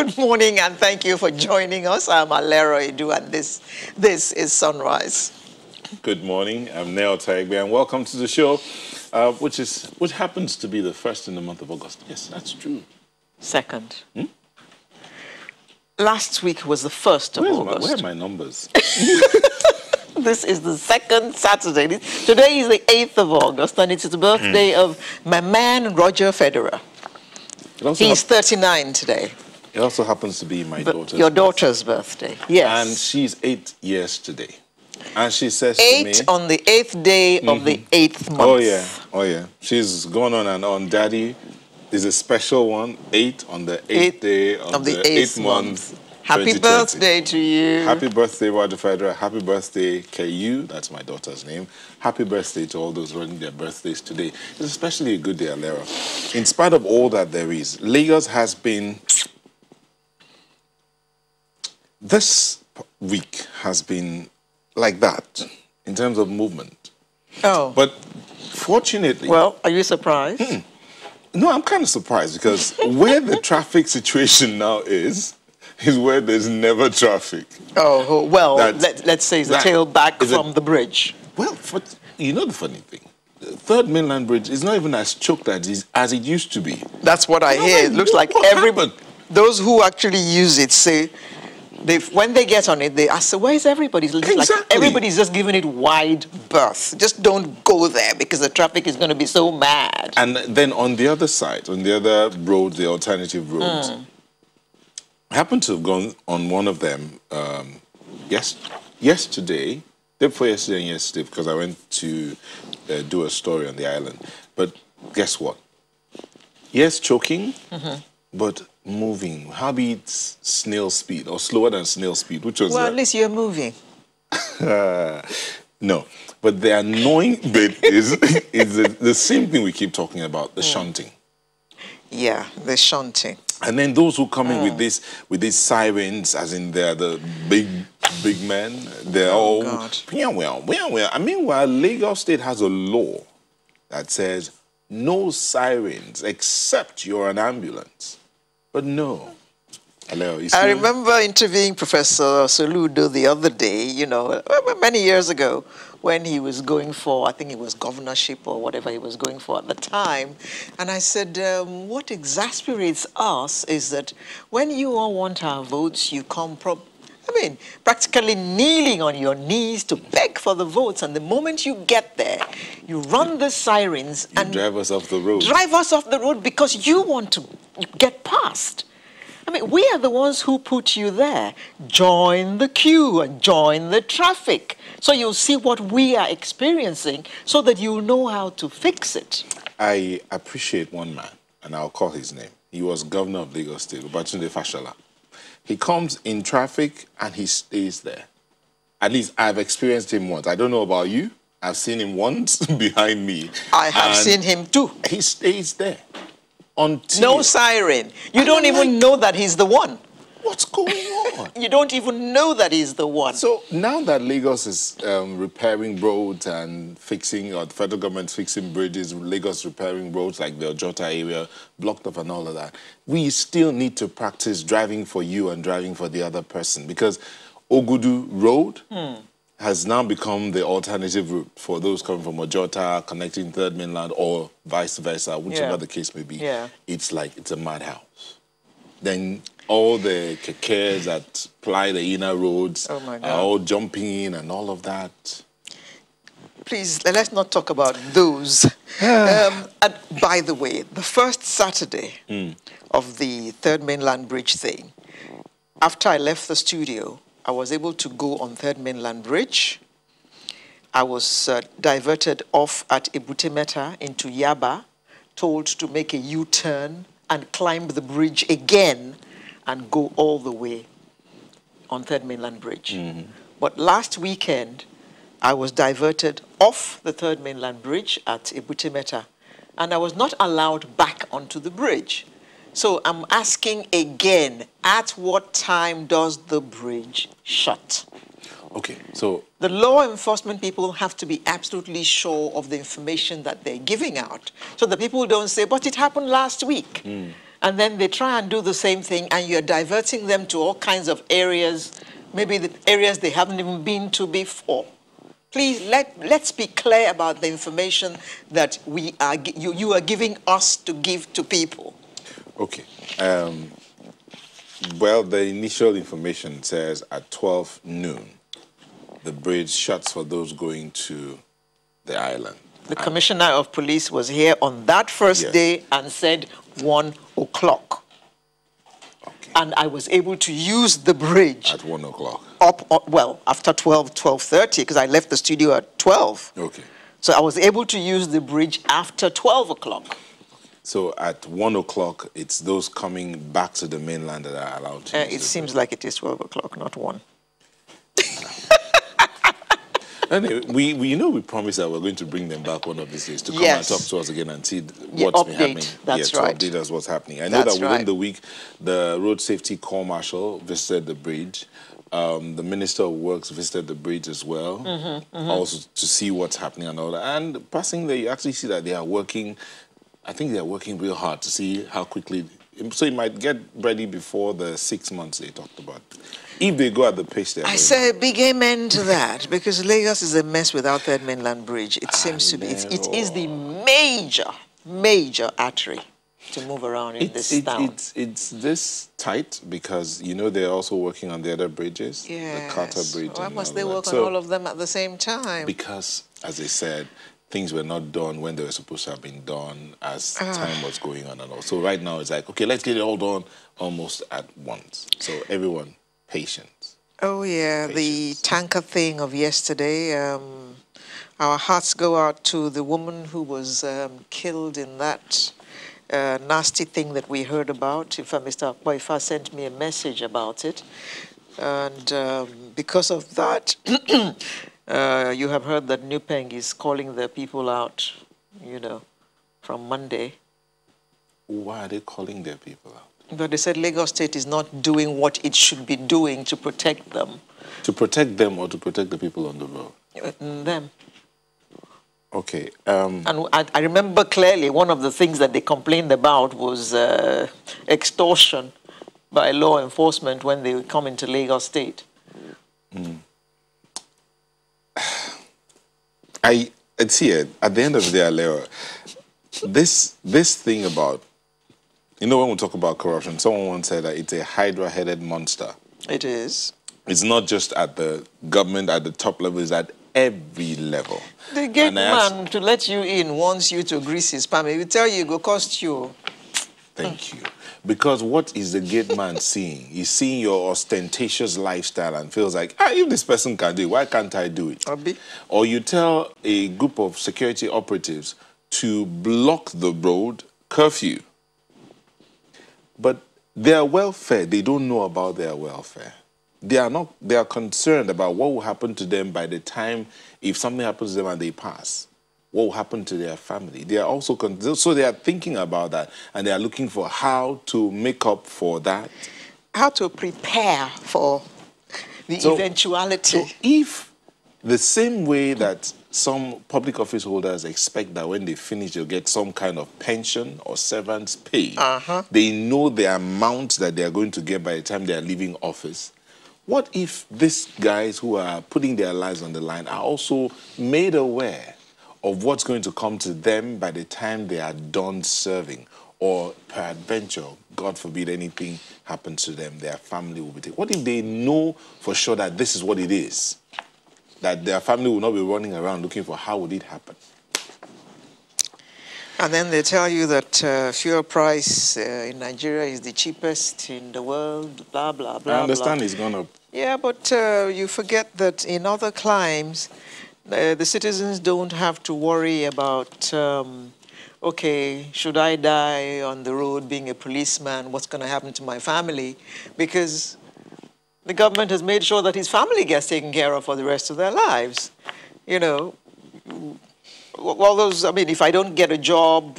Good morning and thank you for joining us. I'm Alero Edu and this, this is Sunrise. Good morning. I'm Neil Taigbe and welcome to the show, uh, which is which happens to be the first in the month of August. Yes, that's true. Second. Hmm? Last week was the first of Where's August. My, where are my numbers? this is the second Saturday. Today is the 8th of August and it's the birthday mm. of my man Roger Federer. He's 39 today. It also happens to be my daughter's Your daughter's birthday, yes. And she's eight years today. And she says eight to me, on the eighth day mm -hmm. of the mm-hmm. eighth month. Oh yeah, oh yeah. She's gone on and on. Daddy is a special one. Eight on the eighth, eighth day of, of the, the, eighth, eighth month. month. Happy birthday to you. Happy birthday, Roger Federer. Happy birthday, KU. That's my daughter's name. Happy birthday to all those running their birthdays today. It's especially a good day, Alero. In spite of all that there is, Lagos has been this week has been like that in terms of movement. Oh. But fortunately. Well, are you surprised? Hmm, no, I'm kind of surprised because where the traffic situation now is, is where there's never traffic. Oh, well, let, us say it's a tail back from a, the bridge. Well, for, you know the funny thing? The third mainland bridge is not even as choked as, as it used to be. That's what I hear. It looks like everybody, those who actually use it say they when they get on it, they ask, so where is everybody? It's exactly. like everybody's just giving it wide berth. Just don't go there because the traffic is going to be so mad. And then on the other side, on the other road, the alternative road, mm. I happened to have gone on one of them um, yes, yesterday, day before yesterday and yesterday, because I went to uh, do a story on the island. But guess what? Yes, choking, mm -hmm. but moving, how be it snail speed or slower than snail speed? Which was well, at least you're moving. no, but the annoying bit is is the, the, same thing we keep talking about: the mm. shunting. Yeah, the shunting. And then those who come in with mm. this with these sirens, as in they're the big big men, they're oh, all God. I mean, while Lagos State has a law that says no sirens except you're an ambulance. But no. Hello, I remember interviewing Professor Soludo the other day, you know, many years ago, when he was going for, I think it was governorship or whatever he was going for at the time. And I said, um, what exasperates us is that when you all want our votes, you come I mean, practically kneeling on your knees to beg for the votes. And the moment you get there, you run the sirens you and drive us off the road. Drive us off the road because you want to get past. I mean, we are the ones who put you there. Join the queue and join the traffic. So you'll see what we are experiencing so that you know how to fix it. I appreciate one man, and I'll call his name. He was governor of Lagos State, Babatunde Fashola. He comes in traffic and he stays there. At least I've experienced him once. I don't know about you. I've seen him once behind me. I have seen him too. He stays there. Until no siren. You don't even like, know that he's the one. What's going on? you don't even know that he's the one. So now that Lagos is um, repairing roads and fixing, or the federal government fixing bridges, Lagos repairing roads like the Ojota area, blocked off and all of that, we still need to practice driving for you and driving for the other person because Ogudu Road hmm. has now become the alternative route for those coming from Ojota, connecting Third Mainland, or vice versa, whichever yeah. the case may be. Yeah. It's like it's a madhouse. Then all the kekes that ply the inner roads oh are all jumping in and all of that. Please, let's not talk about those. um, and by the way, the first Saturday mm. of the Third Mainland Bridge thing, after I left the studio, I was able to go on Third Mainland Bridge. I was uh, diverted off at Ebute Metta into Yaba, told to make a U-turn and climb the bridge again and go all the way on Third Mainland Bridge. Mm -hmm. But last weekend, I was diverted off the Third Mainland Bridge at Ebute Metta, and I was not allowed back onto the bridge. So I'm asking again, at what time does the bridge shut? Okay, so... The law enforcement people have to be absolutely sure of the information that they're giving out so that people don't say, but it happened last week. Mm. And then they try and do the same thing, and you're diverting them to all kinds of areas, maybe the areas they haven't even been to before. Please let, let's be clear about the information that we are, you, you are giving us to give to people. Okay. Um, well, the initial information says at 12 noon, the bridge shuts for those going to the island. The commissioner of police was here on that first yes. day and said one o'clock. Okay. And I was able to use the bridge. At one o'clock? Up, up, well, after 12, 12.30, because I left the studio at 12. Okay. So I was able to use the bridge after 12 o'clock. So at one o'clock, it's those coming back to the mainland that are allowed to. Uh, it seems bridge. like it is 12 o'clock, not one. Anyway, we, we you know we promised that we're going to bring them back one of these days to come yes. and talk to us again and see what's yeah, been happening. That's yeah, right. Update us what's happening. I know That's that within right. the week, the road safety corps marshal visited the bridge. Um, the Minister of Works visited the bridge as well, mm -hmm, mm -hmm. also to see what's happening and all that. And passing there, you actually see that they are working. I think they are working real hard to see how quickly. So it might get ready before the six months they talked about. If they go at the pace they're I say a big amen to that because Lagos is a mess without that mainland bridge. It seems to be. It's, it is the major, major artery to move around in it's, this it, town. It's, it's this tight because, you know, they're also working on the other bridges. Yes. The Carter Bridge. Why must they work that. on so, all of them at the same time? Because, as I said, things were not done when they were supposed to have been done as uh. time was going on and all. So right now it's like, okay, let's get it all done almost at once. So everyone patience. Oh, yeah, patience. the tanker thing of yesterday. Um, our hearts go out to the woman who was um, killed in that uh, nasty thing that we heard about. In fact, Mr. Akboifa sent me a message about it. And um, because of that, uh, you have heard that Nupeng is calling the people out, you know, from Monday. Why are they calling their people out? But they said Lagos State is not doing what it should be doing to protect them. To protect them or to protect the people on the road? Uh, them. Okay. Um, and I, I, remember clearly one of the things that they complained about was uh, extortion by law enforcement when they come into Lagos State. Mm. I, it's here. At the end of the day, Alero, this, this thing about you know, when we talk about corruption, someone once said that it's a hydra-headed monster. It is. It's not just at the government, at the top level, it's at every level. The gate man to let you in wants you to grease his palm. He will tell you it will cost you. Thank you. Because what is the gate man seeing? He's seeing your ostentatious lifestyle and feels like, ah, if this person can do it, why can't I do it? Abi. Or you tell a group of security operatives to block the road curfew but their welfare, they don't know about their welfare. They are not, they are concerned about what will happen to them by the time, if something happens to them and they pass, what will happen to their family. They are also, so they are thinking about that and they are looking for how to make up for that. How to prepare for the so, eventuality. So if the same way that some public office holders expect that when they finish, they'll get some kind of pension or servant's pay. Uh -huh. They know the amount that they are going to get by the time they are leaving office. What if these guys who are putting their lives on the line are also made aware of what's going to come to them by the time they are done serving? Or peradventure, God forbid anything happens to them, their family will be taken. What if they know for sure that this is what it is? that their family will not be running around looking for how would it happen. And then they tell you that uh, fuel price uh, in Nigeria is the cheapest in the world, blah, blah, blah. I understand blah. it's gone up. Yeah, but uh, you forget that in other climes, uh, the citizens don't have to worry about, um, okay, should I die on the road being a policeman? What's going to happen to my family? Because the government has made sure that his family gets taken care of for the rest of their lives. You know, all those, I mean, if I don't get a job,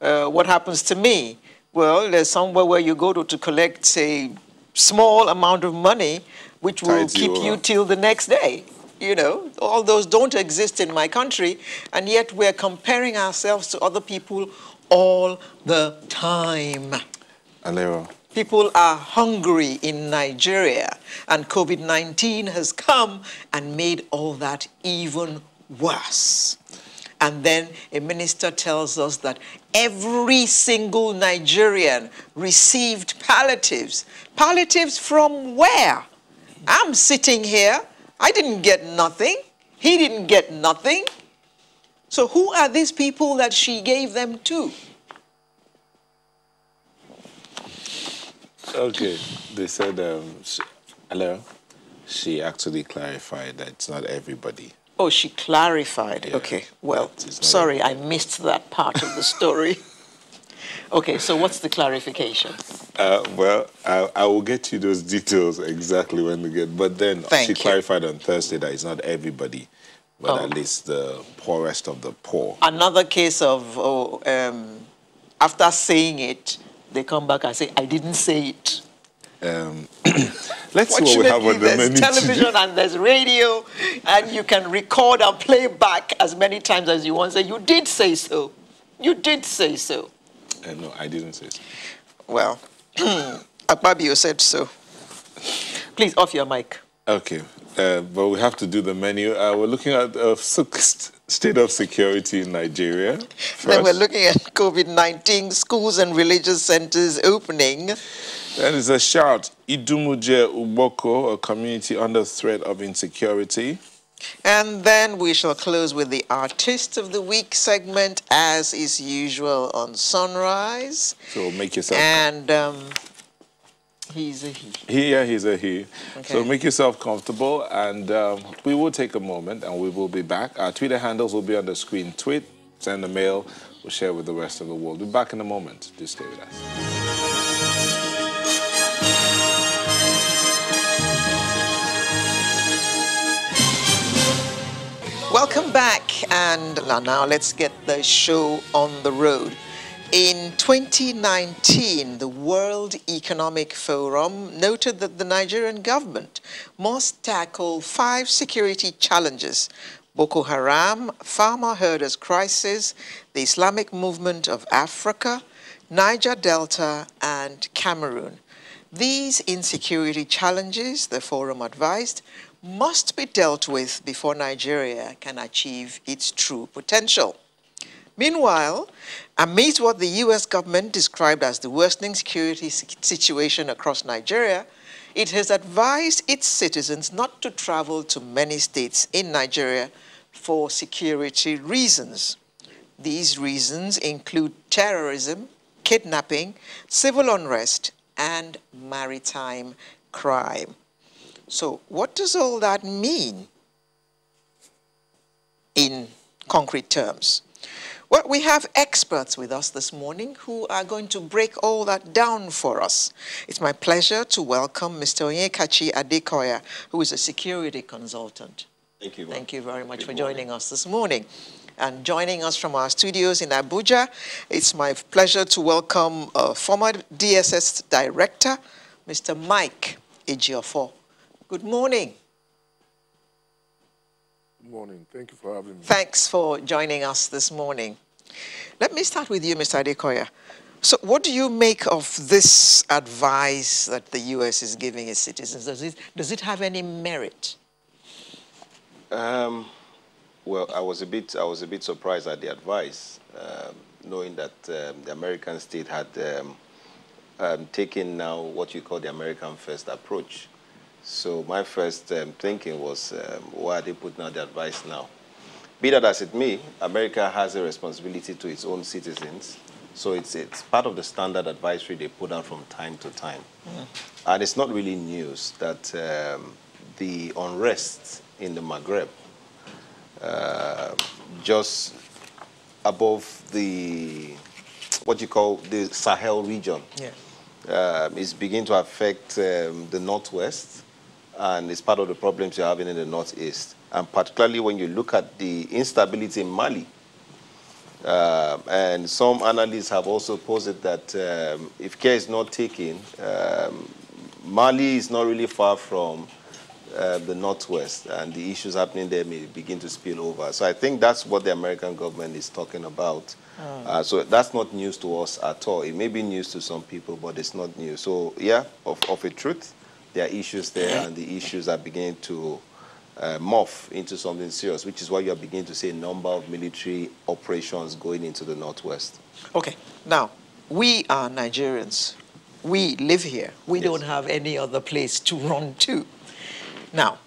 uh, what happens to me? Well, there's somewhere where you go to, to collect a small amount of money, which will Tides keep you, you till the next day. You know, all those don't exist in my country, and yet we're comparing ourselves to other people all the time. Alero. People are hungry in Nigeria, and COVID 19 has come and made all that even worse. And then a minister tells us that every single Nigerian received palliatives. Palliatives from where? I'm sitting here. I didn't get nothing. He didn't get nothing. So who are these people that she gave them to? Okay, they said, um, she, hello? She actually clarified that it's not everybody. Oh, she clarified. Yeah, okay, well, sorry, I missed that part of the story. okay, so what's the clarification? Uh, well, I, I, will get you those details exactly when we get. But then Thank she you. clarified on Thursday that it's not everybody, but oh. at least the poorest of the poor. Another case of oh, um, after saying it, they come back and say, I didn't say it. Um, let's see what we have on the menu. There's television and there's radio, and you can record and play back as many times as you want. Say, you did say so. You did say so. Uh, no, I didn't say so. Well, Akpabio said so. Please, off your mic. Okay, uh, but we have to do the menu. Uh, we're looking at uh, state of security in Nigeria. First. Then we're looking at COVID-19, schools and religious centers opening. Then there's a shout, Idumuje Ugboko, a community under threat of insecurity. And then we shall close with the Artist of the Week segment, as is usual on Sunrise. So make yourself... And... Um, He's a he. he yeah, he's a he. Okay. So make yourself comfortable, and um, we will take a moment, and we will be back. Our Twitter handles will be on the screen. Tweet, send a mail, we'll share with the rest of the world. We'll be back in a moment. Do stay with us. Welcome back, and now let's get the show on the road. In 2019, the World Economic Forum noted that the Nigerian government must tackle five security challenges Boko Haram, farmer herders crisis, the Islamic movement of Africa, Niger Delta, and Cameroon. These insecurity challenges, the forum advised, must be dealt with before Nigeria can achieve its true potential. Meanwhile, amidst what the U.S. government described as the worsening security situation across Nigeria, it has advised its citizens not to travel to many states in Nigeria for security reasons. These reasons include terrorism, kidnapping, civil unrest, and maritime crime. So what does all that mean in concrete terms? Well, we have experts with us this morning who are going to break all that down for us. It's my pleasure to welcome Mr. Onyekachi Adekoya, who is a security consultant. Thank you. Thank you very much Good for morning. joining us this morning. And joining us from our studios in Abuja, it's my pleasure to welcome a former DSS director, Mr. Mike Ejiofor. Good morning. Good morning. Thank you for having me. Thanks for joining us this morning. Let me start with you, Mr. Adekoya. So what do you make of this advice that the U.S. is giving its citizens? Does it, does it have any merit? Um, well, I was a bit, I was a bit surprised at the advice, um, knowing that um, the American state had um, um, taken now what you call the American first approach. So my first um, thinking was, um, why are they putting out the advice now? Be that as it may, America has a responsibility to its own citizens. So it's, it's part of the standard advisory they put out from time to time. Mm. And it's not really news that um, the unrest in the Maghreb, uh, just above the, what you call the Sahel region, yeah. uh, is beginning to affect um, the Northwest and it's part of the problems you're having in the Northeast. And particularly when you look at the instability in Mali. Uh, and some analysts have also posed that um, if care is not taken, um, Mali is not really far from uh, the Northwest and the issues happening there may begin to spill over. So I think that's what the American government is talking about. Mm. Uh, so that's not news to us at all. It may be news to some people, but it's not news. So yeah, of, of a truth, there are issues there, and the issues are beginning to uh, morph into something serious, which is why you are beginning to see a number of military operations going into the Northwest. Okay. Now, we are Nigerians. We live here. We yes. don't have any other place to run to. Now,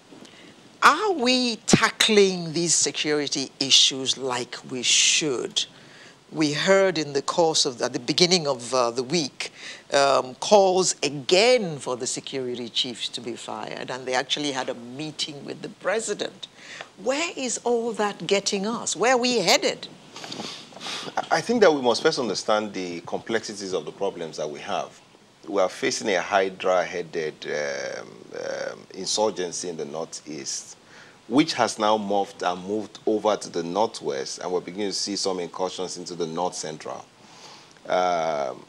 are we tackling these security issues like we should? We heard in the course of, the, at the beginning of uh, the week, um, calls again for the security chiefs to be fired, and they actually had a meeting with the president. Where is all that getting us? Where are we headed? I think that we must first understand the complexities of the problems that we have. We are facing a hydra-headed um, um, insurgency in the northeast, which has now morphed and moved over to the northwest, and we're beginning to see some incursions into the north central. Um,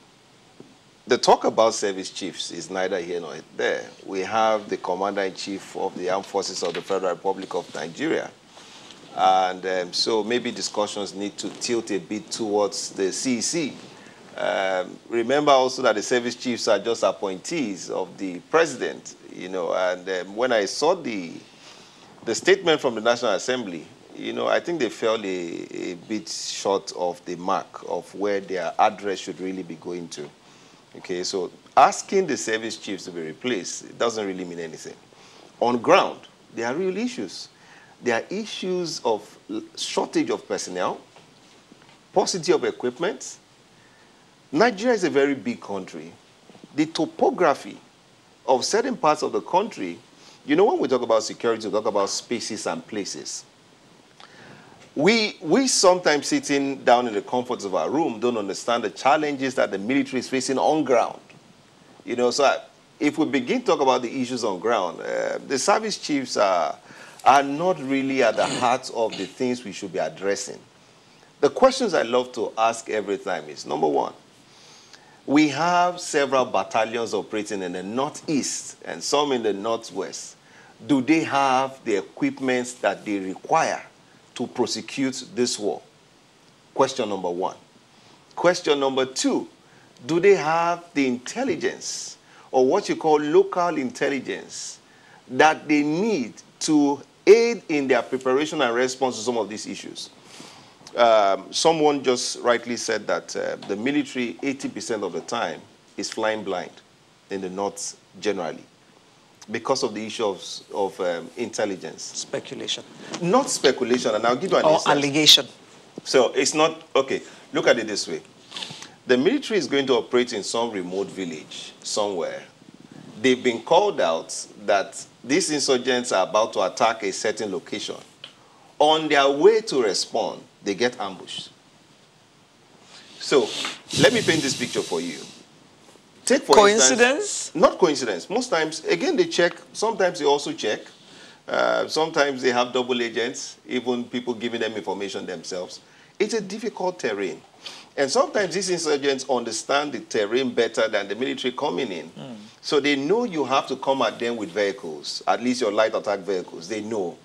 the talk about service chiefs is neither here nor there. We have the commander-in-chief of the armed forces of the Federal Republic of Nigeria. And um, so maybe discussions need to tilt a bit towards the CEC. Um, remember also that the service chiefs are just appointees of the president, you know, and um, when I saw the, the statement from the National Assembly, you know, I think they fell a, a bit short of the mark of where their address should really be going to. Okay, so asking the service chiefs to be replaced it doesn't really mean anything. On ground, there are real issues. There are issues of shortage of personnel, paucity of equipment. Nigeria is a very big country. The topography of certain parts of the country, you know, when we talk about security, we talk about spaces and places. We, we sometimes sitting down in the comforts of our room don't understand the challenges that the military is facing on ground. You know, so if we begin to talk about the issues on ground, uh, the service chiefs are, are not really at the heart of the things we should be addressing. The questions I love to ask every time is, number one, we have several battalions operating in the northeast and some in the northwest. Do they have the equipment that they require to prosecute this war? Question number one. Question number two, do they have the intelligence or what you call local intelligence that they need to aid in their preparation and response to some of these issues? Um, someone just rightly said that uh, the military, 80% of the time, is flying blind in the north generally because of the issue of, of um, intelligence. Speculation. Not speculation, and I'll give you an Or instance. allegation. So it's not, okay, look at it this way. The military is going to operate in some remote village somewhere. They've been called out that these insurgents are about to attack a certain location. On their way to respond, they get ambushed. So let me paint this picture for you. Take for coincidence? Instance, not coincidence. Most times, again, they check. Sometimes they also check. Uh, sometimes they have double agents, even people giving them information themselves. It's a difficult terrain. And sometimes these insurgents understand the terrain better than the military coming in. Mm. So they know you have to come at them with vehicles, at least your light attack vehicles. They know.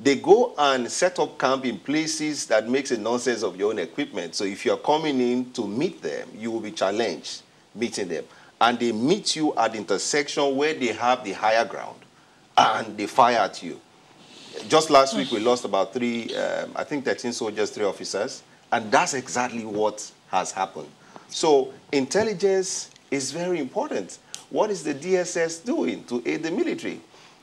They go and set up camp in places that makes a nonsense of your own equipment. So if you're coming in to meet them, you will be challenged meeting them. And they meet you at the intersection where they have the higher ground and they fire at you. Just last week, we lost about three, um, I think 13 soldiers, three officers. And that's exactly what has happened. So intelligence is very important. What is the DSS doing to aid the military?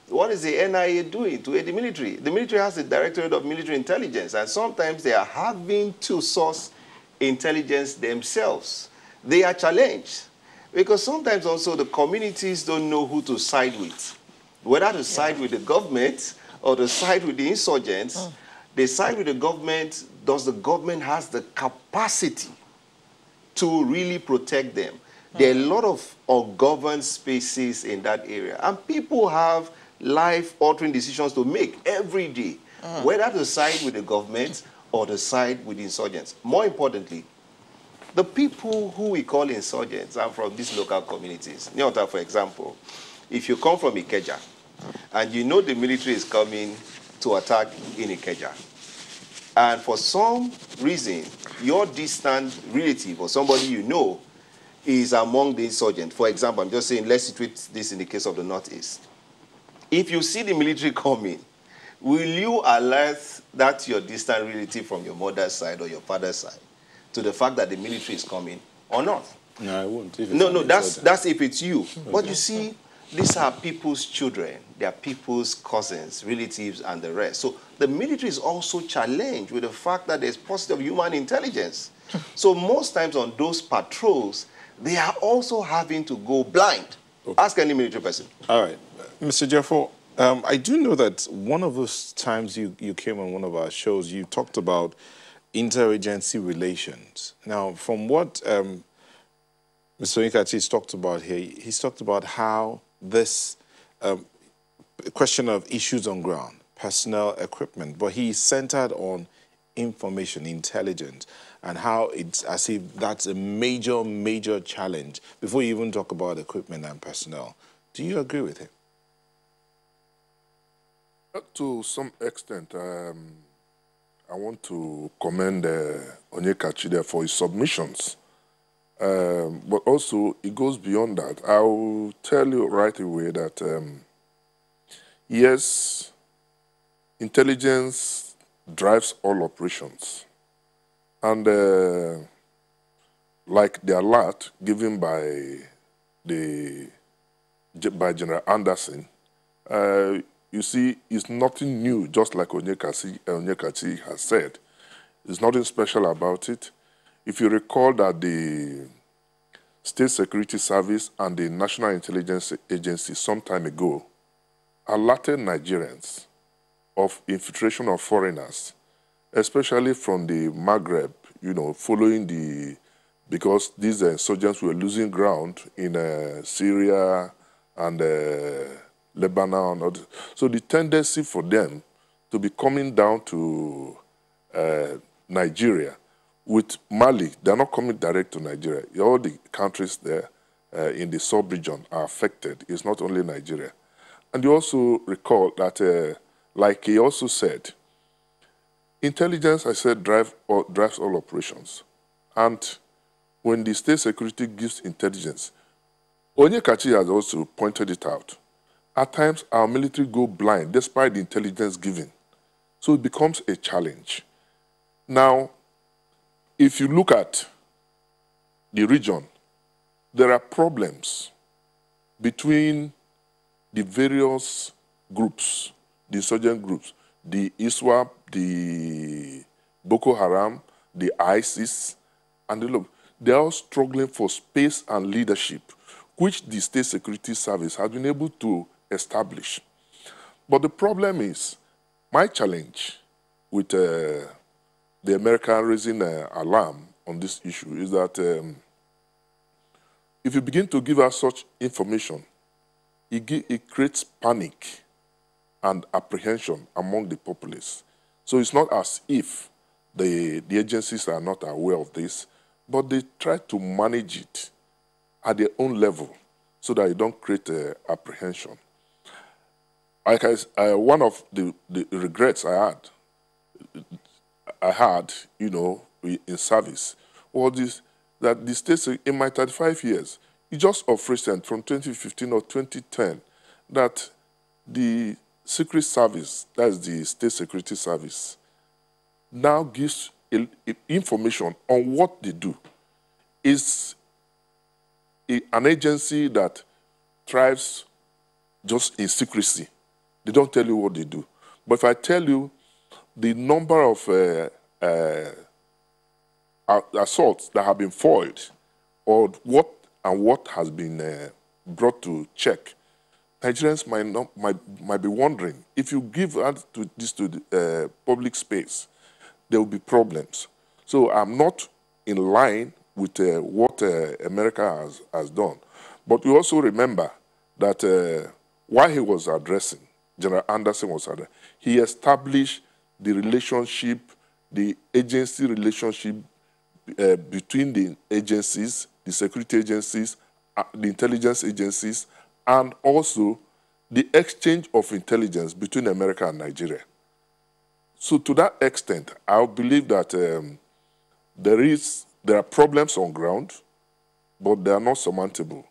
What is the NIA doing to aid the military? The military has the Directorate of Military Intelligence, and sometimes they are having to source intelligence themselves they are challenged. Because sometimes also the communities don't know who to side with. Whether to side yeah. with the government or to side with the insurgents. Oh. They side with the government. Does the government has the capacity to really protect them? There are a lot of ungoverned spaces in that area. And people have life-altering decisions to make every day, mm. whether to side with the government or to side with the insurgents. More importantly, the people who we call insurgents are from these local communities. Nyota, for example, if you come from Ikeja, and you know the military is coming to attack in Ikeja, and for some reason, your distant relative or somebody you know is among the insurgents. For example, I'm just saying, let's situate this in the case of the Northeast. If you see the military coming, will you alert that your distant relative from your mother's side or your father's side to the fact that the military is coming or not? No, I won't. No, no, that's, that's if it's you. But you see, these are people's children. They are people's cousins, relatives, and the rest. So the military is also challenged with the fact that there's positive human intelligence. so most times on those patrols, they are also having to go blind. Okay. Ask any military person. All right. Mr. Ejiofor, um, I do know that one of those times you, you came on one of our shows, you talked about interagency relations. Now, from what um, Mr. Onyekachi has talked about here, he's talked about how this um, question of issues on ground, personnel, equipment, but he centered on information, intelligence, and how it's as if that's a major, major challenge before you even talk about equipment and personnel. Do you agree with him? To some extent, um, I want to commend uh, Onyekachi there for his submissions. Um, but also, it goes beyond that. I will tell you right away that, um, yes, intelligence drives all operations. And uh, like the alert given by the by General Anderson, uh, you see, it's nothing new, just like Onyekachi, has said. There's nothing special about it. If you recall that the State Security Service and the National Intelligence Agency some time ago alerted Nigerians of infiltration of foreigners, especially from the Maghreb, you know, following the, because these insurgents were losing ground in uh, Syria and uh, Lebanon. Or, So the tendency for them to be coming down to uh, Nigeria with Mali, they're not coming direct to Nigeria. All the countries there uh, in the sub-region are affected. It's not only Nigeria. And you also recall that, uh, like he also said, intelligence, I said, drive or, drives all operations. And when the state security gives intelligence, Onyekachi has also pointed it out. At times, our military go blind despite the intelligence given. So it becomes a challenge. Now, if you look at the region, there are problems between the various groups, the insurgent groups, the ISWAP, the Boko Haram, the ISIS, and the look. They are all struggling for space and leadership, which the State Security Service has been able to establish. But the problem is, my challenge with uh, the American raising uh, alarm on this issue is that um, if you begin to give us such information, it, it creates panic and apprehension among the populace. So it's not as if the, the agencies are not aware of this, but they try to manage it at their own level so that you don't create uh, apprehension like I, uh, one of the, the regrets I had, I had, you know, in service, was this, that the state, in my 35 years, just of recent, from 2015 or 2010, that the Secret Service, that's the State Security Service, now gives information on what they do. Is an agency that thrives just in secrecy. They don't tell you what they do. But if I tell you the number of uh, uh, assaults that have been foiled, or what and what has been uh, brought to check, Nigerians might, not, might, might be wondering if you give to this to the uh, public space, there will be problems. So I'm not in line with uh, what uh, America has, has done. But you also remember that while he was addressing, General Anderson was at. He established the relationship, the agency relationship uh, between the agencies, the security agencies, uh, the intelligence agencies, and also the exchange of intelligence between America and Nigeria. So to that extent, I believe that um, there is there are problems on ground, but they are not surmountable.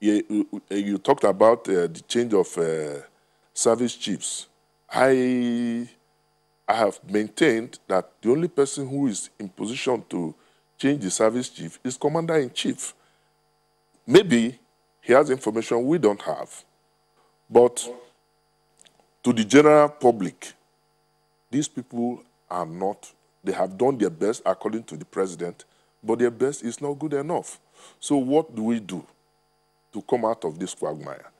You, you talked about uh, the change of uh, service chiefs. I I have maintained that the only person who is in position to change the service chief is commander in chief. Maybe he has information we don't have, but to the general public, these people are not, they have done their best according to the president, but their best is not good enough. So what do we do to come out of this quagmire?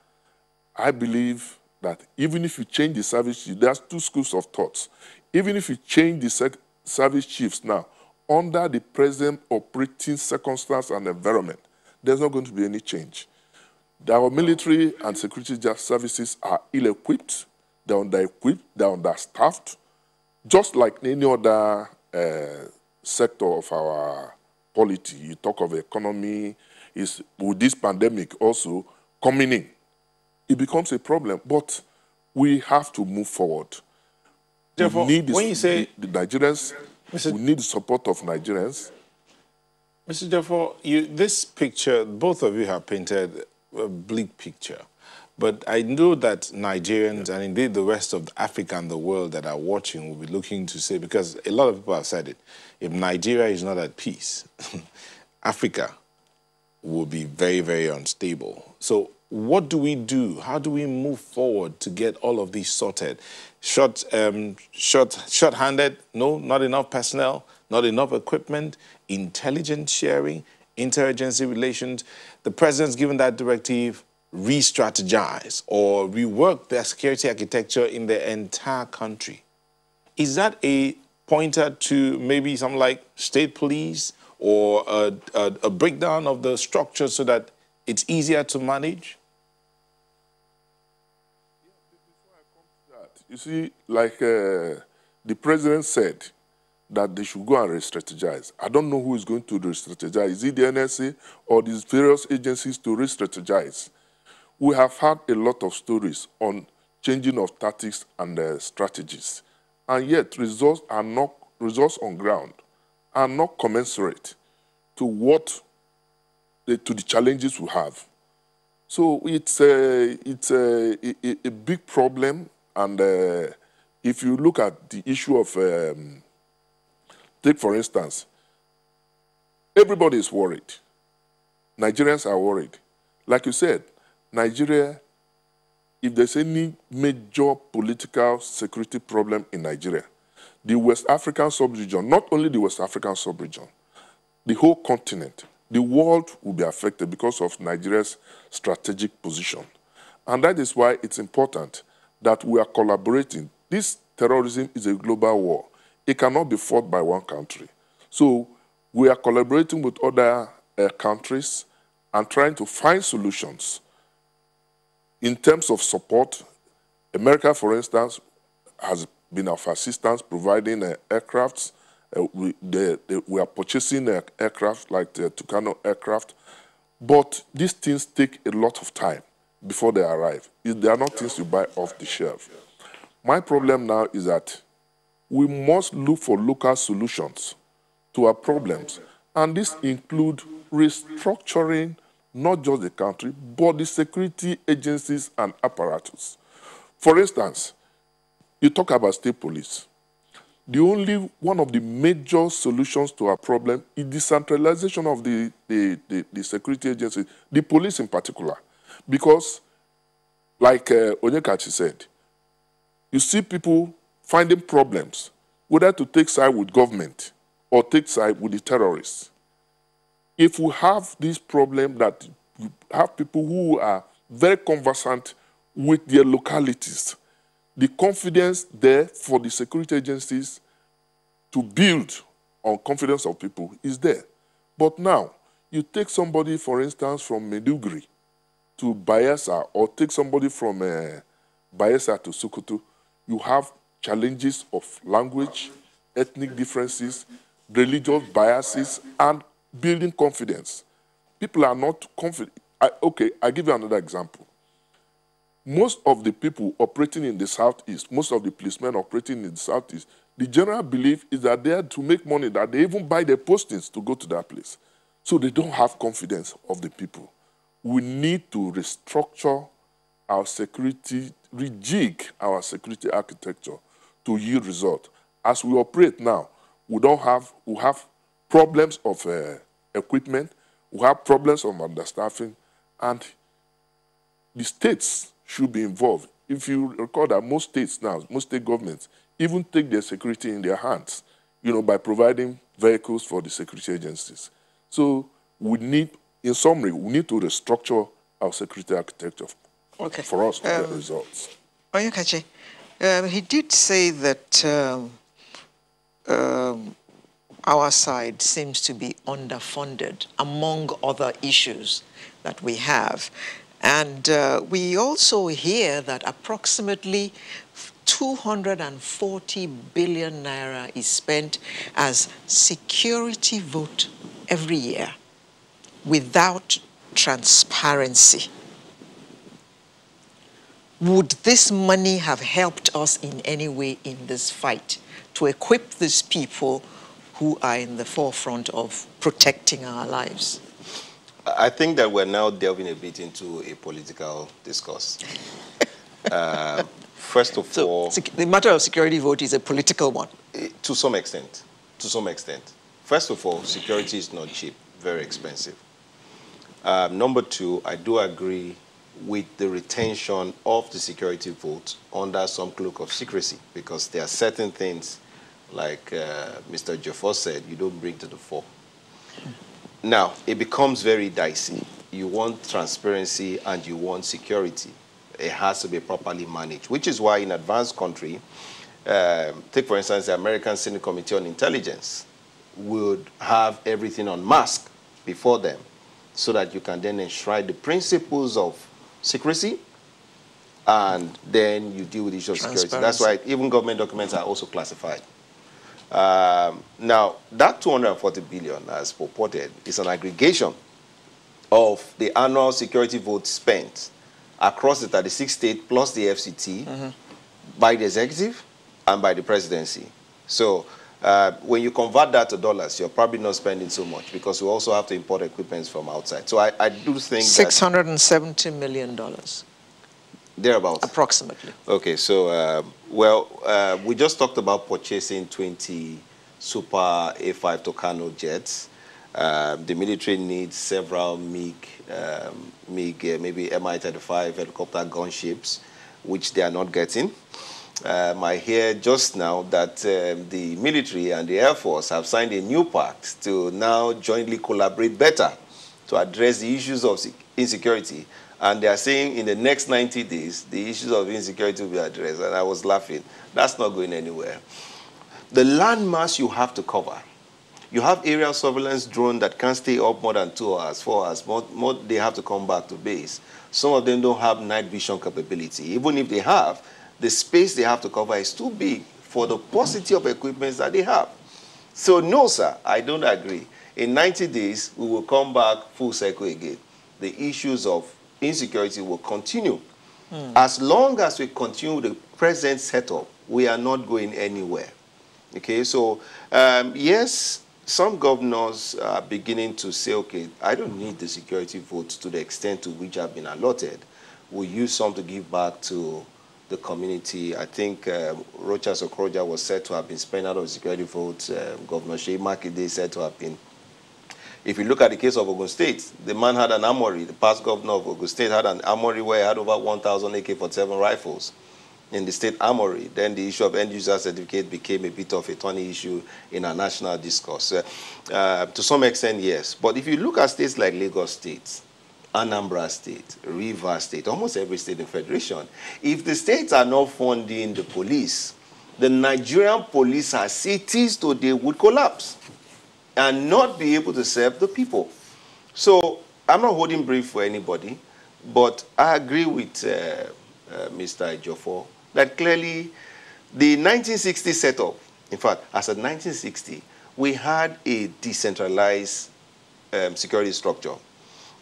I believe that even if you change the service chief, there's two schools of thoughts. Even if you change the service chiefs now, under the present operating circumstance and environment, there's not going to be any change. Our military and security services are ill-equipped, they're under-equipped, they're understaffed, just like any other uh, sector of our polity. You talk of economy, is with this pandemic also coming in, it becomes a problem. But we have to move forward. Therefore, we need when you say the, the Nigerians, Mr. we need the support of Nigerians. Mr. Therefore, you, this picture, both of you have painted a bleak picture. But I know that Nigerians and indeed the rest of Africa and the world that are watching will be looking to say, because a lot of people have said it, if Nigeria is not at peace, Africa will be very, very unstable. So what do we do? How do we move forward to get all of these sorted? Short, um, short, short-handed, no, not enough personnel, not enough equipment, intelligence sharing, interagency relations. The president's given that directive, re-strategize or rework their security architecture in the entire country. Is that a pointer to maybe something like state police or a, a, a breakdown of the structure so that it's easier to manage? You see, like uh, the president said, that they should go and re-strategize. I don't know who is going to re-strategize. Is it the NSA or these various agencies to re-strategize? We have had a lot of stories on changing of tactics and uh, strategies, and yet results are not results on ground are not commensurate to what the, to the challenges we have. So it's a, it's a, a, a big problem, and uh, if you look at the issue of, um, take for instance, everybody is worried. Nigerians are worried. Like you said, Nigeria, if there's any major political security problem in Nigeria, the West African sub-region, not only the West African sub-region, the whole continent, the world will be affected because of Nigeria's strategic position. And that is why it's important that we are collaborating. This terrorism is a global war. It cannot be fought by one country. So we are collaborating with other uh, countries and trying to find solutions. In terms of support, America, for instance, has been of assistance providing uh, aircrafts. Uh, we, we, are purchasing aircraft like the Tucano aircraft, but these things take a lot of time before they arrive. They are not things you buy off the shelf. My problem now is that we must look for local solutions to our problems, and this include restructuring not just the country, but the security agencies and apparatus. For instance, you talk about state police. The only one of the major solutions to our problem is decentralization of the, the, the, the security agencies, the police in particular. Because, like uh, Onyekachi said, you see people finding problems, whether to take side with government or take side with the terrorists. If we have this problem that you have people who are very conversant with their localities, the confidence there for the security agencies to build on confidence of people is there. But now, you take somebody, for instance, from Maiduguri to Bayelsa, or take somebody from uh, Bayelsa to Sokoto, you have challenges of language, ethnic differences, religious biases, and building confidence. People are not confident. I, okay, i give you another example. most of the people operating in the southeast, most of the policemen operating in the southeast, the general belief is that they are to make money, that they even buy their postings to go to that place. So they don't have confidence of the people. We need to restructure our security, rejig our security architecture to yield result. As we operate now, we don't have, we have problems of uh, equipment, we have problems of understaffing, and the states should be involved. If you recall that most states now, most state governments, even take their security in their hands, you know, by providing vehicles for the security agencies. So we need, in summary, we need to restructure our security architecture okay. for us to um, get results. Onyekachi, um, he did say that um, um, our side seems to be underfunded, among other issues that we have. And uh, we also hear that approximately 240 billion naira is spent as security vote every year without transparency. Would this money have helped us in any way in this fight to equip these people who are in the forefront of protecting our lives? I think that we're now delving a bit into a political discourse. uh, first of so all, the matter of security vote is a political one. Eh, to some extent. To some extent. First of all, security is not cheap, very expensive. Um, number two, I do agree with the retention of the security vote under some cloak of secrecy because there are certain things, like uh, Mr. Ejiofor said, you don't bring to the fore. Now, it becomes very dicey. You want transparency and you want security. It has to be properly managed, which is why in advanced country, um, take for instance the American Senate Committee on Intelligence would have everything on mask before them so that you can then enshrine the principles of secrecy and then you deal with issues of security. That's why even government documents are also classified. Um, now, that 240 billion, as purported, is an aggregation of the annual security vote spent across the 36 states plus the FCT mm -hmm. by the executive and by the presidency. So uh, when you convert that to dollars, you're probably not spending so much because we also have to import equipment from outside. So I, I do think $670 million. Thereabouts. Approximately. Okay, so, uh, well, uh, we just talked about purchasing 20 Super A5 Tucano jets. Uh, the military needs several MiG, um, MiG uh, maybe Mi-35 helicopter gunships, which they are not getting. Um, I hear just now that um, the military and the Air Force have signed a new pact to now jointly collaborate better to address the issues of insecurity and they are saying in the next 90 days, the issues of insecurity will be addressed. And I was laughing. That's not going anywhere. The landmass you have to cover. You have aerial surveillance drone that can't stay up more than two hours, four hours. More, more, they have to come back to base. Some of them don't have night vision capability. Even if they have, the space they have to cover is too big for the paucity of equipment that they have. So no, sir, I don't agree. In 90 days, we will come back full circle again. The issues of insecurity will continue. Mm. As long as we continue the present setup, we are not going anywhere. Okay, so um, yes, some governors are beginning to say, okay, I don't need the security votes to the extent to which I've been allotted. We'll use some to give back to the community. I think um, Rochas Okorocha was said to have been spent out of security votes. Um, Governor Seyi Makinde said to have been if you look at the case of Ogun State, the man had an armory. The past governor of Ogun State had an armory where he had over 1,000 AK-47 rifles in the state armory. Then the issue of end user certificate became a bit of a thorny issue in our national discourse. Uh, uh, to some extent, yes. But if you look at states like Lagos State, Anambra State, Rivers State, almost every state in Federation, if the states are not funding the police, the Nigerian police as cities today would collapse and not be able to serve the people. So I'm not holding brief for anybody, but I agree with uh, uh, Mr. Ejiofor that clearly the 1960 setup, in fact, as of 1960, we had a decentralized um, security structure.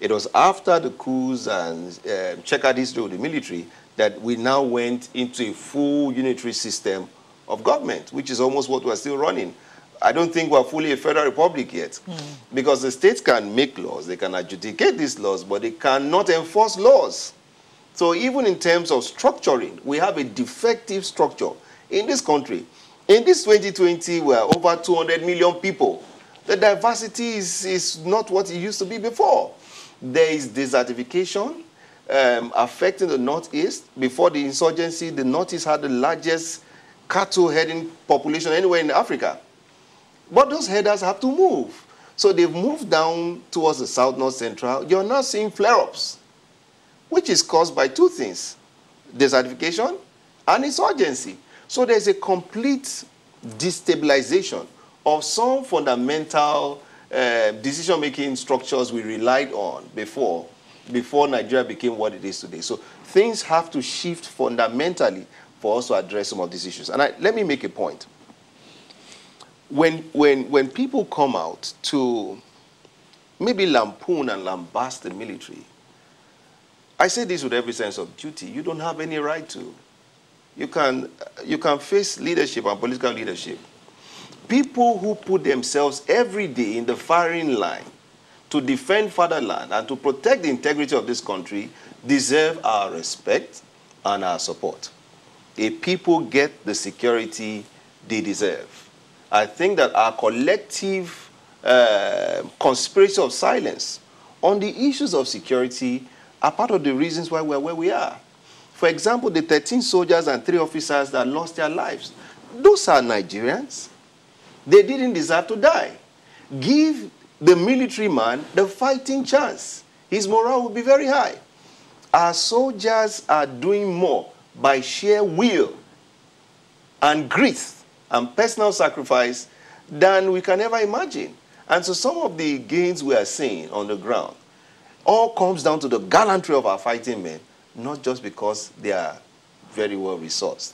It was after the coups and um, checkered history of the military that we now went into a full unitary system of government, which is almost what we're still running. I don't think we're fully a federal republic yet mm. because the states can make laws, they can adjudicate these laws, but they cannot enforce laws. So even in terms of structuring, we have a defective structure in this country. In this 2020, we're over 200 million people. The diversity is, is not what it used to be before. There is desertification um, affecting the Northeast. Before the insurgency, the Northeast had the largest cattle herding population anywhere in Africa. But those herders have to move. So they've moved down towards the south, north, central. You're now seeing flare-ups, which is caused by two things, desertification and insurgency. So there's a complete destabilization of some fundamental uh, decision-making structures we relied on before, before Nigeria became what it is today. So things have to shift fundamentally for us to address some of these issues. And I, let me make a point. When, when, when people come out to maybe lampoon and lambast the military, I say this with every sense of duty. You don't have any right to. You can, you can face leadership and political leadership. People who put themselves every day in the firing line to defend fatherland and to protect the integrity of this country deserve our respect and our support a people get the security they deserve. I think that our collective uh, conspiracy of silence on the issues of security are part of the reasons why we're where we are. For example, the 13 soldiers and three officers that lost their lives, those are Nigerians. They didn't deserve to die. Give the military man the fighting chance. His morale will be very high. Our soldiers are doing more by sheer will and grit and personal sacrifice than we can ever imagine. And so some of the gains we are seeing on the ground all comes down to the gallantry of our fighting men, not just because they are very well resourced.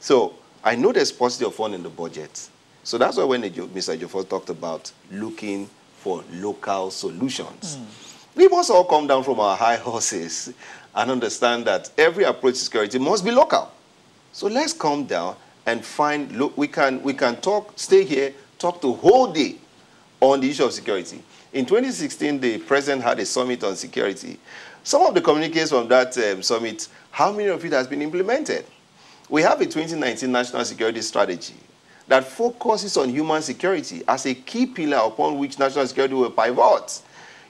So I know there's positive fund in the budget. So that's why when Mr. Ejiofor talked about looking for local solutions, mm. we must all come down from our high horses and understand that every approach to security must be local. So let's calm down and find, look, we can, we can talk, stay here, talk the whole day on the issue of security. In 2016, the president had a summit on security. Some of the communiques from that um, summit, how many of it has been implemented? We have a 2019 national security strategy that focuses on human security as a key pillar upon which national security will pivot.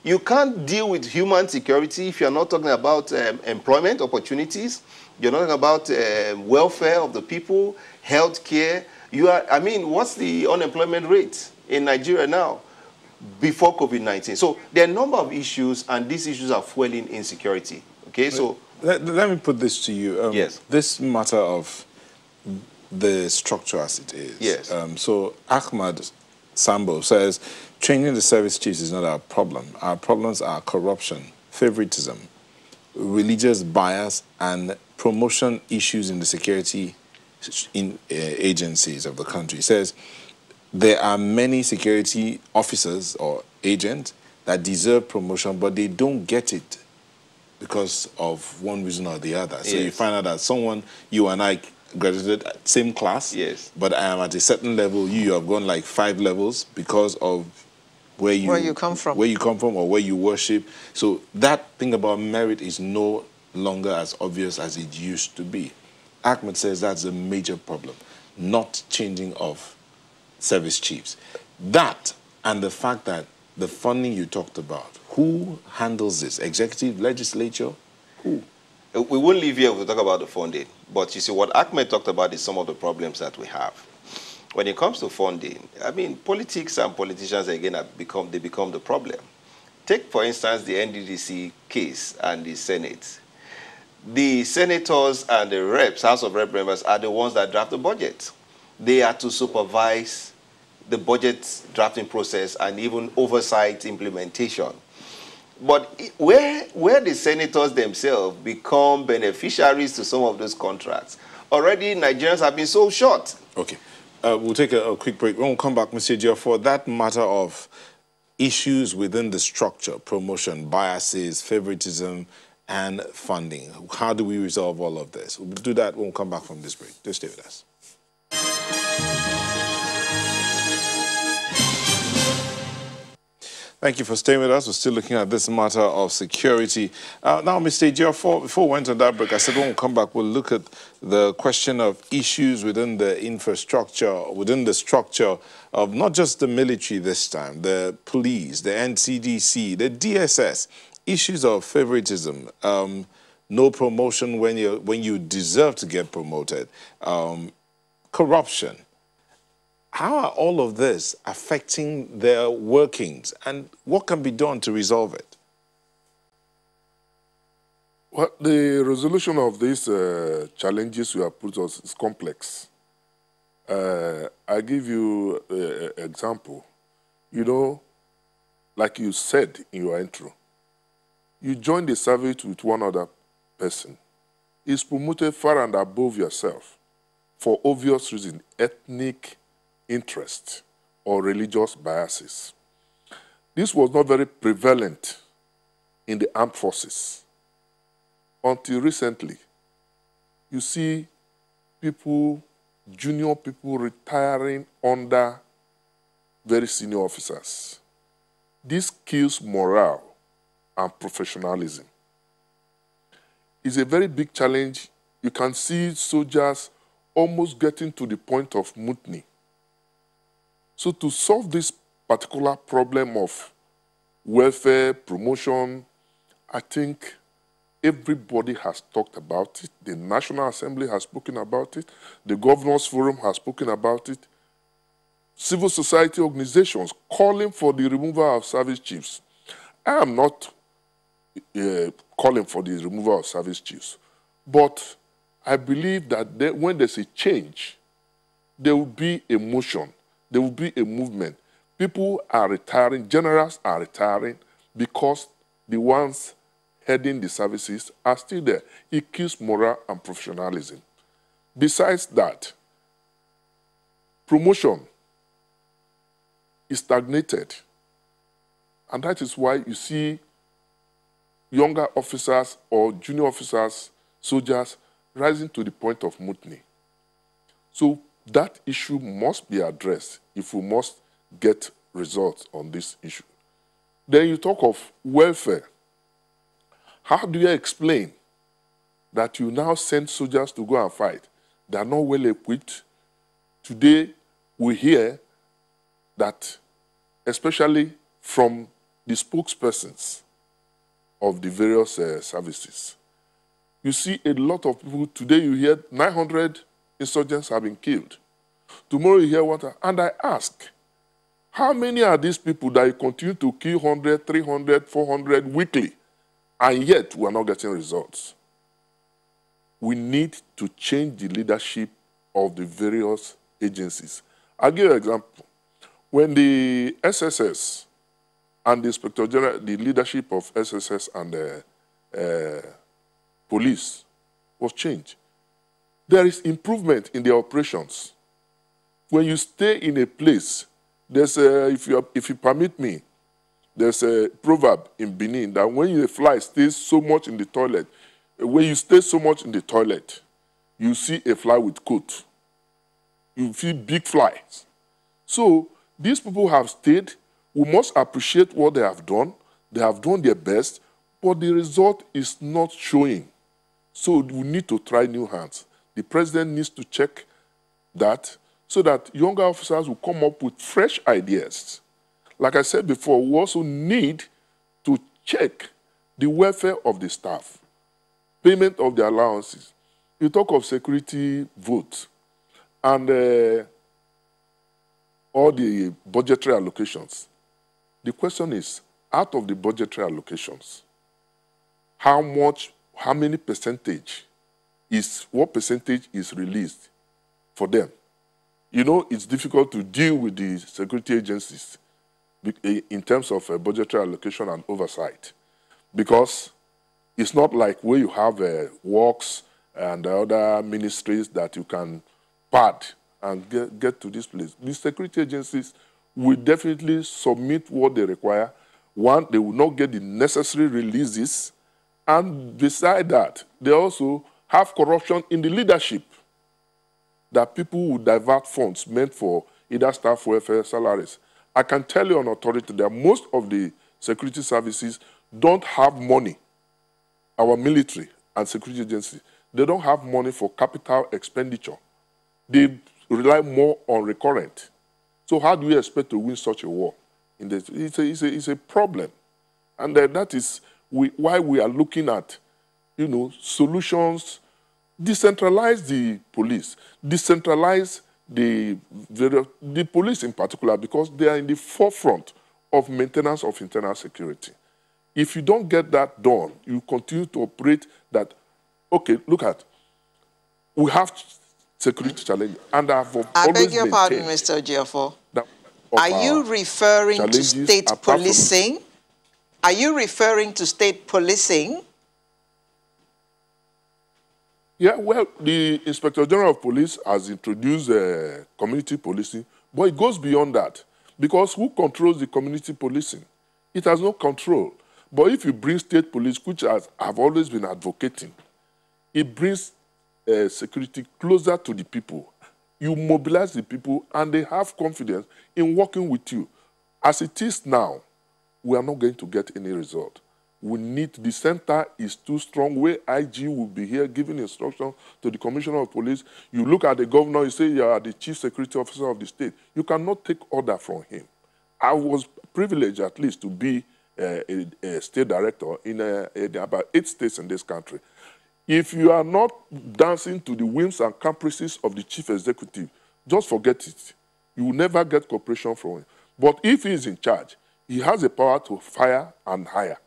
You can't deal with human security if you're not talking about um, employment opportunities, you're not talking about uh, welfare of the people, health care. You are, I mean, what's the unemployment rate in Nigeria now before COVID-19? So there are a number of issues, and these issues are fueling insecurity. Okay, so... Let, let me put this to you. Um, yes. This matter of the structure as it is. Yes. Um, so Ahmad Sambo says, changing the service chiefs is not our problem. Our problems are corruption, favoritism, religious bias, and promotion issues in the security in, uh, agencies of the country. He says, there are many security officers or agents that deserve promotion, but they don't get it because of one reason or the other. So yes. you find out that someone, you and I graduated same class. Yes. But I am at a certain level. You, you have gone like five levels because of where you where you come from, where you come from, or where you worship. So that thing about merit is no longer as obvious as it used to be. Ahmed says that's a major problem, not changing of service chiefs. That and the fact that the funding you talked about, who handles this? Executive, legislature, who? Uh, we won't leave here if we talk about the funding. But you see, what Ahmed talked about is some of the problems that we have. When it comes to funding, I mean, politics and politicians, again, have become, they become the problem. Take, for instance, the NDDC case and the Senate. The senators and the reps, House of Rep members, are the ones that draft the budget. They are to supervise the budget drafting process and even oversight implementation. But where, where the senators themselves become beneficiaries to some of those contracts, already Nigerians have been so short. Okay. Uh, we'll take a, a, quick break. When we come back, Mr. Ejiofor, for that matter of issues within the structure, promotion, biases, favoritism, and funding. How do we resolve all of this? We'll do that when we come back from this break. Just stay with us. Thank you for staying with us. We're still looking at this matter of security. Uh, now, Mr. Ejiofor, before we went on that break, I said when we come back, we'll look at the question of issues within the infrastructure, within the structure of not just the military this time, the police, the NCDC, the DSS, issues of favoritism, um, no promotion when you when you deserve to get promoted, um, corruption. How are all of this affecting their workings, and what can be done to resolve it? Well, the resolution of these uh, challenges we have put us is complex. Uh, I give you an example. You know, like you said in your intro, you join the service with one other person. Is promoted far and above yourself for obvious reasons, ethnic interest or religious biases. This was not very prevalent in the armed forces until recently. You see people, junior people retiring under very senior officers. This kills morale and professionalism. It's a very big challenge. You can see soldiers almost getting to the point of mutiny. So to solve this particular problem of welfare, promotion, I think everybody has talked about it. The National Assembly has spoken about it. The Governors Forum has spoken about it. Civil society organizations calling for the removal of service chiefs. I am not uh, calling for the removal of service chiefs. But I believe that they, when there's a change, there will be a motion, there will be a movement. People are retiring, generals are retiring because the ones heading the services are still there. It kills morale and professionalism. Besides that, promotion is stagnated. And that is why you see younger officers or junior officers, soldiers, rising to the point of mutiny. So that issue must be addressed if we must get results on this issue. Then you talk of welfare. How do you explain that you now send soldiers to go and fight? They are not well equipped. Today, we hear that, especially from the spokespersons, of the various uh, services. You see a lot of people, today you hear 900 insurgents have been killed. Tomorrow you hear what, and I ask, how many are these people that continue to kill 100, 300, 400 weekly, and yet we are not getting results? We need to change the leadership of the various agencies. I'll give you an example. When the SSS and the Inspector General, the leadership of SSS and the uh, police was changed. There is improvement in the operations. When you stay in a place, there's a, if you, if you permit me, there's a proverb in Benin that when a fly stays so much in the toilet, when you stay so much in the toilet, you see a fly with coat. You feel big flies. So these people have stayed we must appreciate what they have done. They have done their best, but the result is not showing. So we need to try new hands. The president needs to check that so that younger officers will come up with fresh ideas. Like I said before, we also need to check the welfare of the staff, payment of the allowances. You talk of security votes and uh, all the budgetary allocations. The question is, out of the budgetary allocations, how much, how many percentage is, what percentage is released for them? You know, it's difficult to deal with the security agencies in terms of uh, budgetary allocation and oversight because it's not like where you have uh, works and other ministries that you can pad and get, get to this place. The security agencies will definitely submit what they require. One, they will not get the necessary releases, And beside that, they also have corruption in the leadership that people will divert funds meant for either staff welfare salaries. I can tell you on authority that most of the security services don't have money. Our military and security agencies, they don't have money for capital expenditure. They rely more on recurrent. So how do we expect to win such a war? It's, a, it's, a, it's a problem. And uh, that is we, why we are looking at, you know, solutions, decentralize the police, decentralize the, the, the police in particular, because they are in the forefront of maintenance of internal security. If you don't get that done, you continue to operate that, okay, look at, we have security challenges, and I've I beg your pardon, Mr. Ejiofor. Are you referring to state policing? Are you referring to state policing? Yeah, well, the Inspector General of Police has introduced uh, community policing, but it goes beyond that. Because who controls the community policing? It has no control. But if you bring state police, which has, I've always been advocating, it brings uh, security closer to the people. You mobilize the people, and they have confidence in working with you. As it is now, we are not going to get any result. We need the center is too strong. Where IG will be here giving instruction to the commissioner of police. You look at the governor, you say you are the chief security officer of the state. You cannot take order from him. I was privileged at least to be uh, a, a, state director in, uh, in about eight states in this country. If you are not dancing to the whims and caprices of the chief executive, just forget it. You will never get cooperation from him. But if he is in charge, he has the power to fire and hire.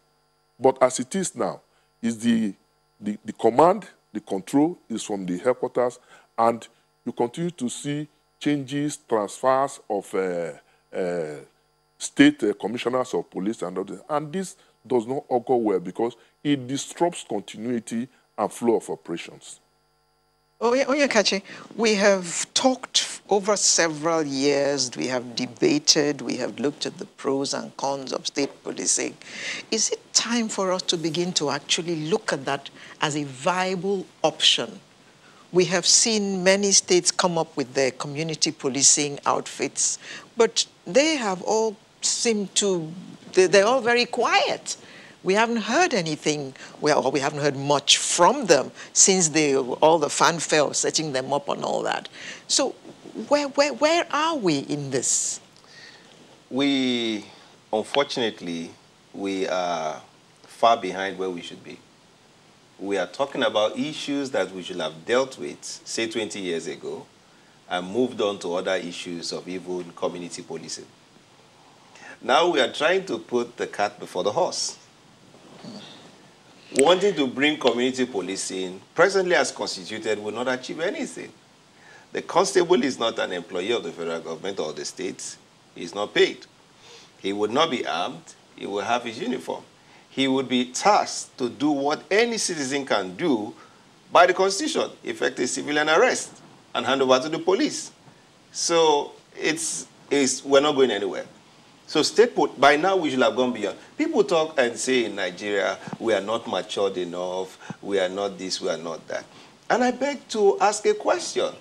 But as it is now, is the, the, the command, the control is from the headquarters, and you continue to see changes, transfers of uh, uh, state uh, commissioners of police and others. And this does not occur well because it disrupts continuity and flow of operations. Oh, yeah, Onyekachi, we have talked over several years, we have debated, we have looked at the pros and cons of state policing. Is it time for us to begin to actually look at that as a viable option? We have seen many states come up with their community policing outfits, but they have all seemed to, they're all very quiet. We haven't heard anything, well, we haven't heard much from them since they, all the fanfare setting them up and all that. So where, where, where are we in this? We, unfortunately, we are far behind where we should be. We are talking about issues that we should have dealt with, say 20 years ago, and moved on to other issues of even community policing. Now we are trying to put the cat before the horse wanting to bring community policing, presently as constituted, will not achieve anything. The constable is not an employee of the federal government or the states. He is not paid. He would not be armed. He will have his uniform. He would be tasked to do what any citizen can do by the Constitution, effect a civilian arrest and hand over to the police. So it's, it's, we're not going anywhere. So state put, by now we should have gone beyond. People talk and say in Nigeria, we are not matured enough, we are not this, we are not that. And I beg to ask a question.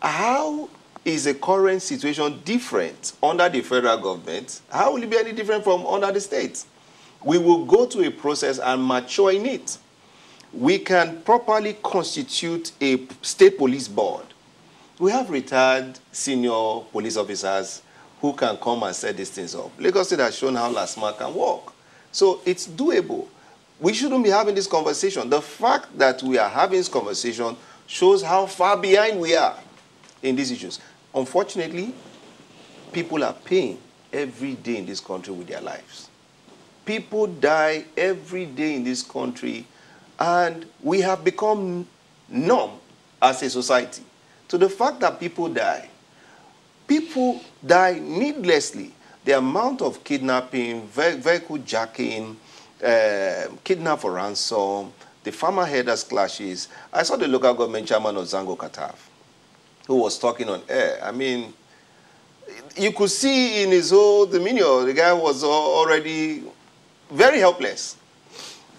How is the current situation different under the federal government? How will it be any different from under the states? We will go to a process and mature in it. We can properly constitute a state police board. We have retired senior police officers who can come and set these things up. Lagos State has shown how LASTMA can work. So it's doable. We shouldn't be having this conversation. The fact that we are having this conversation shows how far behind we are in these issues. Unfortunately, people are paying every day in this country with their lives. People die every day in this country, and we have become numb as a society to the fact that people die People die needlessly. The amount of kidnapping, vehicle jacking, uh, kidnap for ransom, the farmer herders clashes. I saw the local government chairman of Zango Kataf, who was talking on air. I mean, you could see in his whole demeanor, the guy was already very helpless.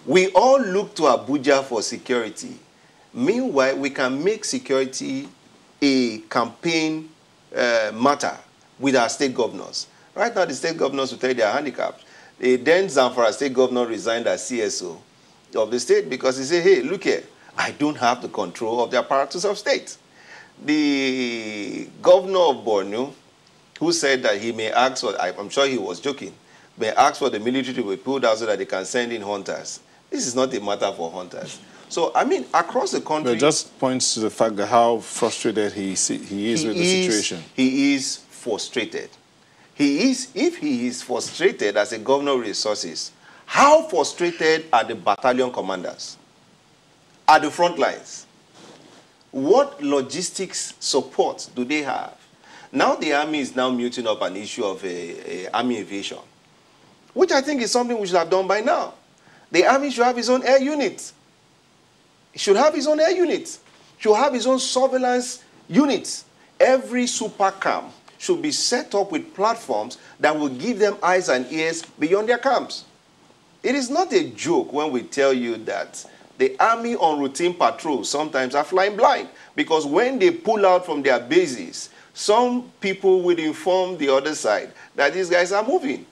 We all look to Abuja for security. Meanwhile, we can make security a campaign uh, matter with our state governors. Right now, the state governors will tell you they are handicapped. The then Zamfara state governor resigned as CSO of the state because he said, hey, look here, I don't have the control of the apparatus of state. The governor of Borno, who said that he may ask for, I'm sure he was joking, may ask for the military to be pulled out so that they can send in hunters. This is not a matter for hunters. So, I mean, across the country... But it just points to the fact that how frustrated he, he is he with the is, situation. He is frustrated. He is, if he is frustrated as a governor of resources, how frustrated are the battalion commanders at the front lines? What logistics support do they have? Now the army is now muting up an issue of a, a army aviation, which I think is something we should have done by now. The army should have its own air unit. It should have its own air unit. Should have its own surveillance units. Every super camp should be set up with platforms that will give them eyes and ears beyond their camps. It is not a joke when we tell you that the army on routine patrols sometimes are flying blind because when they pull out from their bases, some people will inform the other side that these guys are moving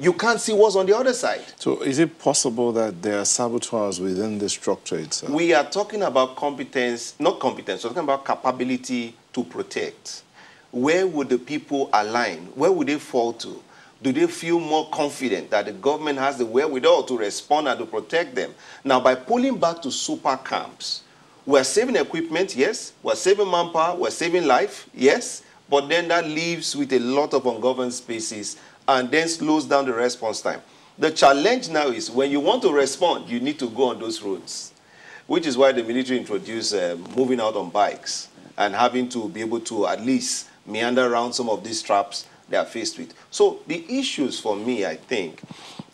you can't see what's on the other side. So is it possible that there are saboteurs within the structure itself? We are talking about competence, not competence, we're talking about capability to protect. Where would the people align? Where would they fall to? Do they feel more confident that the government has the wherewithal to respond and to protect them? Now, by pulling back to super camps, we're saving equipment, yes. We're saving manpower, we're saving life, yes. But then that leaves with a lot of ungoverned spaces and then slows down the response time. The challenge now is when you want to respond, you need to go on those roads, which is why the military introduced uh, moving out on bikes and having to be able to at least meander around some of these traps they are faced with. So the issues for me, I think,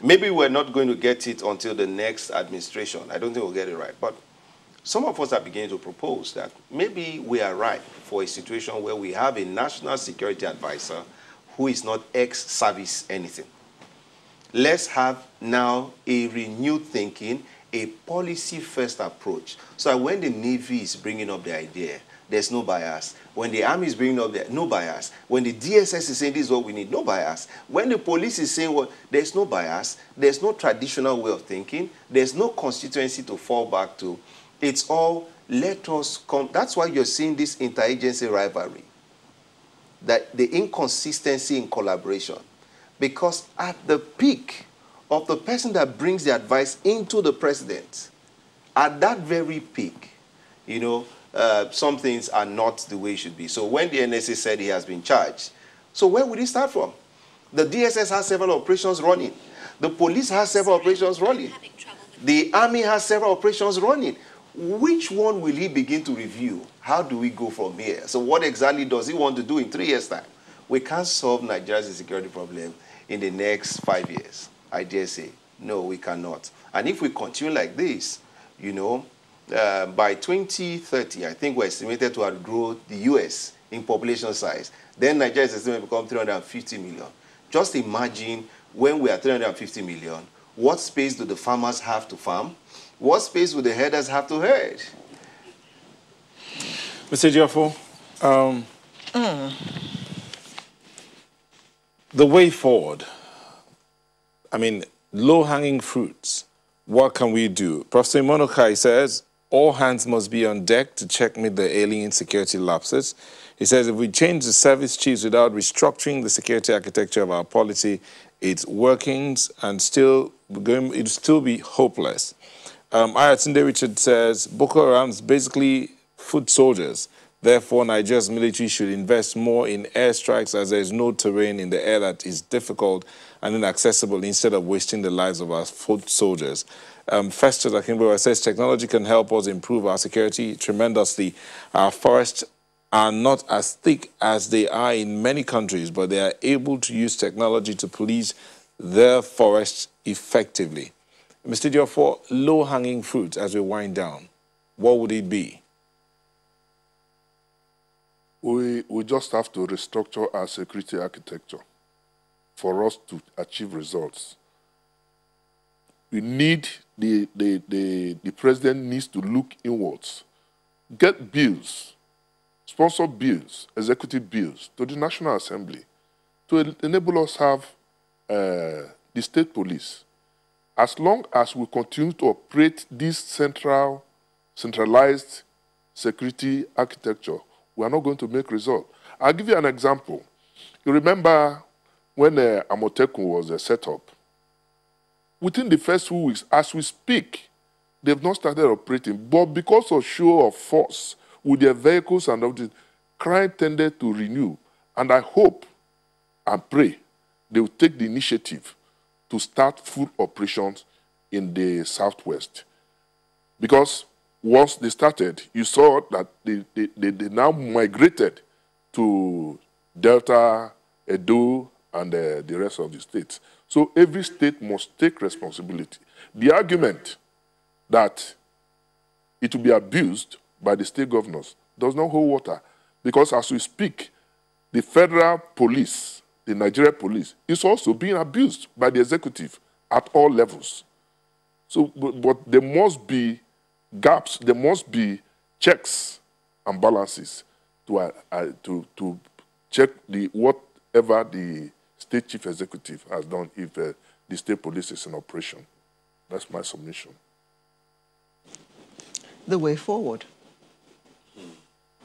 maybe we're not going to get it until the next administration. I don't think we'll get it right. But some of us are beginning to propose that maybe we are right for a situation where we have a national security advisor who is not ex-service anything. Let's have now a renewed thinking, a policy-first approach, so when the Navy is bringing up the idea, there's no bias. When the army is bringing up there, no bias. When the DSS is saying this is what we need, no bias. When the police is saying what, there's no bias. There's no traditional way of thinking. There's no constituency to fall back to. It's all let us come. That's why you're seeing this interagency rivalry that the inconsistency in collaboration. Because at the peak of the person that brings the advice into the president, at that very peak, you know, uh, some things are not the way it should be. So when the NSA said he has been charged, so where would he start from? The DSS has several operations running. The police has several operations running. The army has several operations running. Which one will he begin to review? How do we go from here? So what exactly does he want to do in three years' time? We can't solve Nigeria's security problem in the next five years. I dare say, no, we cannot. And if we continue like this, you know, uh, by 2030, I think we're estimated to outgrow the U.S. in population size. Then Nigeria is estimated to become 350 million. Just imagine when we are 350 million, what space do the farmers have to farm? What space would the herders have to herd? Mr. Ejiofor, um, mm. the way forward, I mean, low-hanging fruits, what can we do? Professor Monokai says, all hands must be on deck to checkmate the alien security lapses. He says if we change the service chiefs without restructuring the security architecture of our policy, its workings and still going, it'll still be hopeless. Um, Ayotunde Richard says Boko Haram is basically foot soldiers. Therefore, Nigeria's military should invest more in airstrikes as there is no terrain in the air that is difficult and inaccessible instead of wasting the lives of our foot soldiers. Um, Festus Akinbo says technology can help us improve our security tremendously. Our forests are not as thick as they are in many countries, but they are able to use technology to police their forests effectively. Mr. Ejiofor low-hanging fruit as we wind down, what would it be? We, we just have to restructure our security architecture for us to achieve results. we need the, the, the, the president needs to look inwards, get bills, sponsor bills, executive bills to the National Assembly to enable us have uh, the state police. As long as we continue to operate this central, centralized security architecture, we are not going to make results. I'll give you an example. You remember when uh, Amotekun was uh, set up? Within the first few weeks, as we speak, they've not started operating. But because of show of force with their vehicles and everything, crime tended to renew. And I hope and pray they will take the initiative to start full operations in the southwest. Because once they started, you saw that they, they, they, they now migrated to Delta, Edo, and uh, the rest of the states. So every state must take responsibility. The argument that it will be abused by the state governors does not hold water because as we speak, the federal police, the Nigeria police, is also being abused by the executive at all levels. So, but, but there must be gaps, there must be checks and balances to, uh, uh, to, to check the whatever the state chief executive has done if uh, the state police is in operation. That's my submission. The way forward.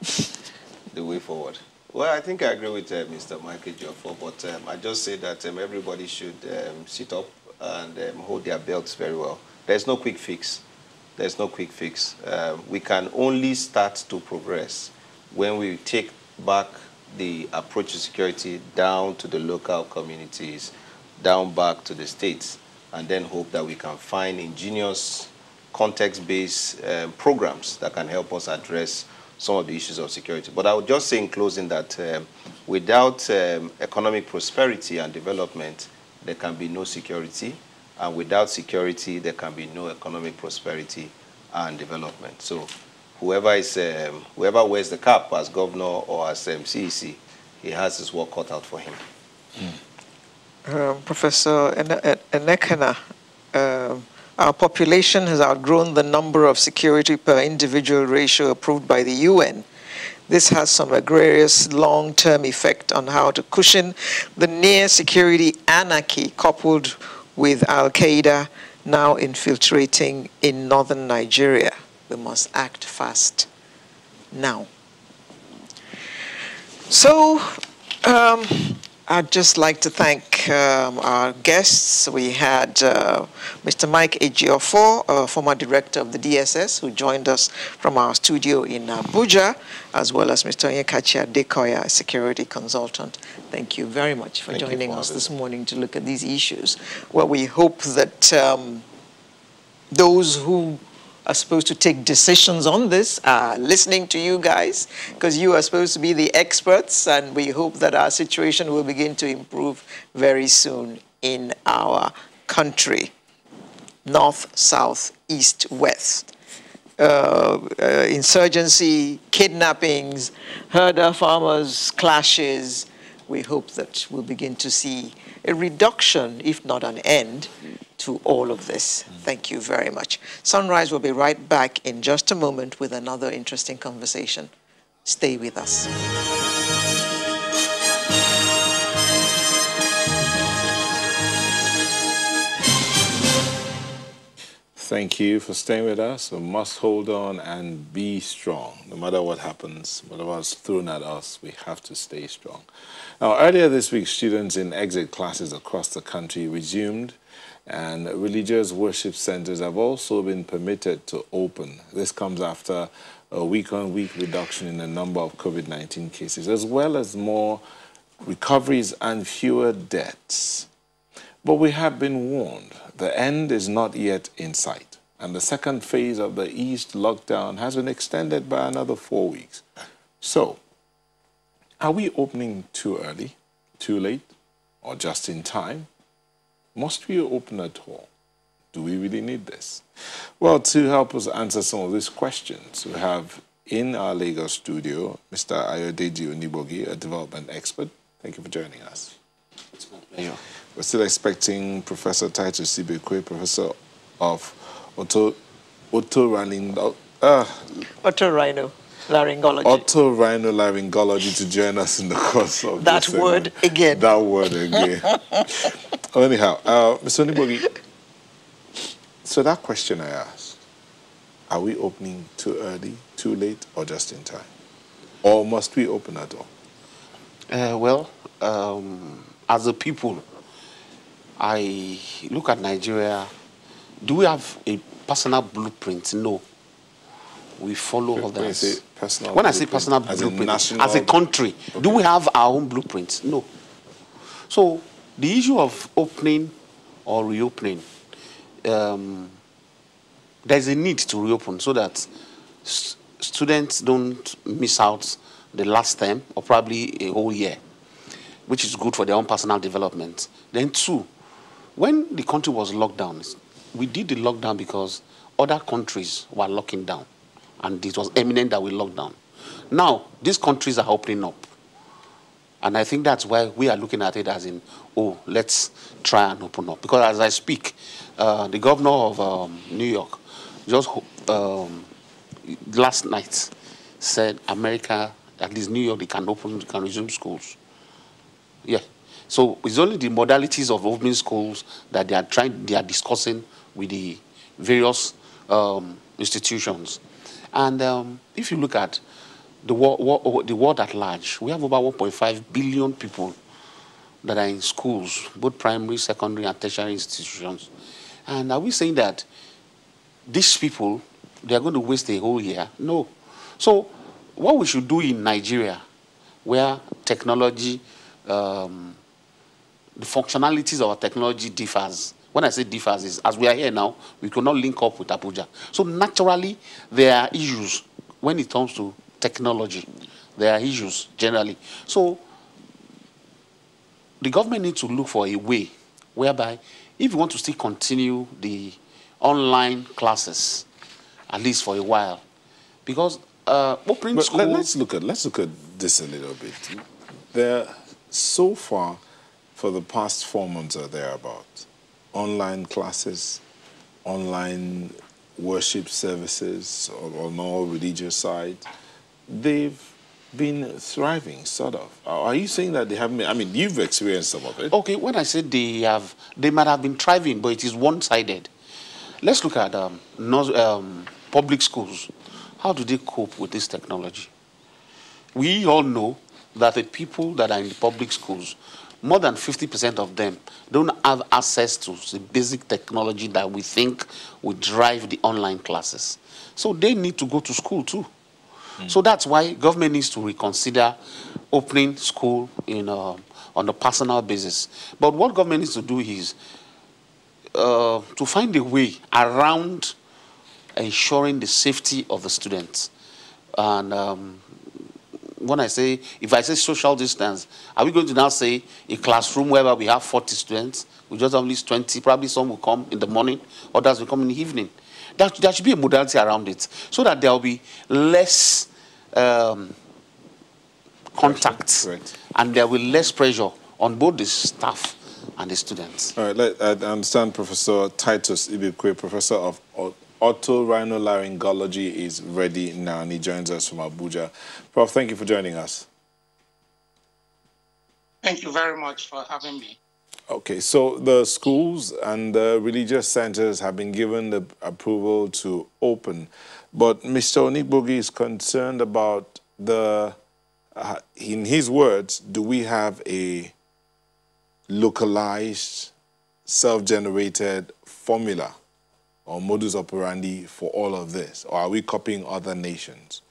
the way forward. Well, I think I agree with uh, Mr. Michael Ejiofor, but um, I just say that um, everybody should um, sit up and um, hold their belts very well. There's no quick fix. There's no quick fix. Um, we can only start to progress when we take back the approach to security down to the local communities, down back to the states, and then hope that we can find ingenious context-based um, programs that can help us address some of the issues of security. But I would just say in closing that um, without um, economic prosperity and development, there can be no security. And without security, there can be no economic prosperity and development. So whoever is um, whoever wears the cap as governor or as um, CEC, he has his work cut out for him. Mm. Professor Enekana, uh, our population has outgrown the number of security per individual ratio approved by the UN. This has some egregious long-term effect on how to cushion the near security anarchy coupled with Al-Qaeda now infiltrating in northern Nigeria. We must act fast now. So, um, I'd just like to thank um, our guests. We had uh, Mr. Mike Ejiofor, uh, former director of the DSS, who joined us from our studio in Abuja, as well as Mr. Onyekachi Adekoya, a security consultant. Thank you very much for thank joining for us this morning to look at these issues. Well, we hope that um, those who are supposed to take decisions on this are listening to you guys because you are supposed to be the experts and we hope that our situation will begin to improve very soon in our country. North, south, east, west. Uh, uh, insurgency, kidnappings, herder farmers clashes. We hope that we'll begin to see a reduction, if not an end, to all of this. Thank you very much. Sunrise will be right back in just a moment with another interesting conversation. Stay with us. Thank you for staying with us. We must hold on and be strong. No matter what happens, whatever's thrown at us, we have to stay strong. Now, earlier this week, students in exit classes across the country resumed and religious worship centers have also been permitted to open. This comes after a week-on-week -week reduction in the number of COVID-19 cases, as well as more recoveries and fewer deaths. But we have been warned the end is not yet in sight, and the second phase of the East lockdown has been extended by another four weeks. So, are we opening too early, too late, or just in time? Must we open at all? Do we really need this? Well, to help us answer some of these questions, we have in our Lagos studio Mr. Ayodeji Onigbogi, a development expert. Thank you for joining us. It's my pleasure. We're still expecting Professor Titus Ibekwe, Professor of auto, otorhinolaryngology. Uh, otorhinolaryngology. Otorhinolaryngology to join us in the course of that word again. That word again. Anyhow, uh, Mr. Onigbogi, so that question I asked, are we opening too early, too late, or just in time? Or must we open at all? Uh, well, um, as a people, I look at Nigeria. Do we have a personal blueprint? No. We follow when others. Personal when I say personal as blueprint, a as a country, okay. do we have our own blueprint? No. So the issue of opening or reopening, um, there's a need to reopen so that students don't miss out the last term or probably a whole year, which is good for their own personal development. Then two, when the country was locked down, we did the lockdown because other countries were locking down, and it was eminent that we locked down. Now, these countries are opening up. And I think that's why we are looking at it as in, oh, let's try and open up. Because as I speak, uh, the governor of um, New York just um, last night said America, at least New York, they can open, they can resume schools. Yeah. So it's only the modalities of opening schools that they are trying, they are discussing with the various um, institutions. And um, if you look at the world, the world at large, we have about 1.5 billion people that are in schools, both primary, secondary, and tertiary institutions. And are we saying that these people, they are going to waste a whole year? No. So what we should do in Nigeria, where technology um, the functionalities of our technology differs. When I say differs, is as we are here now, we cannot link up with Abuja. So naturally, there are issues when it comes to technology. There are issues generally. So the government needs to look for a way whereby if you want to still continue the online classes, at least for a while, because uh, opening but schools... Let's look at let's look at this a little bit. There, so far, for the past four months or thereabout. Online classes, online worship services on all religious side, they've been thriving, sort of. Are you saying that they haven't been, I mean, you've experienced some of it. Okay, when I said they have, they might have been thriving, but it is one-sided. Let's look at um, um, public schools. How do they cope with this technology? We all know that the people that are in the public schools more than 50% of them don't have access to the basic technology that we think will drive the online classes. So they need to go to school too. Mm. So that's why government needs to reconsider opening school in, uh, on a personal basis. But what government needs to do is uh, to find a way around ensuring the safety of the students. And um, when I say, if I say social distance, are we going to now say a classroom where we have 40 students, we just have at least 20, probably some will come in the morning, others will come in the evening. That, there should be a modality around it so that there will be less um, contact right. and there will be less pressure on both the staff and the students. All right, I understand Professor Titus Ibekwe, Professor of otorhinolaryngology is ready now and he joins us from Abuja. Prof, thank you for joining us. Thank you very much for having me. Okay, so the schools and the religious centers have been given the approval to open, but Mr. Onigbogi is concerned about the, uh, in his words, do we have a localized, self-generated formula or modus operandi for all of this? Or are we copying other nations?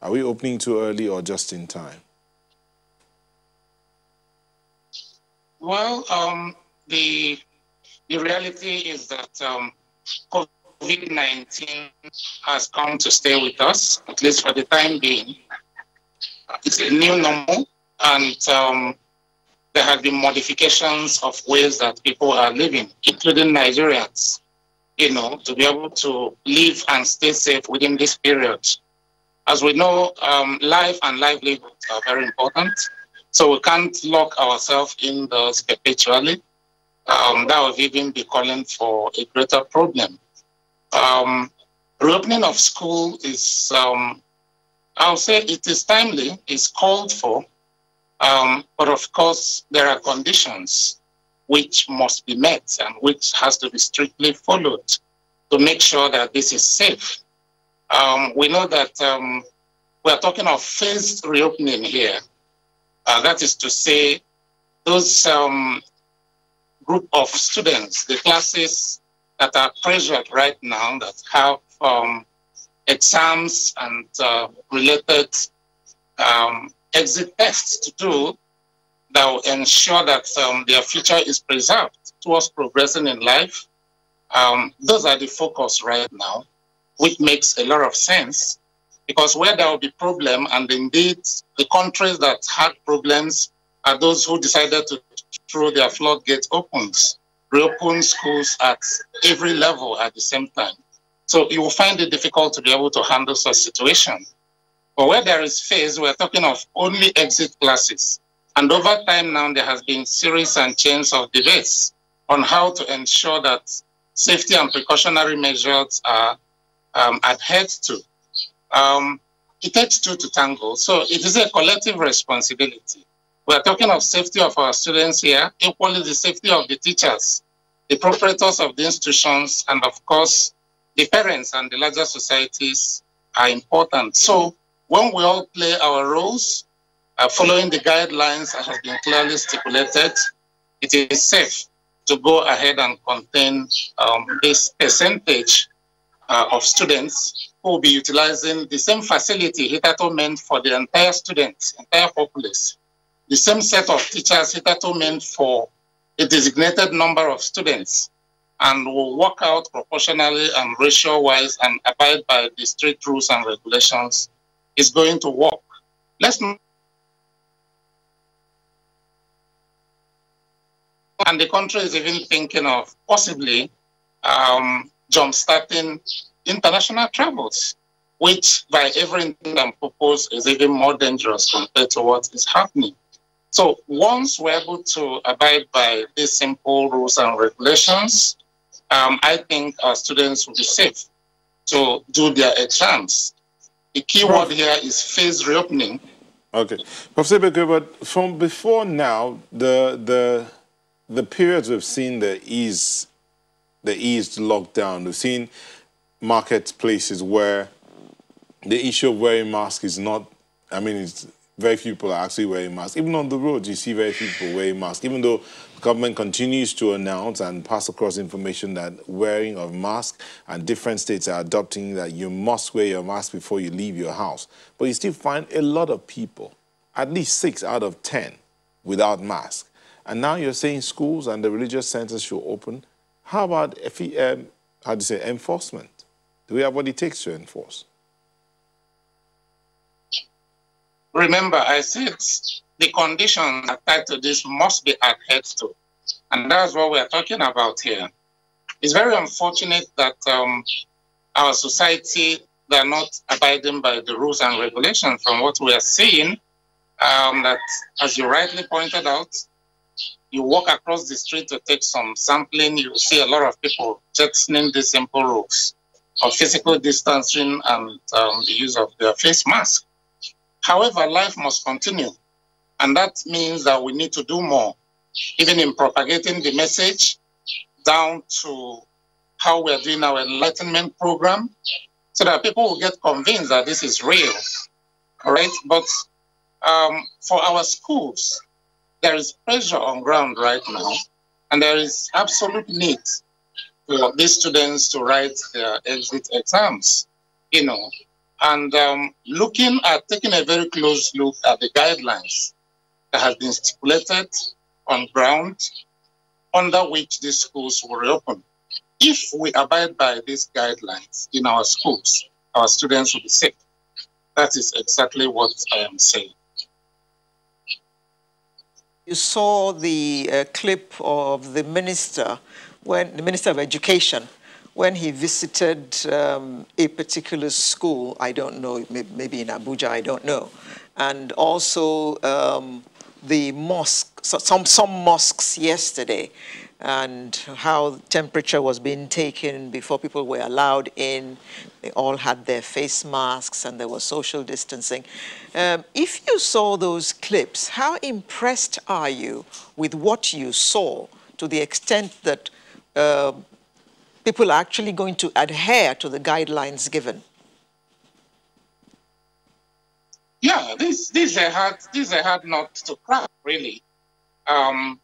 Are we opening too early or just in time? Well, um, the, the reality is that um, COVID-19 has come to stay with us, at least for the time being. It's a new normal, and um, there have been modifications of ways that people are living, including Nigerians you know, to be able to live and stay safe within this period. As we know, um, life and livelihood are very important. So we can't lock ourselves indoors perpetually. Um, that would even be calling for a greater problem. Um, reopening of school is, um, I'll say it is timely, it's called for, um, but of course there are conditions which must be met and which has to be strictly followed to make sure that this is safe. Um, we know that um, we're talking of phased reopening here. Uh, that is to say, those um, group of students, the classes that are pressured right now, that have um, exams and uh, related um, exit tests to do, that will ensure that um, their future is preserved towards progressing in life. Um, those are the focus right now, which makes a lot of sense because where there will be problem, and indeed the countries that had problems are those who decided to throw their floodgates open, reopen schools at every level at the same time. So you will find it difficult to be able to handle such situation. But where there is phase, we're talking of only exit classes. And over time now, there has been series and chains of debates on how to ensure that safety and precautionary measures are um, adhered to. Um, it takes two to tango, so it is a collective responsibility. We are talking of safety of our students here, equally the safety of the teachers, the proprietors of the institutions, and of course, the parents and the larger societies are important. So when we all play our roles, uh, following the guidelines that have been clearly stipulated, it is safe to go ahead and contain um, this percentage uh, of students who will be utilizing the same facility hitherto meant for the entire students, entire populace, the same set of teachers hitherto meant for a designated number of students, and will work out proportionally and ratio-wise and abide by the strict rules and regulations is going to work. Let's and the country is even thinking of possibly um, jump-starting international travels, which by every intent purpose is even more dangerous compared to what is happening. So once we're able to abide by these simple rules and regulations, um, I think our students will be safe to do their exams. The key word here is phase reopening. Okay, Professor Baker, but from before now, the the the periods we've seen the ease, the eased lockdown, we've seen marketplaces where the issue of wearing masks is not, I mean, it's very few people are actually wearing masks. Even on the roads, you see very few people wearing masks, even though the government continues to announce and pass across information that wearing of masks and different states are adopting that you must wear your mask before you leave your house. But you still find a lot of people, at least six out of 10, without masks. And now you're saying schools and the religious centers should open. How about, um, how do you say, enforcement? Do we have what it takes to enforce? Remember, I said the conditions attached to this must be adhered to. And that's what we're talking about here. It's very unfortunate that um, our society, they're not abiding by the rules and regulations from what we are seeing. Um, that, as you rightly pointed out, you walk across the street to take some sampling, you see a lot of people jettisoning these simple rules of physical distancing and um, the use of their face mask. However, life must continue. And that means that we need to do more, even in propagating the message down to how we're doing our enlightenment program, so that people will get convinced that this is real. All right. But um, for our schools, there is pressure on ground right now, and there is absolute need for these students to write their exit exams, you know, and um, looking at taking a very close look at the guidelines that have been stipulated on ground under which these schools will reopen. If we abide by these guidelines in our schools, our students will be safe. That is exactly what I am saying. You saw the uh, clip of the minister, when the Minister of Education, when he visited um, a particular school, I don't know, maybe in Abuja, I don't know, and also um, the mosque, so some, some mosques yesterday, and how temperature was being taken before people were allowed in. They all had their face masks and there was social distancing. Um, if you saw those clips, how impressed are you with what you saw to the extent that uh, people are actually going to adhere to the guidelines given? Yeah, this, this, is, a hard, this is a hard nut to crack, really. Um,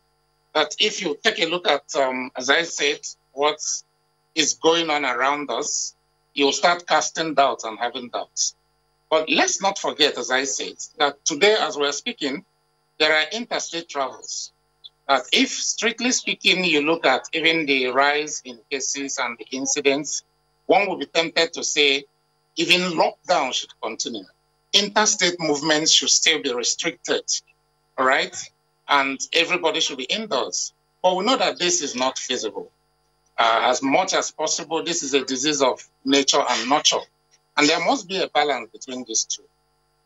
that if you take a look at, um, as I said, what is going on around us, you'll start casting doubts and having doubts. But let's not forget, as I said, that today, as we're speaking, there are interstate travels. That if, strictly speaking, you look at even the rise in cases and the incidents, one would be tempted to say even lockdown should continue. Interstate movements should still be restricted, all right? And everybody should be indoors. But we know that this is not feasible. Uh, as much as possible, this is a disease of nature and nurture. And there must be a balance between these two.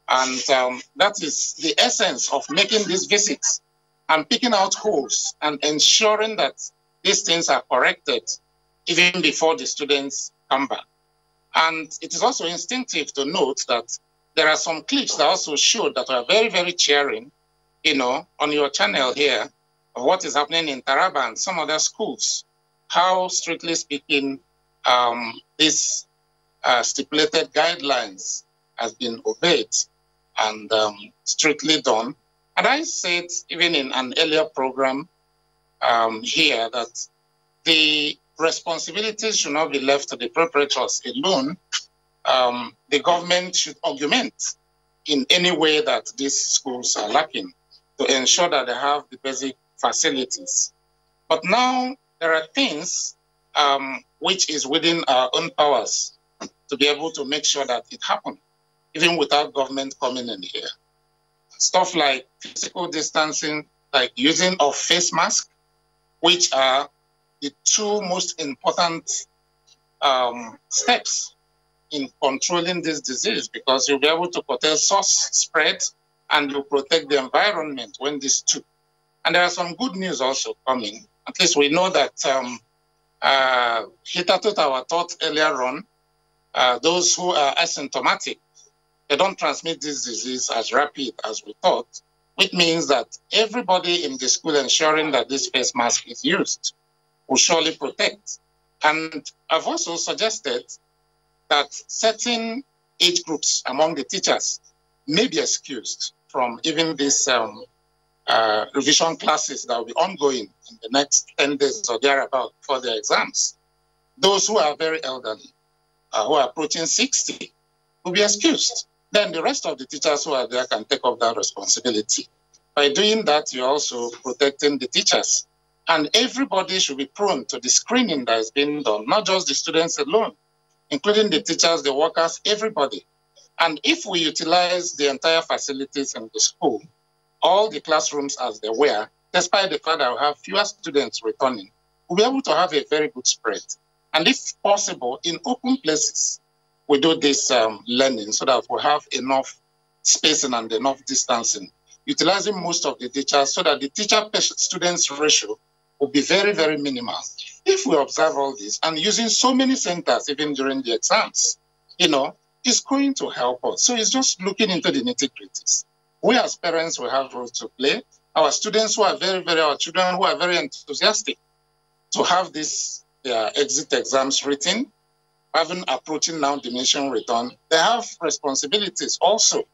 And um, that is the essence of making these visits and picking out holes and ensuring that these things are corrected even before the students come back. And it is also instinctive to note that there are some clips that also show that are very, very cheering you know, on your channel here of what is happening in Taraba and some other schools, how strictly speaking, um, this uh, stipulated guidelines has been obeyed and um, strictly done. And I said even in an earlier program um, here that the responsibilities should not be left to the preparators alone. Um, the government should augment in any way that these schools are lacking to ensure that they have the basic facilities. But now there are things um, which is within our own powers to be able to make sure that it happens, even without government coming in here. Stuff like physical distancing, like using of face mask, which are the two most important um, steps in controlling this disease because you'll be able to curtail source spread and you protect the environment when this too. And there are some good news also coming. At least we know that um, uh, our thought earlier on, uh, those who are asymptomatic, they don't transmit this disease as rapid as we thought, which means that everybody in the school ensuring that this face mask is used will surely protect. And I've also suggested that certain age groups among the teachers may be excused from even these um, uh, revision classes that will be ongoing in the next 10 days or thereabout for the exams. Those who are very elderly, uh, who are approaching 60, will be excused. Then the rest of the teachers who are there can take up that responsibility. By doing that, you're also protecting the teachers. And everybody should be prone to the screening that is being done, not just the students alone, including the teachers, the workers, everybody. And if we utilize the entire facilities in the school, all the classrooms as they were, despite the fact that we have fewer students returning, we'll be able to have a very good spread. And if possible, in open places, we do this um, learning so that we have enough spacing and enough distancing, utilizing most of the teachers so that the teacher-students ratio will be very, very minimal. If we observe all this and using so many centers even during the exams, you know, is going to help us. So it's just looking into the nitty gritties. We as parents will have roles to play. Our students who are very, very, our children who are very enthusiastic to have these their exit exams written, having approaching now the diminishing return, they have responsibilities also.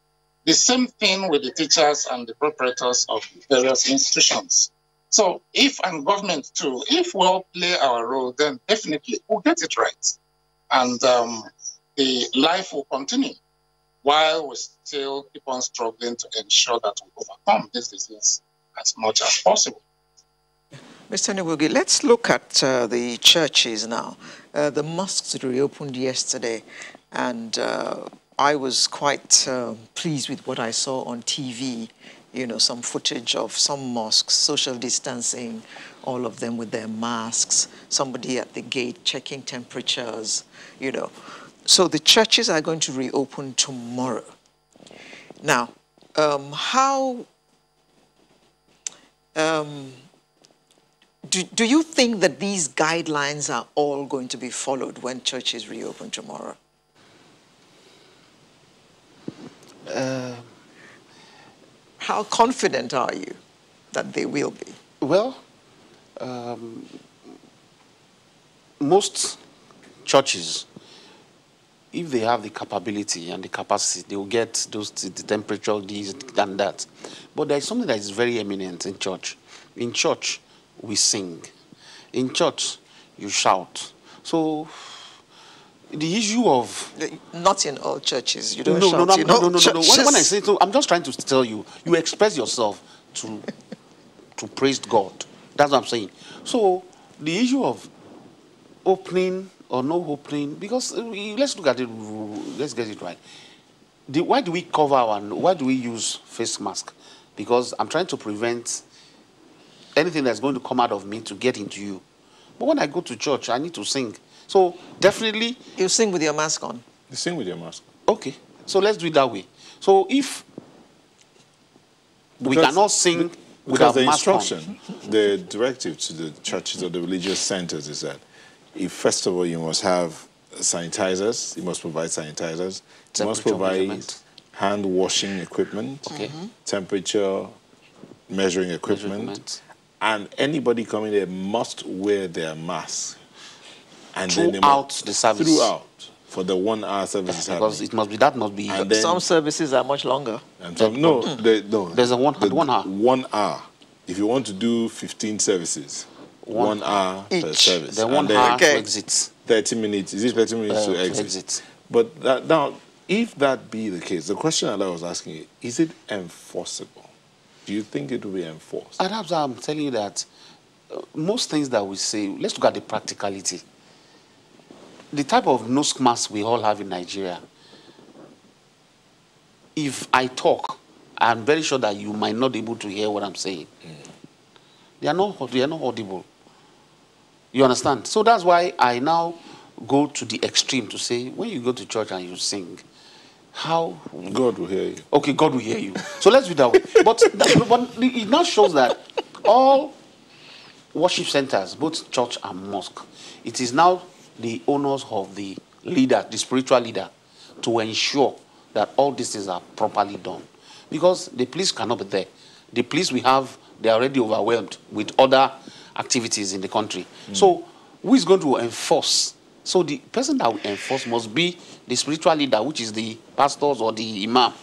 The same thing with the teachers and the preparators of various institutions. So if and government too, if we all play our role, then definitely we'll get it right. And um, the life will continue while we still keep on struggling to ensure that we overcome this disease as much as possible. Mr. Onigbogi, let's look at uh, the churches now. Uh, the mosques reopened yesterday, and uh, I was quite uh, pleased with what I saw on TV. You know, some footage of some mosques, social distancing, all of them with their masks, somebody at the gate checking temperatures, you know. So the churches are going to reopen tomorrow. Now, um, how um, do, do you think that these guidelines are all going to be followed when churches reopen tomorrow? Uh, How confident are you that they will be? Well, um, most churches, if they have the capability and the capacity, they will get those the temperature, this and that. But there is something that is very eminent in church. In church, we sing. In church, you shout. So the issue of Not in all churches. You don't no, shout. no, no, you no, no, no, no, no. When, when I say so, I'm just trying to tell you, you express yourself to to praise God. That's what I'm saying. So the issue of opening or no opening, because uh, we- let's look at it. Let's get it right. The, why do we cover our? Why do we use face mask? Because I'm trying to prevent anything that's going to come out of me to get into you. But when I go to church, I need to sing. So definitely you sing with your mask on. You sing with your mask. Okay, so let's do it that way. So if we cannot sing Because without the mask on, instruction, the directive to the churches or the religious centers is that if first of all you must have sanitizers, you must provide sanitizers, you must provide hand washing equipment, Okay. Mhm. temperature measuring equipment, equipment. and anybody coming there must wear their mask. And then they Throughout must- the service. Throughout for the one hour service is because happening. it must be that must be. And then- Some services are much longer. And some, no, the, no. There's a one- the one hour. One hour. If you want to do 15 services, one, One hour per Each. service. then one then hour Okay. to exit. 30 minutes. Is it 30 minutes Uh, to to exit? exit. But that, now, if that be the case, the question that I was asking you, is it enforceable? Do you think it will be enforced? And that's why I'm telling you that uh, most things that we say, let's look at the practicality. The type of nose mask we all have in Nigeria. If I talk, I'm very sure that you might not be able to hear what I'm saying. They are not. They are not audible. You understand? So that's why I now go to the extreme to say, when you go to church and you sing, how God will hear you. Okay, God will hear you. So let's do that way. But, that, but it now shows that all worship centers, both church and mosque, it is now the honors of the leader, the spiritual leader, to ensure that all these things are properly done. Because the police cannot be there. The police we have, they are already overwhelmed with other activities in the country. So who is going to enforce? So the person that will enforce must be the spiritual leader, which is the pastors or the imam.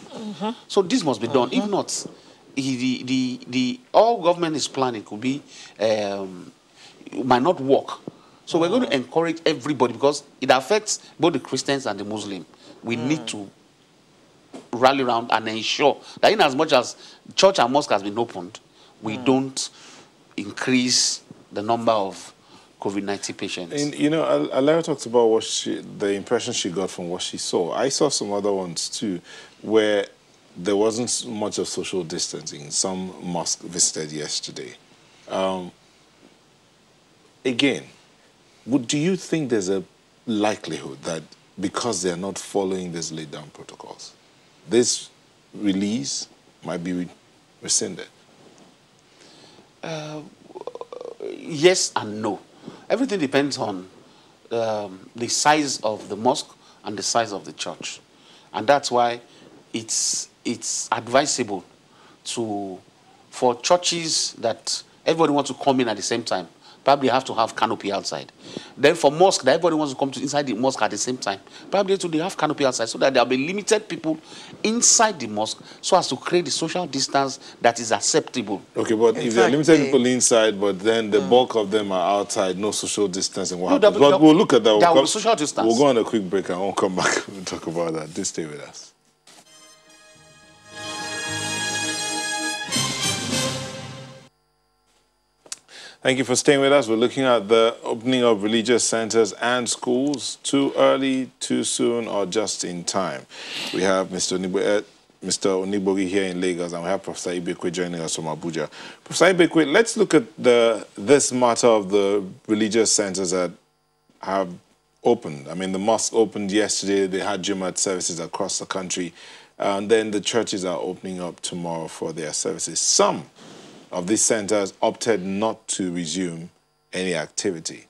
So this must be done. If not, he- the, the, the, all government is planning could be, um, might not work. So we're going to encourage everybody because it affects both the Christians and the Muslim. We need to rally around and ensure that in as much as church and mosque has been opened, we don't increase the number of COVID-19 patients. And, you know, Al- Alero talked about what she, the impression she got from what she saw. I saw some other ones too, where there wasn't much of social distancing. Some mosque visited yesterday. Um, again, would, do you think there's a likelihood that because they're not following these laid down protocols, this release might be re- rescinded? Yes and no. Everything depends on um, the size of the mosque and the size of the church, and that's why it's it's advisable to for churches that everybody wants to come in at the same time. Probably have to have canopy outside. Then for mosque, that everybody wants to come to inside the mosque at the same time. Probably to they have canopy outside so that there will be limited people inside the mosque, so as to create the social distance that is acceptable. Okay, but In if there are limited they- people inside, but then the bulk of them are outside, no social distancing, what No, happens? there- But there- we'll look at that. We'll, there come- social distance. we'll go on a quick break and we'll come back and talk about that. Do stay with us. Thank you for staying with us. We're looking at the opening of religious centers and schools. Too early, too soon, or just in time. We have Mr. Onibo, uh, Mr. Onigbogi here in Lagos, and we have Professor Ibekwe joining us from Abuja. Professor Ibekwe, let's look at the this matter of the religious centers that have opened. I mean, the mosque opened yesterday. They had Jumat services across the country. And then the churches are opening up tomorrow for their services. Some of these centers opted not to resume any activity.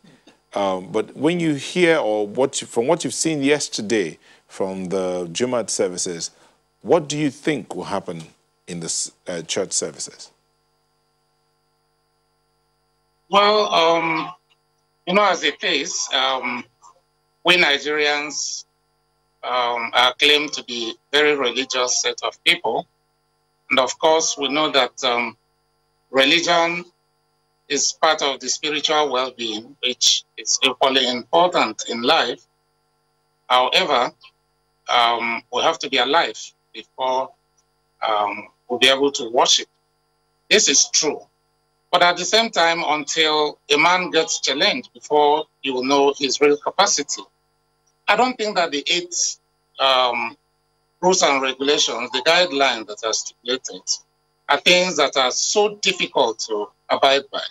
Um, but when you hear or what you, from what you've seen yesterday from the Jumat services, what do you think will happen in the uh, church services? Well, um, you know, as it is, um, we Nigerians um, are claimed to be very religious set of people. And of course, we know that um, religion is part of the spiritual well-being, which is equally important in life. However, um, we have to be alive before um, we'll be able to worship. This is true. But at the same time, until a man gets challenged before he will know his real capacity, I don't think that the eight um, rules and regulations, the guidelines that are stipulated, are things that are so difficult to abide by.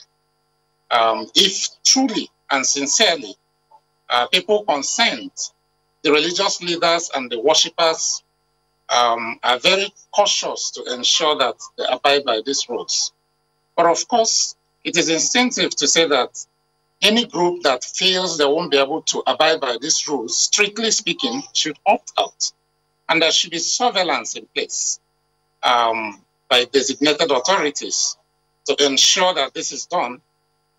Um, if truly and sincerely uh, people consent, the religious leaders and the worshippers um, are very cautious to ensure that they abide by these rules. But of course, it is instinctive to say that any group that feels they won't be able to abide by these rules, strictly speaking, should opt out. And there should be surveillance in place um, by designated authorities to ensure that this is done.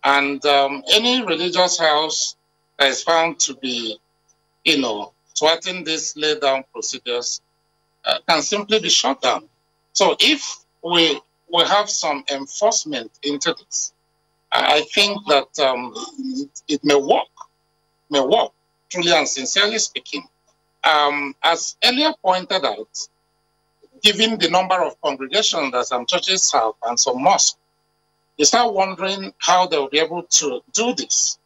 And um, any religious house that is found to be, you know, thwarting these laid down procedures uh, can simply be shut down. So if we, we have some enforcement into this, I think that um, it, it, may work, may work, truly and sincerely speaking. Um, as earlier pointed out, given the number of congregations that some churches have and some mosques, you start wondering how they'll be able to do this.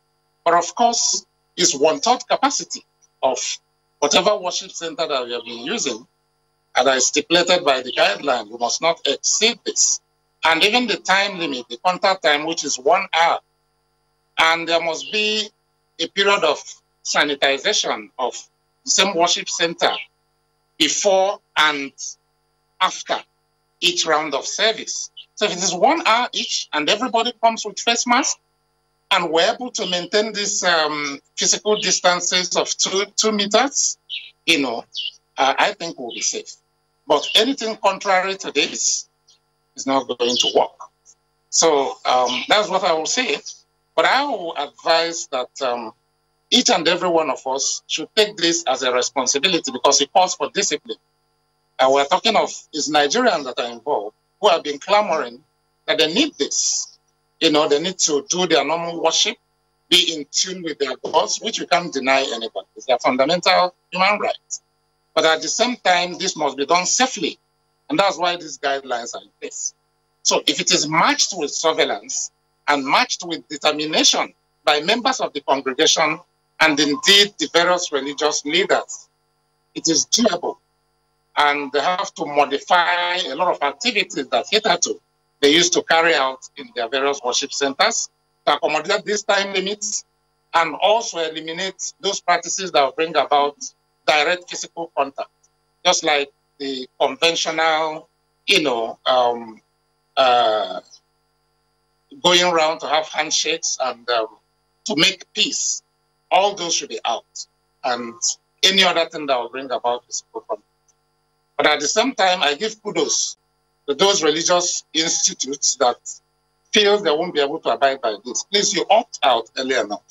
But of course, it's one-third capacity of whatever worship center that we have been using, and as stipulated by the guideline, we must not exceed this and even the time limit, the contact time, which is one hour. And there must be a period of sanitization of the same worship center before and after each round of service. So if it is one hour each and everybody comes with face mask, and we're able to maintain these um, physical distances of two, two meters, you know, uh, I think we'll be safe. But anything contrary to this, is not going to work. So um, that's what I will say. But I will advise that um, each and every one of us should take this as a responsibility because it calls for discipline. And we're talking of is Nigerians that are involved who have been clamoring that they need this. You know, they need to do their normal worship, be in tune with their gods, which we can't deny anybody. It's their fundamental human right. But at the same time, this must be done safely and that's why these guidelines are in place. So if it is matched with surveillance and matched with determination by members of the congregation and indeed the various religious leaders, it is doable. And they have to modify a lot of activities that hitherto they used to carry out in their various worship centers to accommodate these time limits and also eliminate those practices that bring about direct physical contact. Just like the conventional, you know, um, uh, going around to have handshakes and um, to make peace, all those should be out. And any other thing that will bring about physical conflict. But at the same time, I give kudos to those religious institutes that feel they won't be able to abide by this. Please, you opt out early enough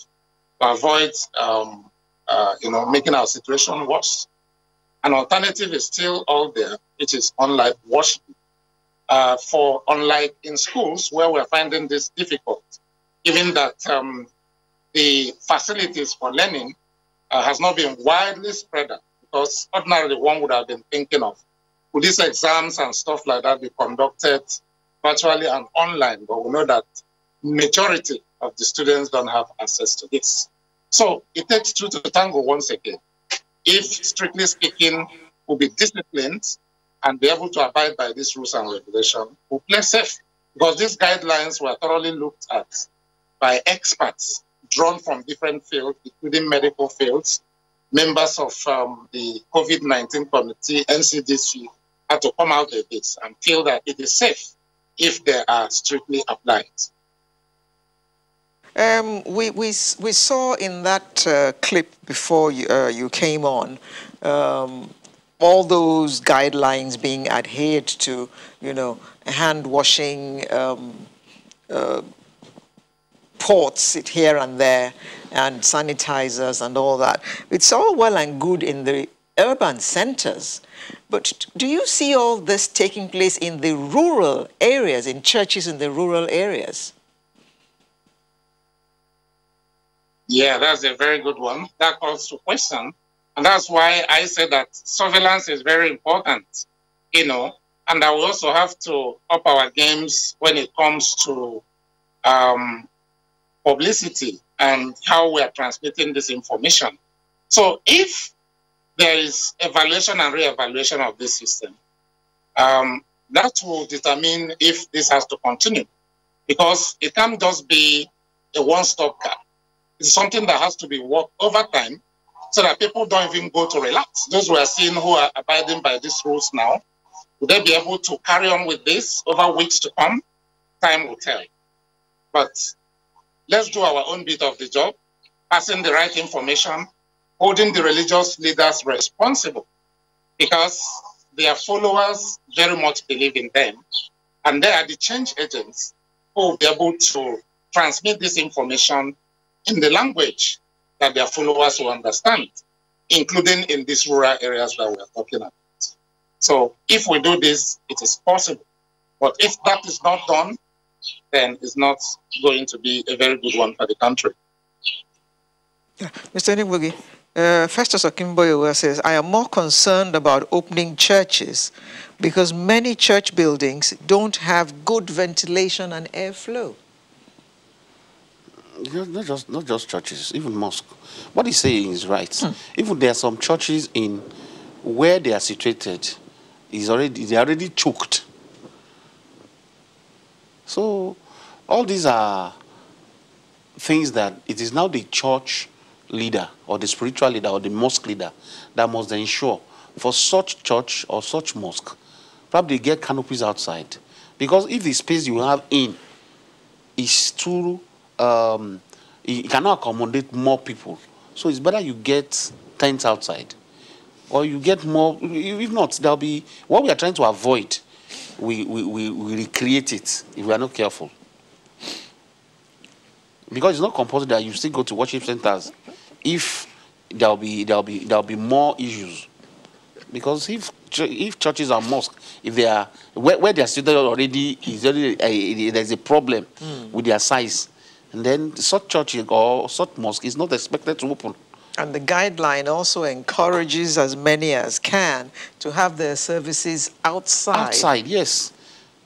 to avoid, um, uh, you know, making our situation worse. An alternative is still out there, which is worship. Uh, for unlike in schools where we're finding this difficult, given that um, the facilities for learning uh, has not been widely spread out, because ordinarily one would have been thinking of would these exams and stuff like that be conducted virtually and online, but we know that majority of the students don't have access to this. So it takes two to tango once again if strictly speaking, will be disciplined and be able to abide by these rules and regulations, will play safe. Because these guidelines were thoroughly looked at by experts drawn from different fields, including medical fields. Members of um, the COVID 19 committee, NCDC, had to come out with this and feel that it is safe if they are strictly applied. Um, we, we, we saw in that uh, clip before you, uh, you came on um, all those guidelines being adhered to, you know, hand washing, um, uh, ports it here and there, and sanitizers and all that. It's all well and good in the urban centers, but do you see all this taking place in the rural areas, in churches in the rural areas? Yeah, that's a very good one. That calls to question. And that's why I say that surveillance is very important, you know, and that we also have to up our games when it comes to um, publicity and how we are transmitting this information. So if there is evaluation and re-evaluation of this system, um, that will determine if this has to continue because it can't just be a one-stop cap. It's something that has to be worked over time so that people don't even go to relax. Those we are seeing who are abiding by these rules now, will they be able to carry on with this over weeks to come? Time will tell. But let's do our own bit of the job, passing the right information, holding the religious leaders responsible because their followers very much believe in them. And they are the change agents who will be able to transmit this information in the language that their followers will understand, including in these rural areas that we are talking about. So if we do this, it is possible. But if that is not done, then it's not going to be a very good one for the country. Yeah. Mr. Onigbogi, uh, Festus Okimboyo says, I am more concerned about opening churches because many church buildings don't have good ventilation and airflow. Not just, not just churches, even mosque. What he's saying is right. Hmm. Even there are some churches in where they are situated, is already they are already choked. So all these are things that it is now the church leader or the spiritual leader or the mosque leader that must ensure for such church or such mosque, probably get canopies outside. Because if the space you have in is too, um, it cannot accommodate more people. So it's better you get tents outside. Or you get more, if not, there'll be, what we are trying to avoid, we, we, we, we recreate it if we are not careful. Because it's not compulsory that you still go to worship centers if there'll be there'll be there'll be more issues. Because if if churches are mosques, if they are where, where they are situated already is already a, there's a problem mm. with their size, and then such church or such mosque is not expected to open. And the guideline also encourages as many as can to have their services outside. Outside, yes.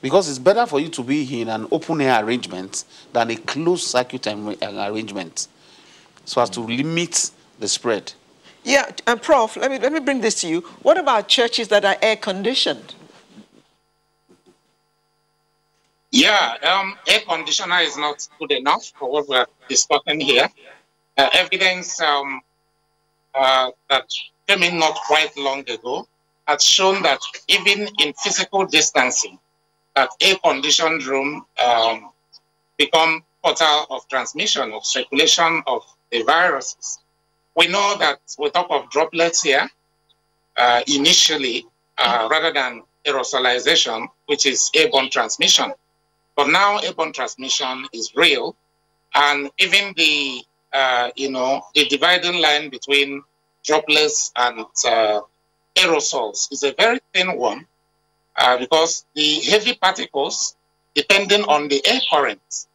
Because it's better for you to be in an open air arrangement than a closed circuit arrangement so as to limit the spread. Yeah, and Prof, let me, let me bring this to you. What about churches that are air conditioned? Yeah, um, air conditioner is not good enough for what we're discussing here. Uh, evidence um, uh, that came in not quite long ago has shown that even in physical distancing, that air-conditioned room um, become portal of transmission, of circulation of the viruses. We know that we talk of droplets here uh, initially, uh, rather than aerosolization, which is airborne transmission. But now airborne transmission is real, and even the uh, you know the dividing line between droplets and uh, aerosols is a very thin one uh, because the heavy particles, depending on the air current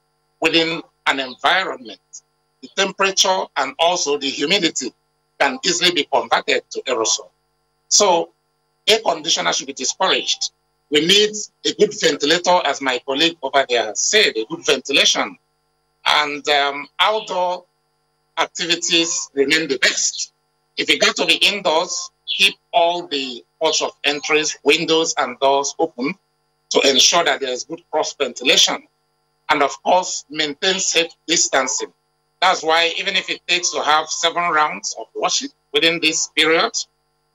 within an environment, the temperature and also the humidity can easily be converted to aerosol. So air conditioner should be discouraged. We need a good ventilator, as my colleague over there said, a good ventilation. And um, outdoor activities remain the best. If you go to the indoors, keep all the ports of entries, windows and doors open to ensure that there is good cross ventilation. And of course, maintain safe distancing. That's why even if it takes to have seven rounds of worship within this period,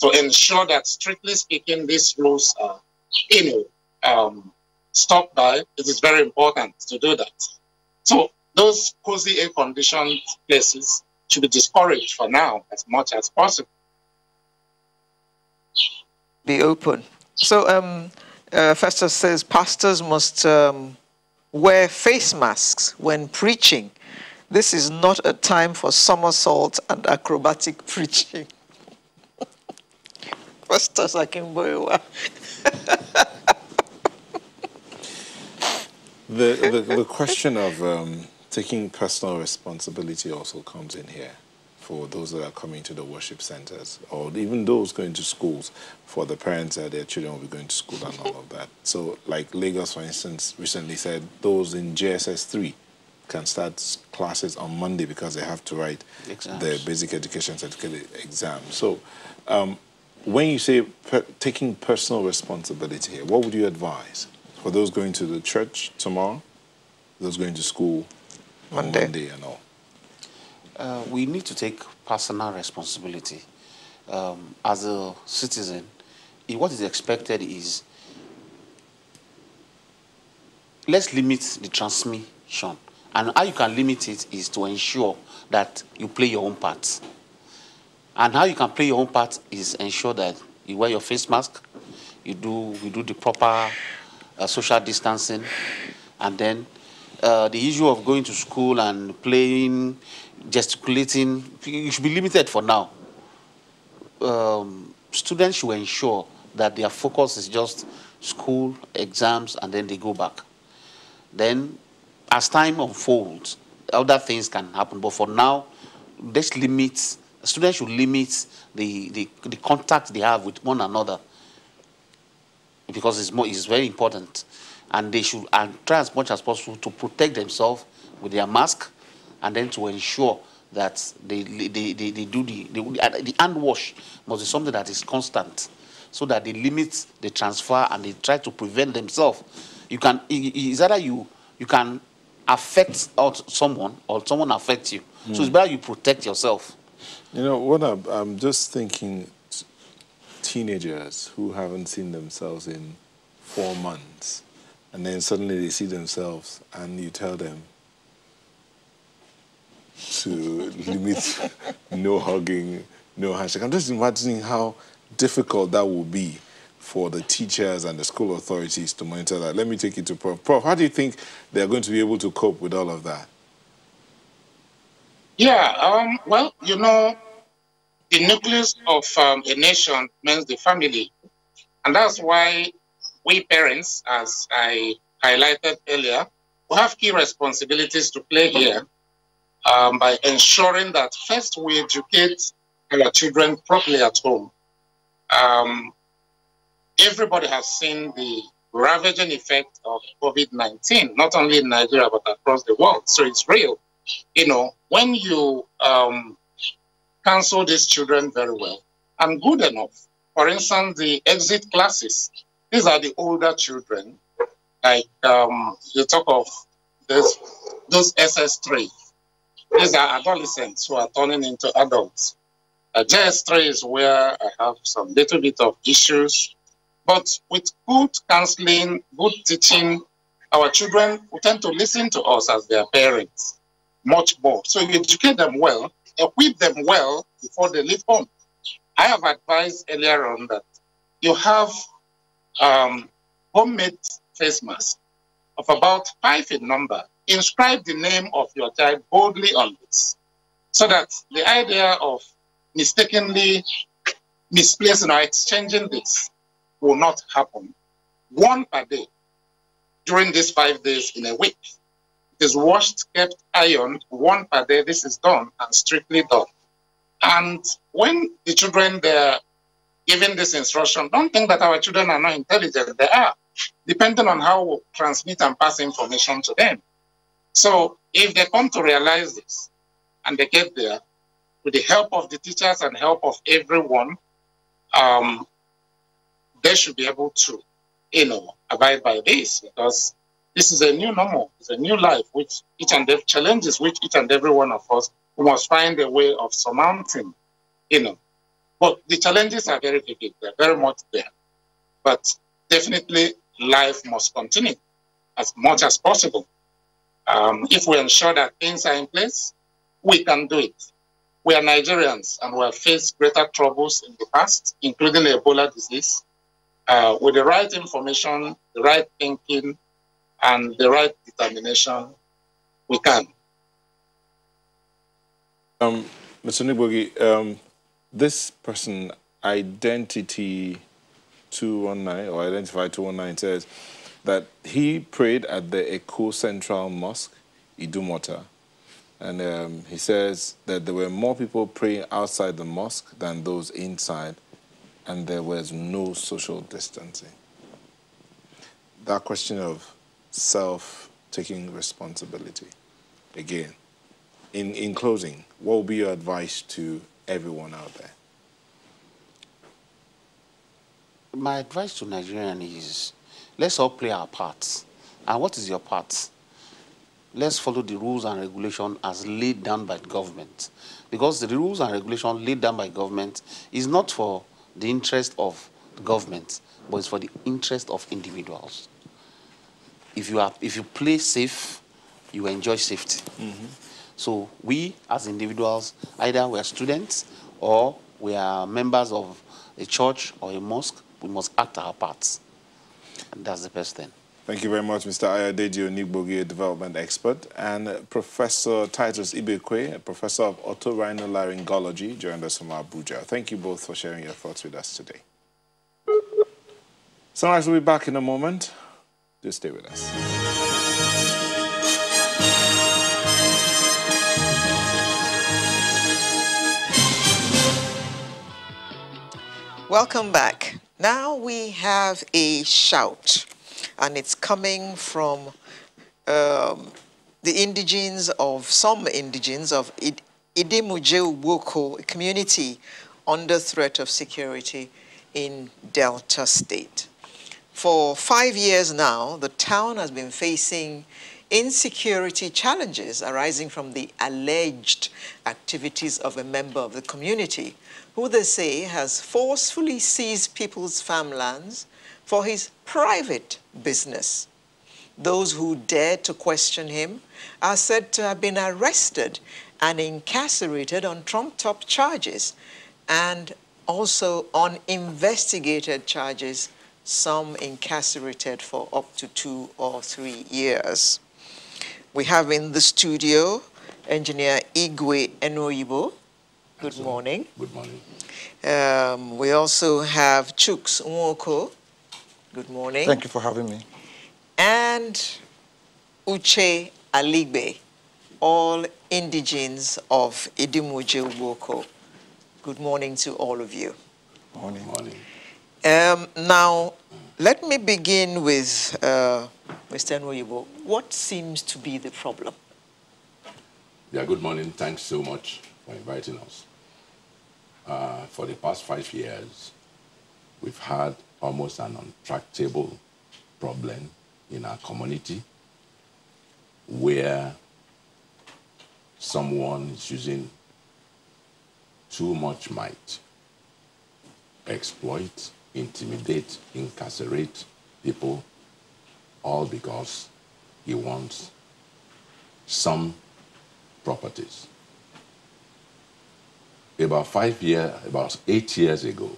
to ensure that strictly speaking, these rules are you know, um, stopped by, it is very important to do that. So those cozy air-conditioned places should be discouraged for now as much as possible. Be open. So um, uh, Festus says pastors must um, wear face masks when preaching. This is not a time for somersault and acrobatic preaching. Festus Akinboiwa. the, the, the question of um, taking personal responsibility also comes in here for those that are coming to the worship centers or even those going to schools for the parents that their children will be going to school and all of that. So like Lagos, for instance, recently said those in JSS 3 can start classes on Monday because they have to write Exams. the basic education certificate exam. So um, when you say per taking personal responsibility here, what would you advise for those going to the church tomorrow, those going to school Monday, Monday and all? Uh, we need to take personal responsibility. Um, as a citizen, what is expected is let's limit the transmission. And how you can limit it is to ensure that you play your own part. And how you can play your own part is ensure that you wear your face mask, you do, you do the proper uh, social distancing, and then uh, the issue of going to school and playing gesticulating, should be limited for now. Um, students should ensure that their focus is just school, exams, and then they go back. Then, as time unfolds, other things can happen. But for now, this limits, students should limit the, the, the contact they have with one another because it's, more, it's very important. And they should and try as much as possible to protect themselves with their mask and then to ensure that they, they, they, they do the, the, the hand wash must be something that is constant so that they limit the transfer and they try to prevent themselves. You can, it's either you, you can affect someone or someone affect you. Mm. So it's better you protect yourself. You know, what I'm, I'm just thinking teenagers who haven't seen themselves in four months and then suddenly they see themselves and you tell them, to limit no hugging, no handshake. I'm just imagining how difficult that will be for the teachers and the school authorities to monitor that. Let me take it to Prof. Prof, how do you think they're going to be able to cope with all of that? Yeah, um, well, you know, the nucleus of um, a nation means the family. And that's why we parents, as I highlighted earlier, we have key responsibilities to play here um, by ensuring that first we educate our children properly at home. Um, everybody has seen the ravaging effect of COVID-19, not only in Nigeria, but across the world. So it's real. You know, when you um, counsel these children very well and good enough, for instance, the exit classes, these are the older children. Like um, you talk of this, those SS3, these are adolescents who are turning into adults. Uh, JS3 is where I have some little bit of issues, but with good counseling, good teaching, our children will tend to listen to us as their parents much more. So you educate them well, equip them well before they leave home. I have advised earlier on that you have um, homemade face masks of about five in number inscribe the name of your child boldly on this so that the idea of mistakenly misplacing or exchanging this will not happen. One per day during these five days in a week. It is washed, kept, ironed, one per day. This is done and strictly done. And when the children they're given this instruction, don't think that our children are not intelligent. They are, depending on how we transmit and pass information to them. So if they come to realize this and they get there, with the help of the teachers and help of everyone, um, they should be able to, you know, abide by this because this is a new normal. It's a new life, which each and every challenges, which each and every one of us must find a way of surmounting, you know. But the challenges are very vivid. They're very much there. But definitely life must continue as much as possible. Um, if we ensure that things are in place, we can do it. We are Nigerians and we have faced greater troubles in the past, including Ebola disease. Uh, with the right information, the right thinking, and the right determination, we can. Um, Mr. Onigbogi, um, this person, identity 219 or identify 219 says that he prayed at the Echo Central Mosque, Idumota, and um, he says that there were more people praying outside the mosque than those inside, and there was no social distancing. That question of self taking responsibility, again, in, in closing, what will be your advice to everyone out there? My advice to Nigerians is let's all play our parts. And what is your part? Let's follow the rules and regulation as laid down by the government. Because the rules and regulation laid down by government is not for the interest of the government, but it's for the interest of individuals. If you, are, if you play safe, you enjoy safety. Mm -hmm. So we, as individuals, either we are students or we are members of a church or a mosque, we must act our parts. And that's the best thing. Thank you very much, Mr. Ayodeji Onigbogi, a development expert, and Professor Titus Ibekwe, professor of otorhinolaryngology, joined us from Abuja. Thank you both for sharing your thoughts with us today. Sunrise will be back in a moment. Just stay with us. Welcome back. Now we have a shout, and it's coming from um, the indigenes of some indigenes of Ugboko, a community under threat of security in Delta State. For five years now, the town has been facing insecurity challenges arising from the alleged activities of a member of the community who they say has forcefully seized people's farmlands for his private business. Those who dared to question him are said to have been arrested and incarcerated on trumped-up charges and also on investigated charges, some incarcerated for up to two or three years. We have in the studio engineer Igwe Enoyibo. Good morning. Good morning. Um, we also have Chuks Nwoko. Good morning. Thank you for having me. And Uche Aligbe, all indigenes of Idumuje Ugboko. Good morning to all of you. Morning. Morning. Um, now, let me begin with uh, Mr. Nwoyibo. What seems to be the problem? Yeah, good morning. Thanks so much for inviting us. Uh, for the past five years, we've had almost an untractable problem in our community where someone is using too much might, exploit, intimidate, incarcerate people, all because he wants some properties. About five years, about eight years ago,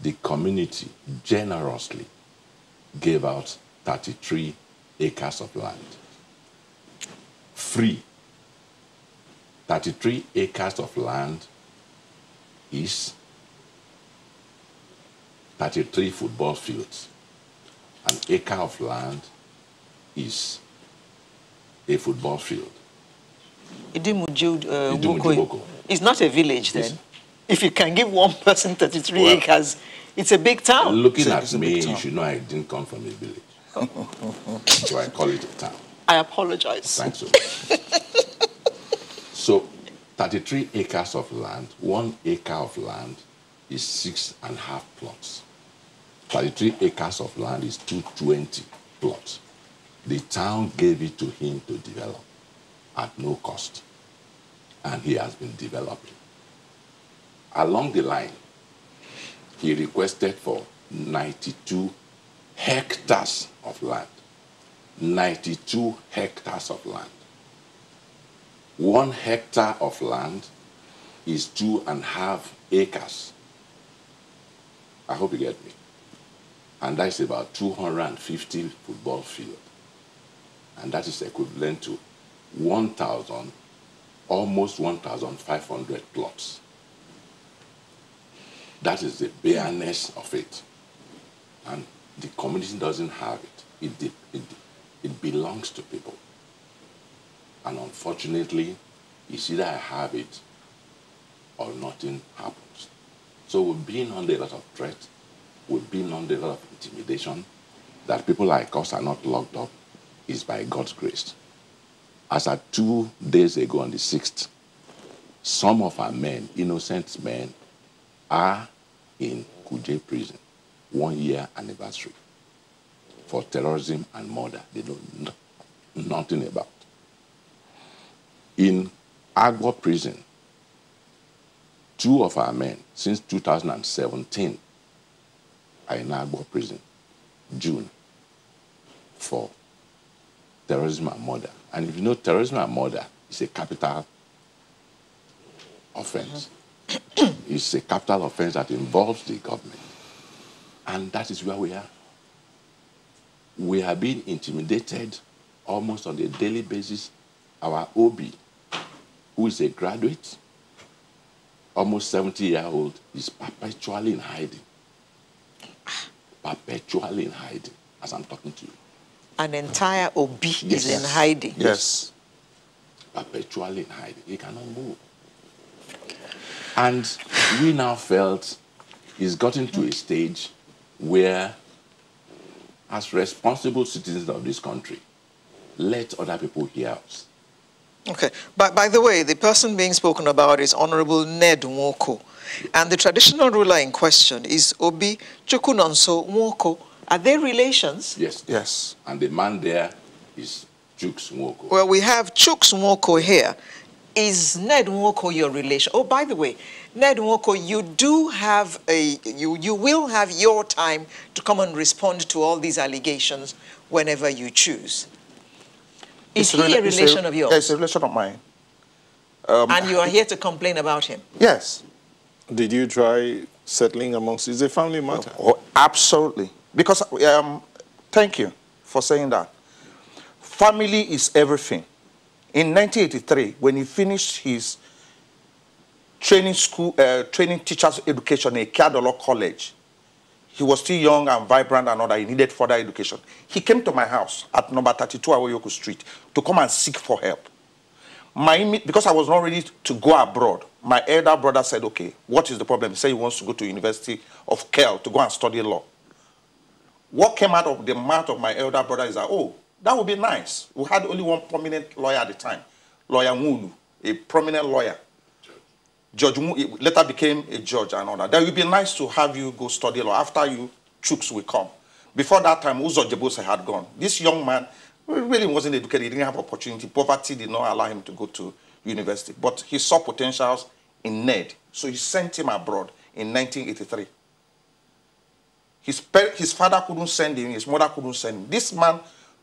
the community generously gave out 33 acres of land. Free. 33 acres of land is 33 football fields. An acre of land is a football field. Idumuje uh, Idumuje Ugboko. It's not a village then. Yes. If you can give one person 33 Well, acres, it's a big town. Looking It's at a me, you should know I didn't come from a village. so I call it a town. I apologize. Thanks so much. so 33 acres of land, one acre of land is six and a half plots. 33 acres of land is 220 plots. The town gave it to him to develop at no cost. And he has been developing. Along the line, he requested for 92 hectares of land. 92 hectares of land. One hectare of land is two and a half acres. I hope you get me. And that's about 250 football field. And that is equivalent to 1,000, almost 1,500 plots. That is the bareness of it. And the community doesn't have it. It, it, it belongs to people. And unfortunately, it's either I have it or nothing happens. So we've been under a lot of threat. We've been under a lot of intimidation. That people like us are not locked up is by God's grace. As at two days ago on the 6th, some of our men, innocent men, are in Kuje prison, one year anniversary for terrorism and murder. They know nothing about. In Agua prison, two of our men since 2017 are in Agua prison, June, for terrorism and murder. And if you know terrorism and murder is a capital offense. Mm-hmm. it's a capital offense that involves the government. And that is where we are. We are being intimidated almost on a daily basis. Our Obi, who is a graduate, almost 70 year old, is perpetually in hiding. Ah. Perpetually in hiding as I'm talking to you. An entire Obi yes. is in hiding. Yes. Perpetually in hiding. He cannot move. And we now felt it's gotten to a stage where, as responsible citizens of this country, let other people hear us. Okay. But by the way, the person being spoken about is Honorable Ned Nwoko. And the traditional ruler in question is Obi Chukwunonso Nwoko. Are they relations? Yes. Yes. And the man there is Chuks Nwoko. Well, we have Chuks Nwoko here. Is Ned Nwoko your relation? Oh, by the way, Ned Nwoko, you do have a, you, you will have your time to come and respond to all these allegations whenever you choose. Is it's he a, a relation a, of yours? It's a relation of mine. Um, and you are here to complain about him? Yes. Did you try settling amongst, is a family matter? Oh, absolutely. Because, um, thank you for saying that. Family is everything. In 1983, when he finished his training school, uh, training teachers education at Kiadolo College, he was still young and vibrant and all that. He needed further education. He came to my house at number 32 Awoyoko Street to come and seek for help. My, because I was not ready to go abroad, my elder brother said, okay, what is the problem? He said he wants to go to University of Keele to go and study law. What came out of the mouth of my elder brother is that, oh, that would be nice. We had only one prominent lawyer at the time, Lawyer Mulu, a prominent lawyer. Judge Mulu later became a judge and all that. That would be nice to have you go study law after you chooks will come. Before that time, Uzo Jebose had gone. This young man really wasn't educated. He didn't have opportunity. Poverty did not allow him to go to university. But he saw potentials in NED. So he sent him abroad in 1983. His, his father couldn't send him. His mother couldn't send him. This man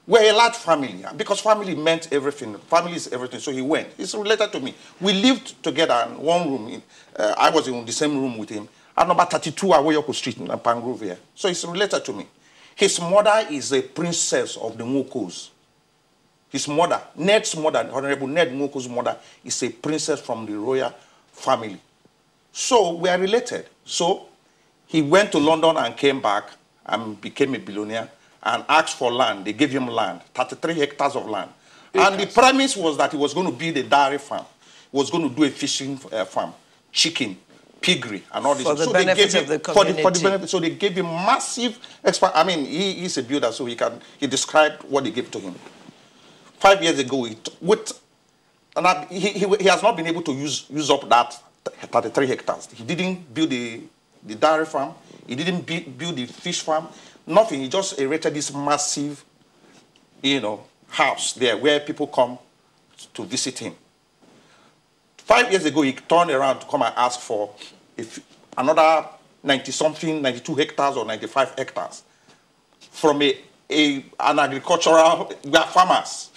we're a large family because family meant everything. Family is everything. So he went. He's related to me. We lived together in one room. In, uh, I was in the same room with him at number 32 Awoyoko Street in Palmgrove here. So he's related to me. His mother is a princess of the Nwokos. His mother, Ned's mother, Honorable Ned Nwoko's mother, is a princess from the royal family. So we are related. So he went to London and came back and became a billionaire and asked for land. They gave him land, 33 hectares of land. Acres. And the premise was that he was going to build a dairy farm. He was going to do a fishing uh, farm, chicken, piggery, and all this. For the so benefit of the community. For the, for the benefit, so they gave him massive, I mean, he, he's a builder, so he can, he described what they gave to him. Five years ago, he, with, and I, he, he, he has not been able to use, use up that 33 hectares. He didn't build the, the dairy farm. He didn't build the fish farm. Nothing. He just erected this massive, you know, house there where people come to visit him. Five years ago, he turned around to come and ask for if another 90 something, 92 hectares or 95 hectares from a, a, an agricultural, farmers.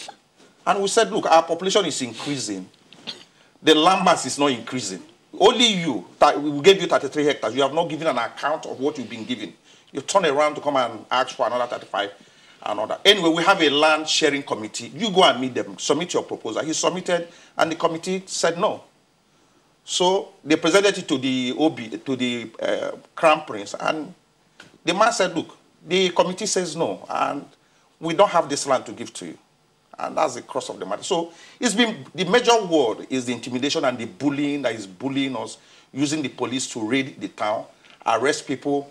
And we said, look, our population is increasing. The land mass is not increasing. Only you, we gave you 33 hectares. You have not given an account of what you've been given. You turn around to come and ask for another 35 and all that. Anyway, we have a land sharing committee. You go and meet them, submit your proposal. He submitted, and the committee said no. So they presented it to the Obi, to the uh, Crown Prince, and the man said, look, the committee says no, and we don't have this land to give to you. And that's the cross of the matter. So it's been, the major word is the intimidation and the bullying that is bullying us, using the police to raid the town, arrest people,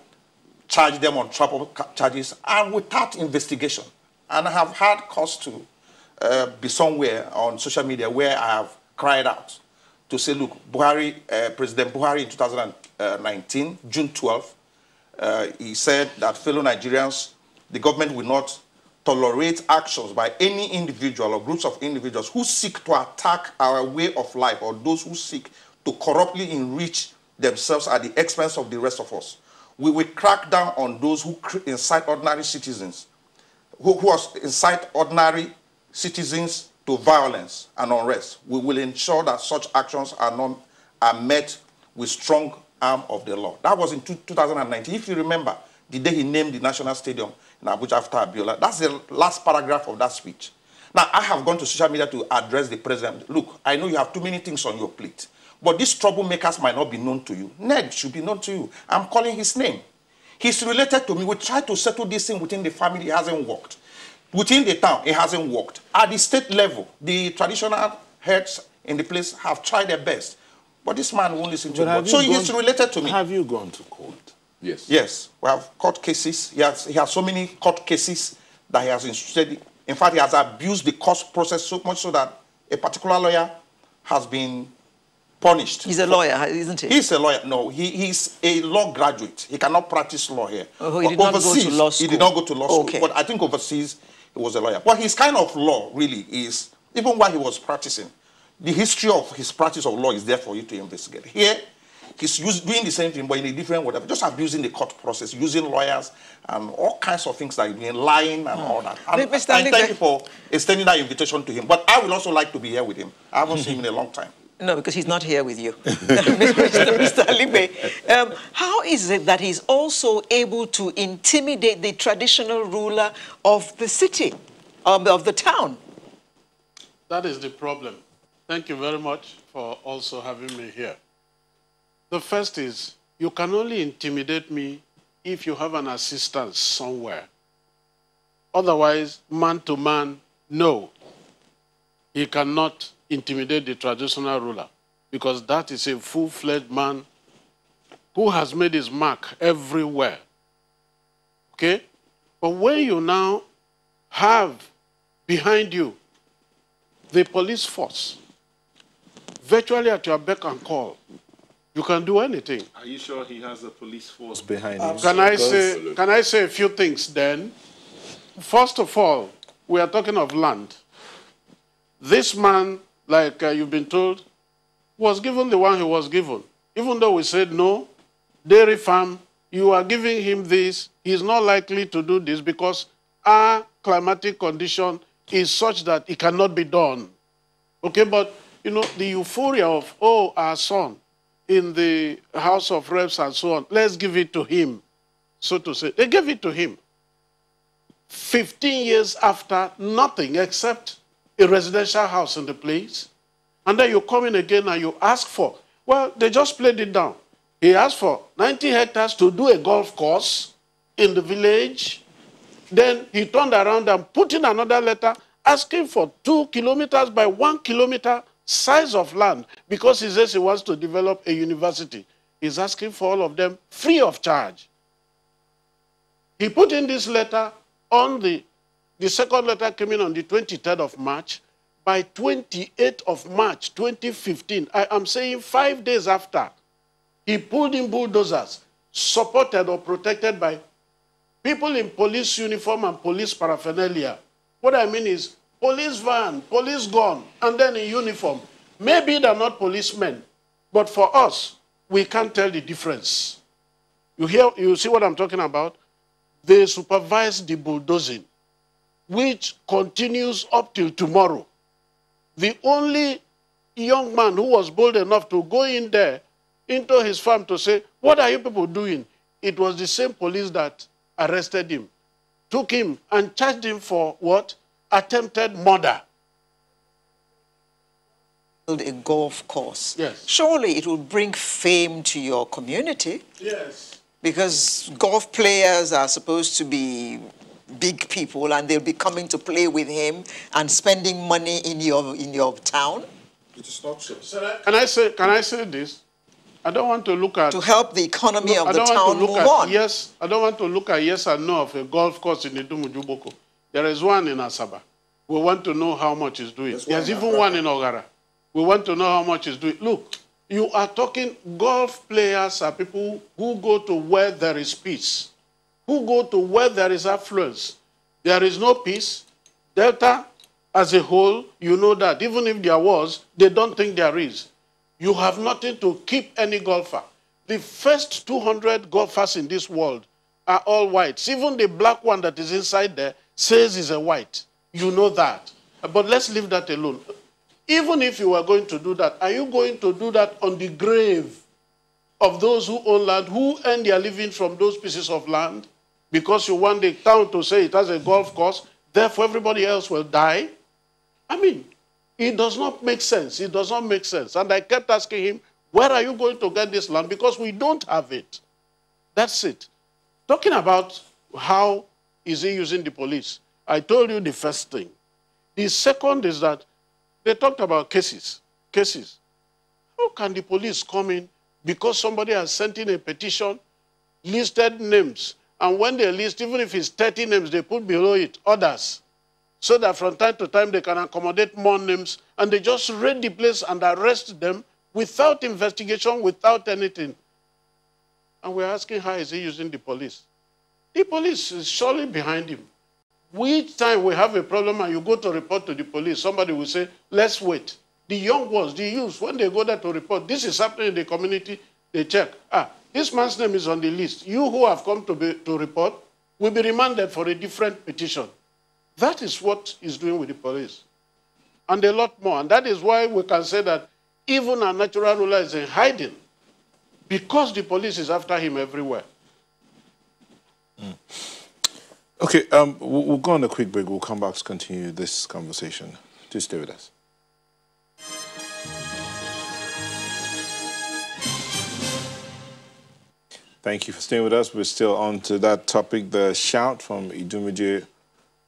charge them on trouble charges, and without investigation. And I have had cause to uh, be somewhere on social media where I have cried out to say, look, Buhari, uh, President Buhari in 2019, June 12th, uh, he said that fellow Nigerians, the government will not tolerate actions by any individual or groups of individuals who seek to attack our way of life or those who seek to corruptly enrich themselves at the expense of the rest of us. We will crack down on those who incite ordinary citizens, who, who incite ordinary citizens to violence and unrest. We will ensure that such actions are, not, are met with strong arm of the law. That was in 2019. If you remember, the day he named the National Stadium in Abuja after Abiola, that's the last paragraph of that speech. Now, I have gone to social media to address the president. Look, I know you have too many things on your plate, but these troublemakers might not be known to you. Ned should be known to you. I'm calling his name. He's related to me. We try to settle this thing within the family. It hasn't worked. Within the town, it hasn't worked. At the state level, the traditional heads in the place have tried their best. But this man won't listen to me. So he's related to me. Have you gone to court? Yes. Yes. We have court cases. He has, he has so many court cases that he has instituted. In fact, he has abused the court process so much so that a particular lawyer has been punished. He's a lawyer, isn't he? He's a lawyer. No, he, he's a law graduate. He cannot practice law here. Oh, he did not go to law school. He did not go to law school. Okay. But I think overseas, he was a lawyer. But his kind of law really is, even while he was practicing, the history of his practice of law is there for you to investigate. Here, he's used, doing the same thing, but in a different whatever, just abusing the court process, using lawyers and all kinds of things like being lying and all that. And, Mr. and Ligbe- thank you for extending that invitation to him. But I would also like to be here with him. I haven't seen him in a long time. No, because he's not here with you. Mr. Mr. Ligbe, um, how is it that he's also able to intimidate the traditional ruler of the city, um, of the town? That is the problem. Thank you very much for also having me here. The first is you can only intimidate me if you have an assistance somewhere. Otherwise, man to man, no. He cannot intimidate the traditional ruler because that is a full fledged man who has made his mark everywhere. Okay? But when you now have behind you the police force, virtually at your beck and call, you can do anything. Are you sure he has a police force behind him? Can I say, can I say a few things then? First of all, we are talking of land. This man, like uh, you've been told, was given the one he was given. Even though we said no, dairy farm, you are giving him this, he's not likely to do this because our climatic condition is such that it cannot be done. Okay, but you know, the euphoria of, oh, our son in the House of Reps and so on, let's give it to him, so to say. They gave it to him. 15 years after, nothing except a residential house in the place. And then you come in again and you ask for, well, they just played it down. He asked for 90 hectares to do a golf course in the village. Then he turned around and put in another letter asking for two kilometers by one kilometer size of land because he says he wants to develop a university. He's asking for all of them free of charge. He put in this letter on the, the second letter came in on the 23rd of March. By 28th of March 2015, I am saying five days after, he pulled in bulldozers supported or protected by people in police uniform and police paraphernalia. What I mean is police van, police gun, and then in uniform. Maybe they're not policemen, but for us, we can't tell the difference. You hear, you see what I'm talking about? They supervise the bulldozing. which continues up till tomorrow. The only young man who was bold enough to go in there into his farm to say, What are you people doing? It was the same police that arrested him, took him, and charged him for what? Attempted murder. A golf course. Yes. Surely it will bring fame to your community Yes. because golf players are supposed to be big people and they'll be coming to play with him and spending money in your in your town It is not so. Can I say, can I say this? I don't want to look at to help the economy No, of I the don't town want to move look at on. yes. I don't want to look at yes and no of a golf course in Idumuje Ugboko. There is one in Asaba. We want to know how much is doing. There's There's, one even one in Ogara. We want to know how much is doing. Look, you are talking golf players are people who go to where there is peace, who go to where there is affluence. There is no peace. Delta, as a whole, you know that. Even if there was, they don't think there is. You have nothing to keep any golfer. The first 200 golfers in this world are all whites. Even the black one that is inside there says he's a white. You know that. But let's leave that alone. Even if you were going to do that, are you going to do that on the grave of those who own land, who earn their living from those pieces of land? Because you want the town to say it has a golf course, therefore everybody else will die? I mean, it does not make sense. It does not make sense. And I kept asking him, where are you going to get this land? Because we don't have it. That's it. Talking about how is he using the police, I told you the first thing. The second is that they talked about cases. Cases. How can the police come in because somebody has sent in a petition, listed names, and when they list, even if it's 30 names, they put below it others, so that from time to time they can accommodate more names, and they just raid the place and arrest them without investigation, without anything. And we're asking how is he using the police? The police is surely behind him. Each time we have a problem and you go to report to the police, somebody will say, let's wait. The young ones, the youth, when they go there to report, this is happening in the community, they check. Ah, this man's name is on the list. You who have come to, be, to report will be remanded for a different petition. That is what he's doing with the police. And a lot more. And that is why we can say that even a natural ruler is in hiding because the police is after him everywhere. Okay, um, we'll, we'll go on a quick break. We'll come back to continue this conversation. Please stay with us. Thank you for staying with us. We're still on to that topic, the shout from Idumuje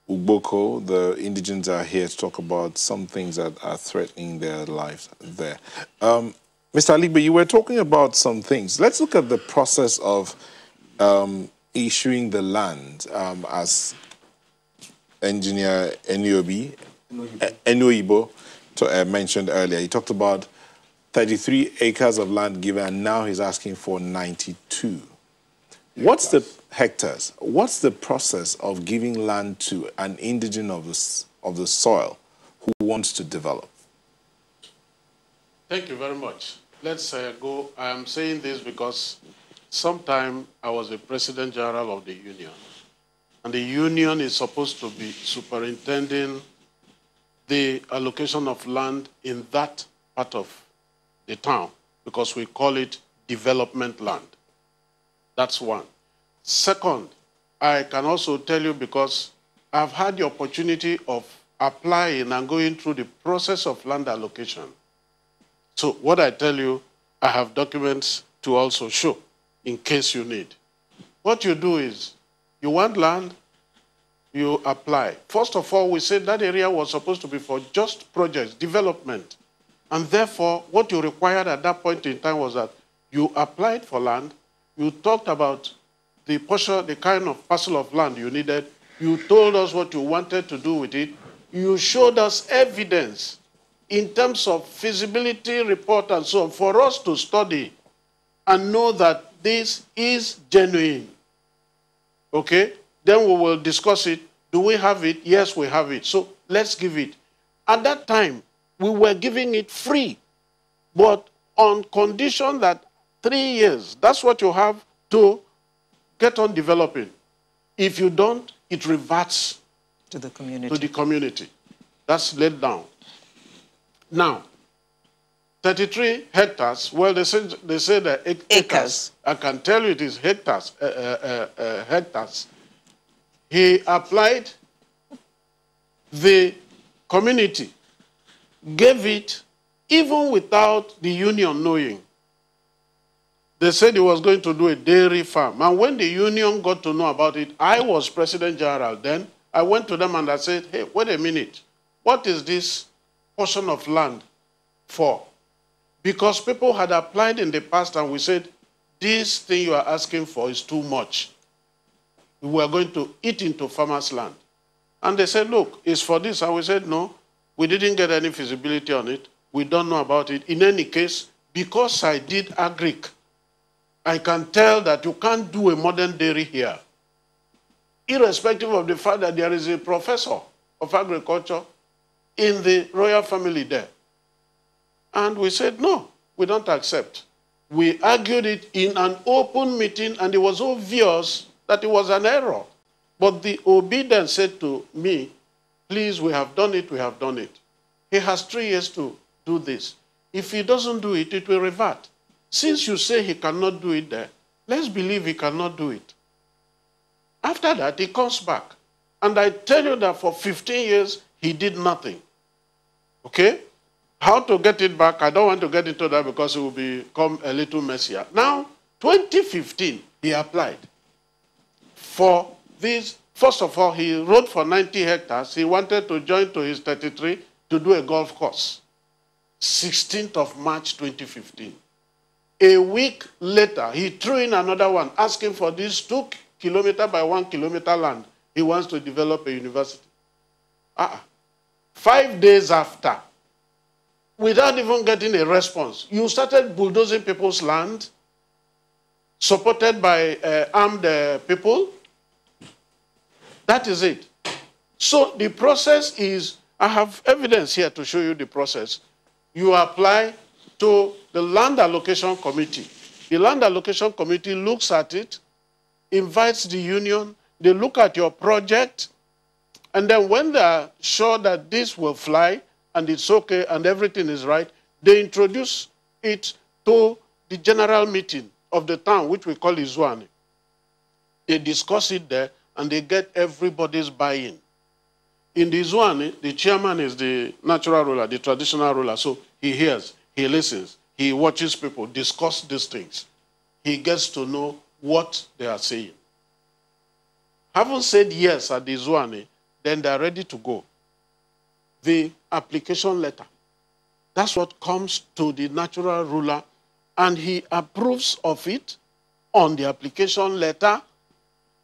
Ugboko. The indigents are here to talk about some things that are threatening their lives there. Um, Mr. Ali, but you were talking about some things. Let's look at the process of um, issuing the land um, as engineer Eniobi, Enoibo uh, mentioned earlier. He talked about 33 acres of land given, and now he's asking for 92. What's the hectares? What's the process of giving land to an indigent of the, of the soil who wants to develop? Thank you very much. Let's uh, go. I am saying this because sometime I was the President General of the Union, and the Union is supposed to be superintending the allocation of land in that part of the town because we call it development land. That's one. Second, I can also tell you because I've had the opportunity of applying and going through the process of land allocation. So what I tell you, I have documents to also show in case you need. What you do is, you want land, you apply. First of all, we said that area was supposed to be for just projects, development. And therefore, what you required at that point in time was that you applied for land, you talked about the portion, the kind of parcel of land you needed, you told us what you wanted to do with it, you showed us evidence in terms of feasibility report and so on for us to study and know that this is genuine. Okay? Then we will discuss it. Do we have it? Yes, we have it. So let's give it. At that time, we were giving it free, but on condition that three years, that's what you have to get on developing. If you don't, it reverts To the community. to the community. That's laid down. Now, 33 hectares, well, they say, they say that ac- acres. I can tell you it is hectares, uh, uh, uh, uh, hectares. He applied, the community gave it even without the union knowing. They said he was going to do a dairy farm. And when the union got to know about it, I was president general then. I went to them and I said, hey, wait a minute. What is this portion of land for? Because people had applied in the past and we said, this thing you are asking for is too much. We are going to eat into farmers' land. And they said, look, it's for this. And we said, no, we didn't get any feasibility on it. We don't know about it. In any case, because I did agric, I can tell that you can't do a modern dairy here, irrespective of the fact that there is a professor of agriculture in the royal family there. And we said, no, we don't accept. We argued it in an open meeting, and it was obvious that it was an error. But the Obi then said to me, please, we have done it, we have done it. He has three years to do this. If he doesn't do it, it will revert. Since you say he cannot do it there, let's believe he cannot do it. After that, he comes back. And I tell you that for 15 years, he did nothing. Okay? How to get it back, I don't want to get into that because it will become a little messier. Now, 2015, he applied for this. First of all, he wrote for 90 hectares. He wanted to join to his 33 to do a golf course. 16th of March 2015. A week later, he threw in another one, asking for this two kilometer by one kilometer land. He wants to develop a university. Uh-uh. Five days after, without even getting a response, you started bulldozing people's land, supported by uh, armed uh, people. That is it. So the process is, I have evidence here to show you the process. You apply to the land allocation committee. The land allocation committee looks at it, invites the union, they look at your project, and then when they're sure that this will fly and it's okay and everything is right, they introduce it to the general meeting of the town, which we call Izuani. They discuss it there and they get everybody's buy-in. In the Izuani, the chairman is the natural ruler, the traditional ruler, so he hears, he listens, he watches people discuss these things. He gets to know what they are saying. Having said yes at the Izuani, then they're ready to go. The application letter. That's what comes to the natural ruler, and he approves of it on the application letter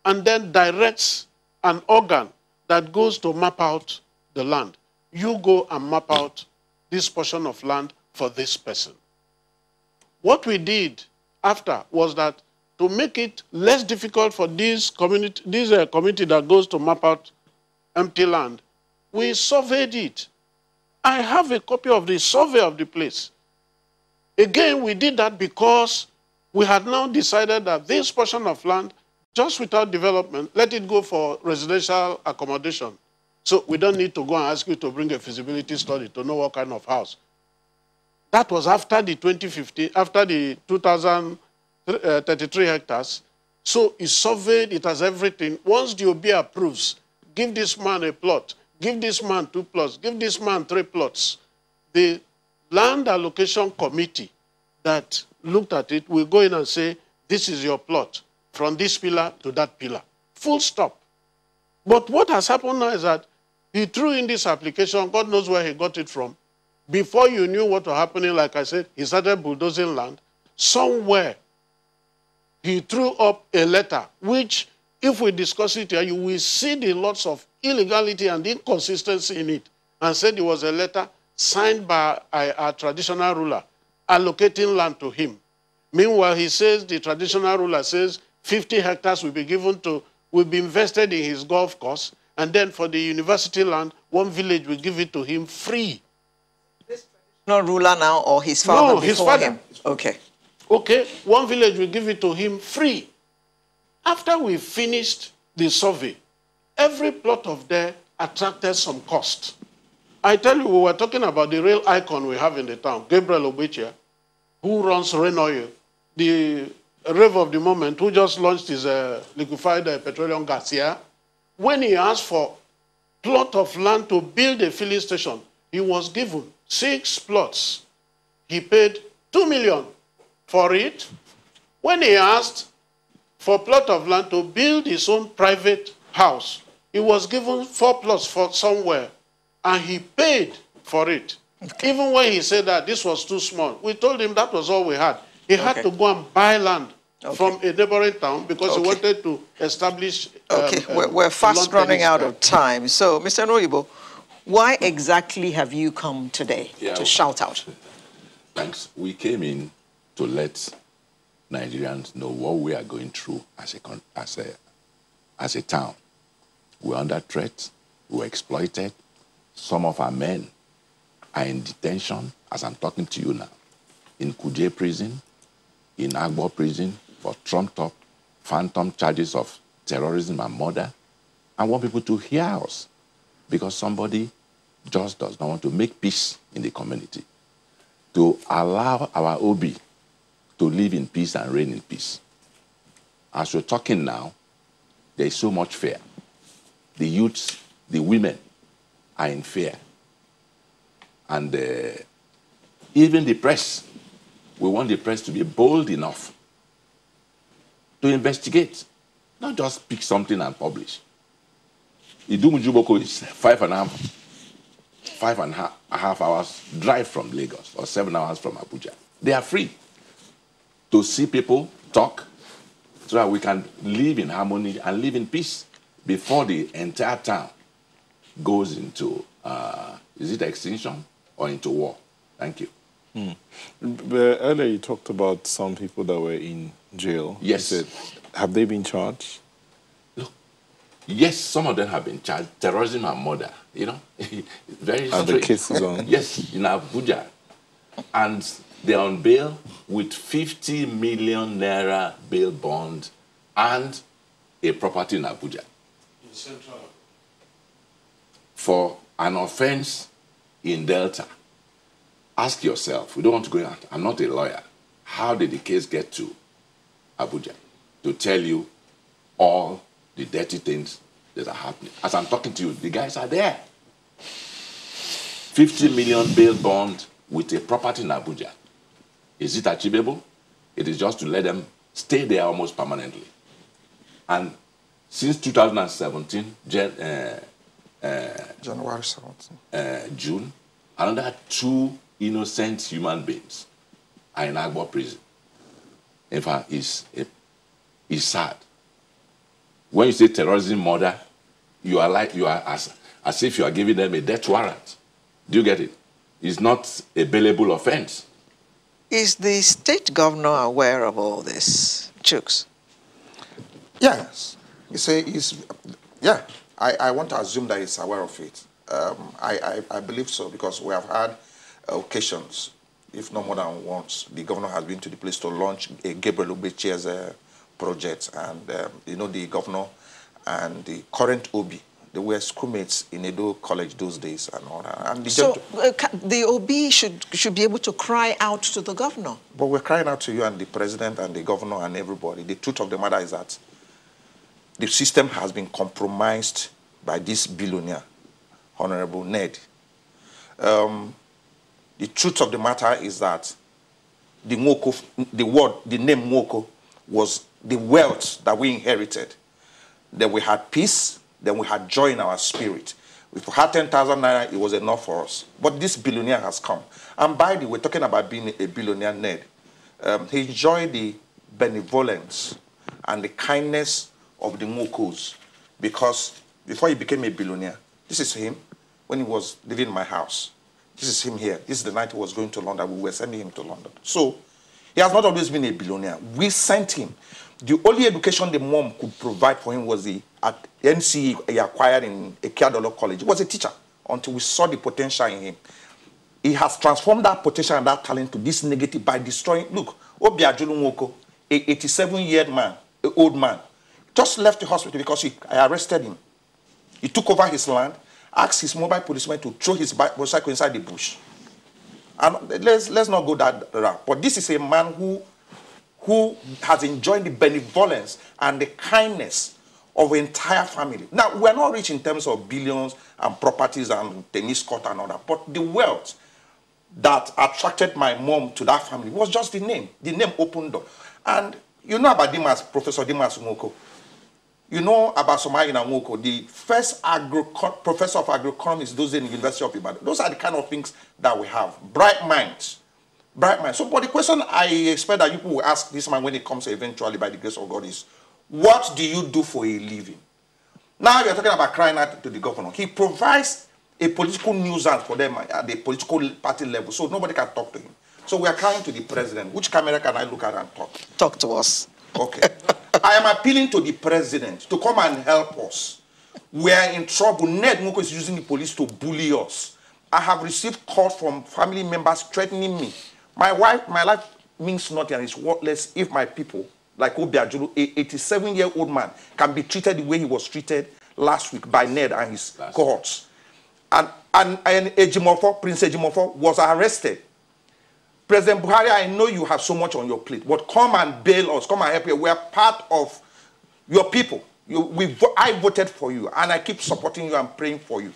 and then directs an organ that goes to map out the land. You go and map out this portion of land for this person. What we did after was that to make it less difficult for this community, this uh, community that goes to map out empty land, we surveyed it. I have a copy of the survey of the place. Again, we did that because we had now decided that this portion of land, just without development, let it go for residential accommodation. So we don't need to go and ask you to bring a feasibility study to know what kind of house. That was after the 2015, after the 2033 hectares. So it's surveyed, it has everything. Once the Obi approves, give this man a plot, give this man two plots, give this man three plots. The land allocation committee that looked at it will go in and say, this is your plot, from this pillar to that pillar. Full stop. But what has happened now is that he threw in this application, God knows where he got it from. Before you knew what was happening, like I said, he started bulldozing land. Somewhere, he threw up a letter, which, if we discuss it here, you will see the lots of illegality and inconsistency in it. And said it was a letter signed by a, a traditional ruler allocating land to him. Meanwhile, he says, the traditional ruler says 50 hectares will be given to, will be invested in his golf course, and then for the university land, one village will give it to him free. Not ruler now or his father No, his before father. him? Okay. Okay, one village will give it to him free. After we finished the survey, every plot of there attracted some cost. I tell you, we were talking about the real icon we have in the town, Gabriel Ogbechie, who runs Rain Oil, the rave of the moment, who just launched his uh, liquefied uh, petroleum gas here. When he asked for plot of land to build a filling station, he was given six plots. He paid two million for it. When he asked for plot of land to build his own private house, he was given four plots for somewhere, and he paid for it. Even when he said that this was too small, we told him that was all we had. He had Okay. to go and buy land Okay. from a neighboring town because Okay. he wanted to establish. um, Okay, um, we're, we're fast running out of time. So, Mr. Noibo, why exactly have you come today Yeah, to shout out? Thanks. We came in to let Nigerians know what we are going through as a as a as a town. We're under threat. We're exploited. Some of our men are in detention as I'm talking to you now, in Kuje prison, in Agbo prison for trumped up phantom charges of terrorism and murder. I want people to hear us because somebody just does not want to make peace in the community to allow our Obi to live in peace and reign in peace. As we're talking now, there is so much fear. The youths, the women are in fear. And uh, even the press, we want the press to be bold enough to investigate, not just pick something and publish. Idumuje Ugboko is five and a half five and a half, hours drive from Lagos or seven hours from Abuja. They are free to see people talk so that we can live in harmony and live in peace before the entire town goes into, uh, is it extinction or into war? Thank you. But earlier you talked about some people that were in jail. Yes. It- have they been charged? Look, Yes, some of them have been charged terrorism and murder. You know, very Are the cases on? Yes, in Abuja, and they're on bail with 50 million naira bail bond and a property in Abuja for an offense in Delta. Ask yourself. We don't want to go out. I'm not a lawyer. How did the case get to Abuja to tell you all the dirty things that are happening. As I'm talking to you, the guys are there. 50 million bail bond with a property in Abuja. Is it achievable? It is just to let them stay there almost permanently. And since 2017, Jan, uh, January 17th. uh, June, another two innocent human beings are in Agbo prison. In fact, it's, it, it's sad. When you say terrorism murder, you are like you are as, as if you are giving them a death warrant. Do you get it? It's not a bailable offense. Is the state governor aware of all this, Chuks? Yes. You say he's, yeah, I, I want to assume that he's aware of it. Um, I, I, I believe so because we have had occasions, if not more than once, the governor has been to the place to launch a Gabriel Ogbechie's uh, project. And, um, you know, the governor and the current Obi, they were schoolmates in Edo College those days and all that. And the So uh, the Obi should, should be able to cry out to the governor. But we're crying out to you and the president and the governor and everybody. The truth of the matter is that the system has been compromised by this billionaire, Honorable Ned. Um, the truth of the matter is that the Nwoko, the word, the name Nwoko was the wealth that we inherited. Then we had peace, then we had joy in our spirit. If we had 10,000 naira, it was enough for us. But this billionaire has come. And by the way, talking about being a billionaire, Ned, um, he enjoyed the benevolence and the kindness of the Mokos because before he became a billionaire, this is him when he was living in my house. This is him here. This is the night he was going to London. We were sending him to London. So he has not always been a billionaire. We sent him. The only education the mom could provide for him was the at NCE he acquired in Ekiadolo College. He was a teacher until we saw the potential in him. He has transformed that potential and that talent to this negative by destroying. Look, Obi Ajulu Nwoko, a 87 year man, an old man, just left the hospital because he, I arrested him. He took over his land asked his mobile policeman to throw his motorcycle inside the bush. And let's, let's not go that route. But this is a man who, who has enjoyed the benevolence and the kindness of entire family. Now, we're not rich in terms of billions and properties and tennis court and all that, but the wealth that attracted my mom to that family was just the name. The name opened door. And you know about Dimas, Professor Dimas Nwoko. You know about Somayi Nwoko, the first agro professor of agroeconomics those in the University of Ibadan. Those are the kind of things that we have. Bright minds. Bright minds. So, but the question I expect that you will ask this man when it comes eventually by the grace of God is, what do you do for a living? Now you're talking about crying out to the governor. He provides a political nuisance for them at the political party level, so nobody can talk to him. So we are crying to the president. Which camera can I look at and talk? Talk to us. Okay. I am appealing to the president to come and help us. We are in trouble. Ned Nwoko is using the police to bully us. I have received calls from family members threatening me. My wife, my life means nothing and is worthless if my people, like Obi Ajulu, a 87-year-old man, can be treated the way he was treated last week by Ned and his last cohorts. And, and, and Ejimofo, Prince Ejimofo, was arrested President Buhari, I know you have so much on your plate, but come and bail us. Come and help you. We are part of your people. You, we, I voted for you, and I keep supporting you and praying for you.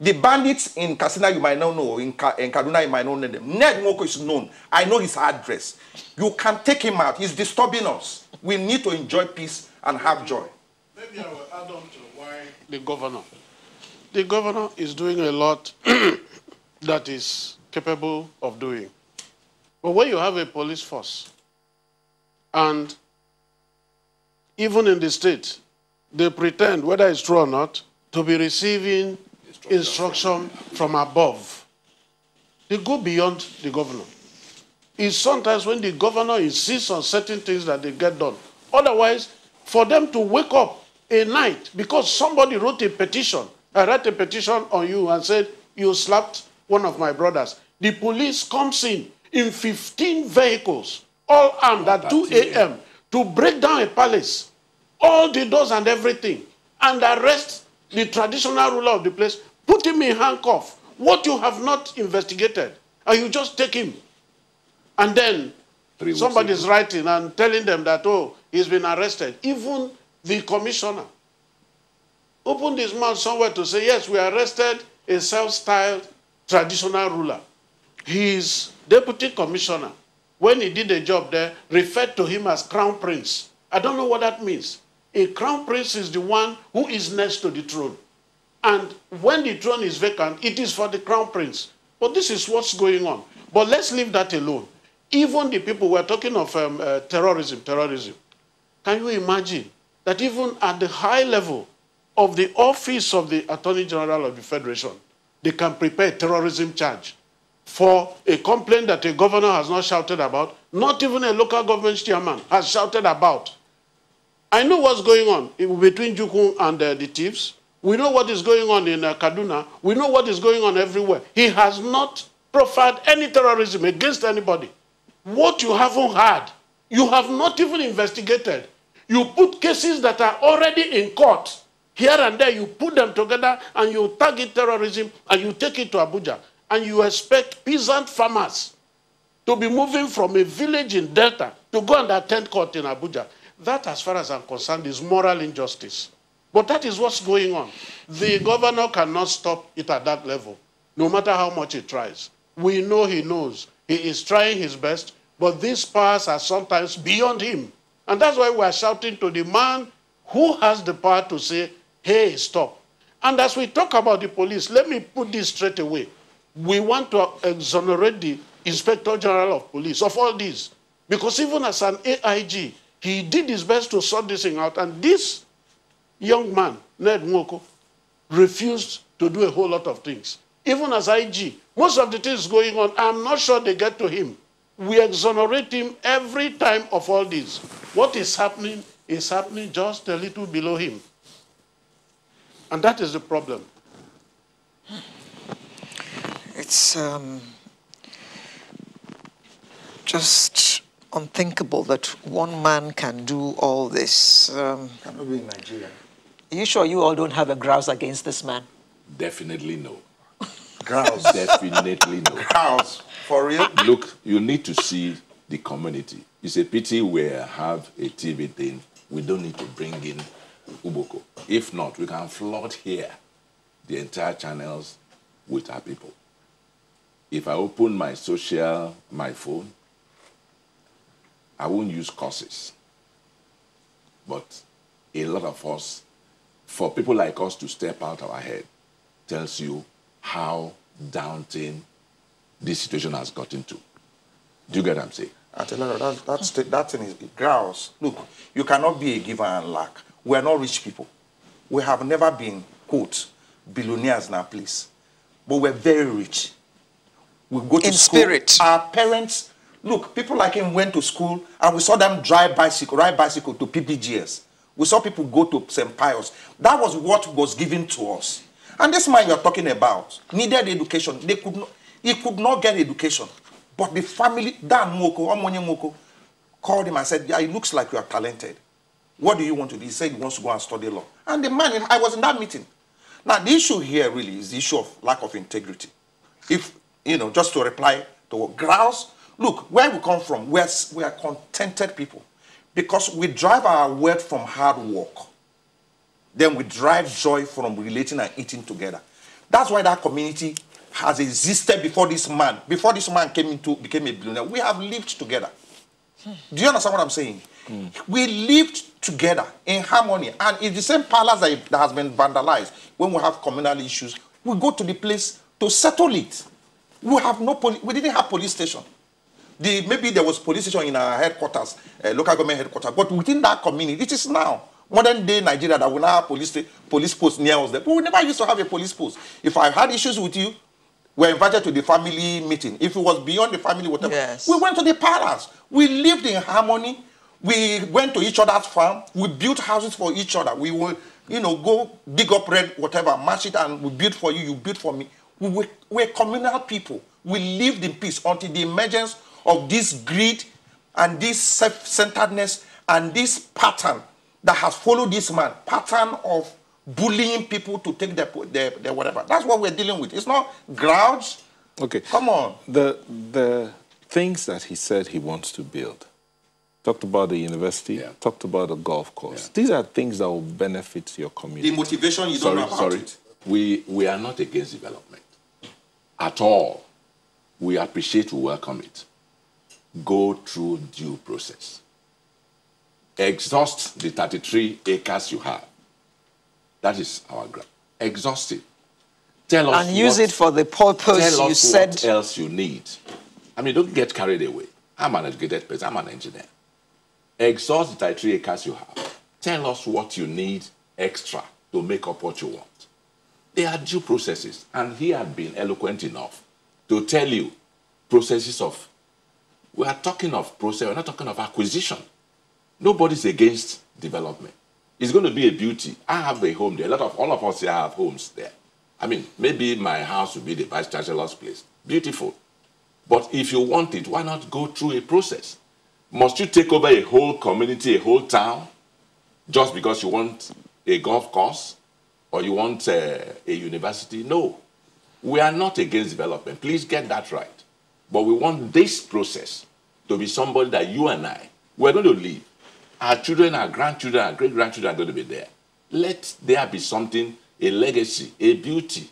The bandits in Katsina, you might not know. In, Ka in Kaduna, you might not know them. Ned Nwoko is known. I know his address. You can take him out. He's disturbing us. We need to enjoy peace and have joy. Maybe I will add on to why the governor. The governor is doing a lot that is capable of doing. But when you have a police force, and even in the state, they pretend, whether it's true or not, to be receiving instruction from above. They go beyond the governor. It's sometimes when the governor insists on certain things that they get done. Otherwise, for them to wake up a night because somebody wrote a petition, I wrote a petition on you and said, you slapped one of my brothers. The police comes in in 15 vehicles, all armed at 2 a.m. to break down a palace, all the doors and everything, and arrest the traditional ruler of the place, put him in handcuff. What you have not investigated, and you just take him. And then somebody's writing and telling them that, oh, he's been arrested. Even the commissioner opened his mouth somewhere to say, yes, we arrested a self-styled traditional ruler. He's deputy commissioner, when he did the job there, referred to him as crown prince. I don't know what that means. A crown prince is the one who is next to the throne. And when the throne is vacant, it is for the crown prince. But this is what's going on. But let's leave that alone. Even the people, we're talking of um, uh, terrorism, terrorism. Can you imagine that even at the high level of the office of the Attorney General of the Federation, they can prepare a terrorism charge for a complaint that a governor has not shouted about, not even a local government chairman has shouted about. I know what's going on between Jukun and uh, the thieves. We know what is going on in uh, Kaduna. We know what is going on everywhere. He has not profiled any terrorism against anybody. What you haven't had, you have not even investigated. You put cases that are already in court. Here and there, you put them together and you target terrorism and you take it to Abuja and you expect peasant farmers to be moving from a village in Delta to go and attend court in Abuja. That, as far as I'm concerned, is moral injustice. But that is what's going on. The governor cannot stop it at that level, no matter how much he tries. We know he knows. He is trying his best, but these powers are sometimes beyond him. And that's why we're shouting to the man who has the power to say, hey, stop. And as we talk about the police, let me put this straight away we want to exonerate the Inspector General of Police of all this. Because even as an AIG, he did his best to sort this thing out. And this young man, Ned Nwoko, refused to do a whole lot of things. Even as IG, most of the things going on, I'm not sure they get to him. We exonerate him every time of all this. What is happening is happening just a little below him. And that is the problem. It's um, just unthinkable that one man can do all this. Um, Cannot be in Nigeria. Are you sure you all don't have a grouse against this man? Definitely no. Grouse. Definitely no. Grouse. For real? Look, you need to see the community. It's a pity we have a TV thing. We don't need to bring in Ugboko. If not, we can flood here the entire channels with our people. If I open my social, my phone, I won't use curses. But a lot of us, for people like us to step out of our head, tells you how daunting this situation has gotten to. Do you get what I'm saying? I that, that's the, that thing is grouse. Look, you cannot be a giver and lack. We are not rich people. We have never been, quote, billionaires now, please. But we're very rich. We go to In school. spirit. Our parents, look, people like him went to school and we saw them drive bicycle, ride bicycle to PPGS. We saw people go to St. Pius. That was what was given to us. And this man you're talking about needed education. They could not, he could not get education. But the family, Dan Moko, Omonye Moko, called him and said, Yeah, it looks like you are talented. What do you want to do? He said he wants to go and study law. And the man, I was in that meeting. Now, the issue here really is the issue of lack of integrity. If, you know, just to reply to Grouse, look, where we come from, we're, we are contented people because we drive our wealth from hard work. Then we drive joy from relating and eating together. That's why that community has existed before this man. Before this man came into became a billionaire, we have lived together. Do you understand what I'm saying? Hmm. We lived together in harmony, and it's the same palace that, that has been vandalized. When we have communal issues, we go to the place to settle it. We have no poli- we didn't have police station. The, maybe there was police station in our headquarters, uh, local government headquarters, but within that community, it is now modern day Nigeria that we now have police police posts near us. There. But we never used to have a police post. If I had issues with you, we're invited to the family meeting. If it was beyond the family, whatever, Yes. we went to the palace. We lived in harmony. We went to each other's farm. We built houses for each other. We will, you know, go dig up red, whatever, match it, and we build for you, you build for me. We were, we're communal people. We lived in peace until the emergence of this greed and this self-centeredness and this pattern that has followed this man, pattern of bullying people to take their, their, their whatever. That's what we're dealing with. It's not grouch. Okay. Come on. The the things that he said he wants to build. Talked about the university. Yeah. Talked about the golf course. Yeah. These are things that will benefit your community. The motivation you sorry, don't know about sorry. it. We, we are not against development at all. We appreciate, we welcome it. Go through due process. Exhaust the 33 acres you have. That is our ground. Exhaust it. Tell us And use what- it for the purpose Tell you us said. what else you need. I mean, don't get carried away. I'm an educated person. I'm an engineer. Exhaust the 33 acres you have. Tell us what you need extra to make up what you want. There are due processes, and he had been eloquent enough to tell you processes of. We are talking of process. We're not talking of acquisition. Nobody's against development. It's going to be a beauty. I have a home there. A lot of all of us here have homes there. I mean, maybe my house will be the vice chancellor's place. Beautiful. But if you want it, why not go through a process? Must you take over a whole community, a whole town, just because you want a golf course or you want uh, a university? No. We are not against development. Please get that right. But we want this process to be somebody that you and I, we're going to live. Our children, our grandchildren, our great grandchildren are going to be there. Let there be something, a legacy, a beauty,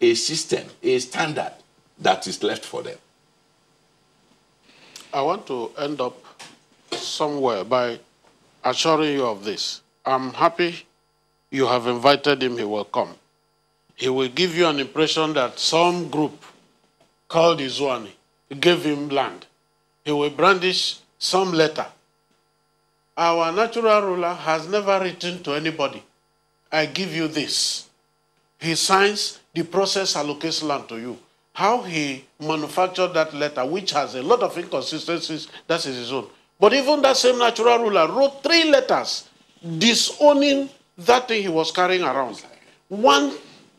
a system, a standard that is left for them. I want to end up somewhere by assuring you of this. I'm happy you have invited him, he will come. He will give you an impression that some group called Izwani gave him land. He will brandish some letter. Our natural ruler has never written to anybody, I give you this. He signs, the process allocates land to you. How he manufactured that letter, which has a lot of inconsistencies, that is his own. But even that same natural ruler wrote three letters disowning that thing he was carrying around. One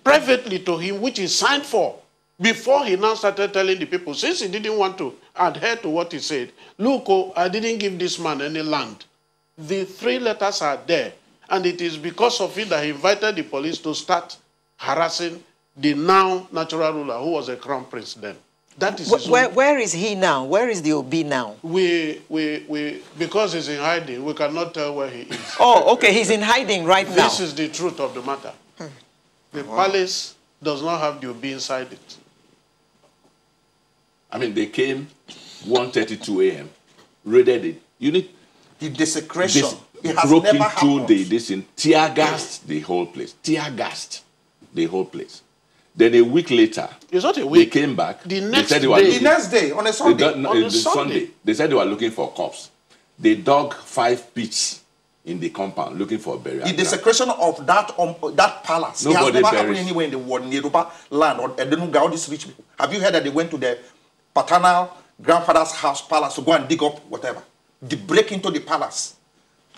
privately to him, which he signed for, before he now started telling the people, since he didn't want to adhere to what he said, look, oh, I didn't give this man any land. The three letters are there, and it is because of it that he invited the police to start harassing the now natural ruler, who was a crown prince then. That is his Where, where is he now? Where is the Obi now? We, we, we, because he's in hiding, we cannot tell where he is. Oh, okay, he's in hiding right now. This is the truth of the matter. Hmm. The uh-huh. palace does not have the Obi inside it. I mean, they came 1.32 a.m., raided it. You need The desecration. this it has broke never into happened. the this in tear gassed the whole place. Tear gassed the whole place. Then a week later, It's not a they week. came back. The they next said they were day- the looking- next day, on a they Sunday. dug- no, On a the Sunday. They said they were looking for cops. They dug five pits in the compound looking for burial. The desecration of that um, that palace it has Nobody never happened anywhere in the world in Yoruba land or Edenuga, all these rich people. Have you heard that they went to their paternal grandfather's house palace to go and dig up whatever? They break into the palace.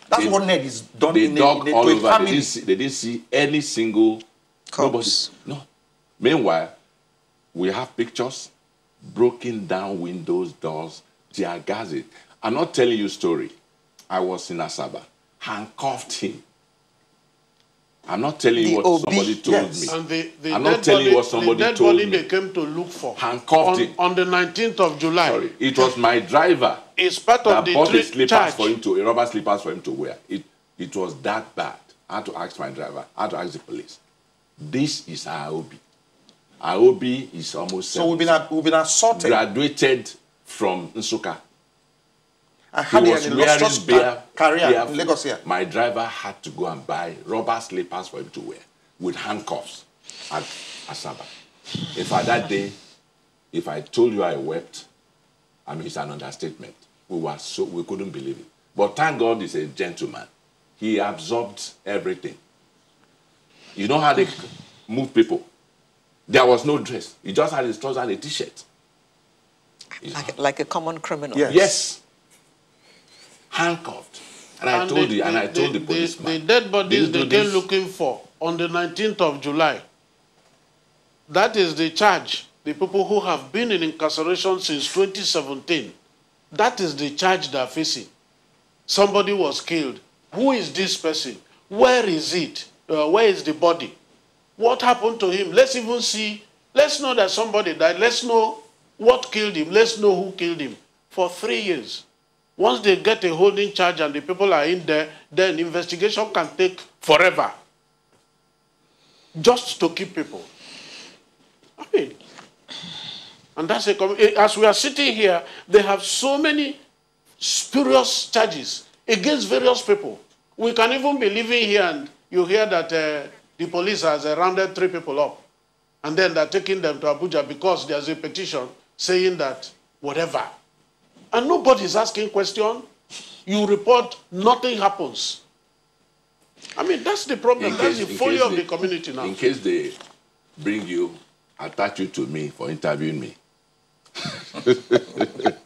That's They- what Ned is done They in a, dug in a, all a over. They didn't, see, they didn't see any single Corpse. Nobody. No. Meanwhile, we have pictures, broken down windows, doors, tear gas it. I'm not telling you story. I was in Asaba, handcuffed him. I'm not telling The you what OB, somebody told yes. me. And the, the I'm dead not telling body, you what somebody the dead told body me. they came to look for Handcuffed on, him. on the 19th of July Sorry, it was my driver It's part that of the bought the slippers charge. for him to rubber slippers for him to wear. It it was that bad. I had to ask my driver. I had to ask the police. This is Aobi. Aobi is almost So we've 70. been we've been assaulted. graduated from Nsuka. I He had was an wearing bare, ca- career bare in Lagos here. My driver had to go and buy rubber slippers for him to wear with handcuffs at Asaba. In fact, that day, if I told you I wept, I mean, it's an understatement. We were so, we couldn't believe it. But thank God he's a gentleman. He absorbed everything. You know how they move people? There was no dress. He just had his trousers and a t-shirt. Like, like a common criminal. Yes. Yes. Handcuffed. And I told the, you, and the- I told the, the, policeman. the dead bodies "Didn't they came looking for on the 19th of July. That is the charge. The people who have been in incarceration since 2017. That is the charge they are facing. Somebody was killed. Who is this person? Where is it? Uh, where is the body? What happened to him? Let's even see. Let's know that somebody died. Let's know what killed him. Let's know who killed him. For three years. Once they get a holding charge and the people are in there, then investigation can take forever. Just to keep people. I mean, and that's a, eh, as we are sitting here, they have so many spurious charges against various people. We can even be living here and you hear that uh, the police has uh, rounded three people up. And then they're taking them to Abuja because there's a petition saying that whatever. And nobody's asking question. You report, nothing happens. I mean, that's the problem. In that's case- the case of the community now. In case they bring you, attach you to me for interviewing me.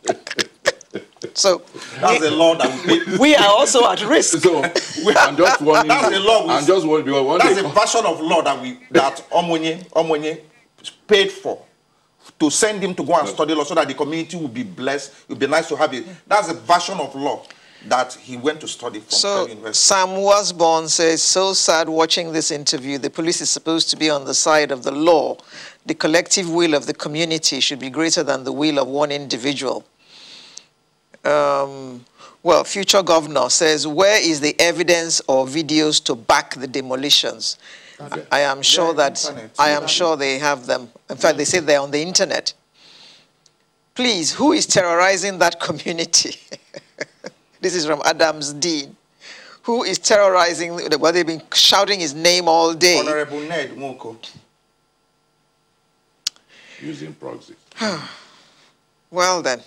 So That's the law that we pay. we are also at risk. So I'm just warning That's you. the law we- I'm just warning because one That's day the version of law that we that Omonye Omonye paid for to send him to go and study law so that the community will be blessed. It would be nice to have it. That's the version of law that he went to study from So University. Sam Wasborn says, so sad watching this interview. The police is supposed to be on the side of the law. The collective will of the community should be greater than the will of one individual. Um, well, future governor says, where is the evidence or videos to back the demolitions? I am sure They're that. I am sure they have them. In fact, they say they're on the internet. Please, who is terrorizing that community? this is from Adams Dean. Who is terrorizing? Well, they've been shouting his name all day. Honorable Ned Nwoko. using proxies. Well then.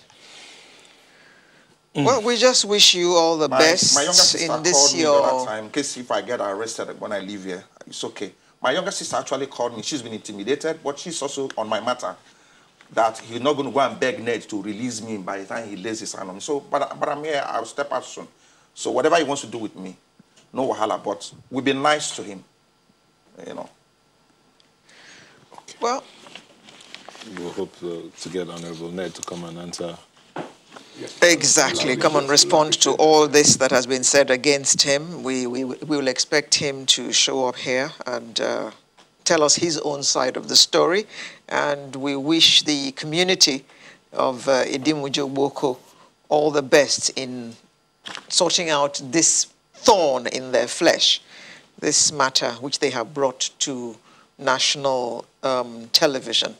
Mm. Well, we just wish you all the My, best my younger sister in called this me the other time in case if I get arrested when I leave here. It's okay. My younger sister actually called me. She's been intimidated, but she's also on my matter that he's not going to go and beg Ned to release me by the time he lays his hand on me. So, but, but I'm here. I'll step out soon. So whatever he wants to do with me, no wahala. But we've been nice to him. You know. Well, We'll hope to, to get Honorable Ned to come and answer. Exactly. Come and respond to all this that has been said against him. We, we, we will expect him to show up here and uh, tell us his own side of the story. And we wish the community of uh, Idumuje Ugboko all the best in sorting out this thorn in their flesh, this matter which they have brought to national um, television.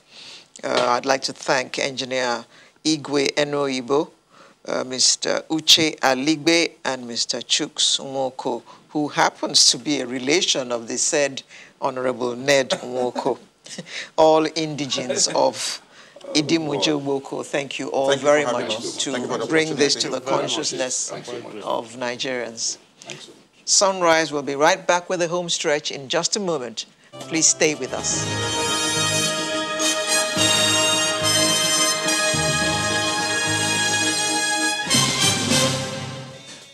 Uh, I'd like to thank engineer Igwe Enoibo, uh, Mr. Uche Aligbe, and Mr. Chuks Nwoko, who happens to be a relation of the said Honorable Ned Nwoko. all indigents of Idumuje Ugboko, thank you all Thank very having much us. to Thank you for the bring this to the consciousness of Nigerians. Thanks so much. Sunrise will be right back with the home stretch in just a moment. Please stay with us.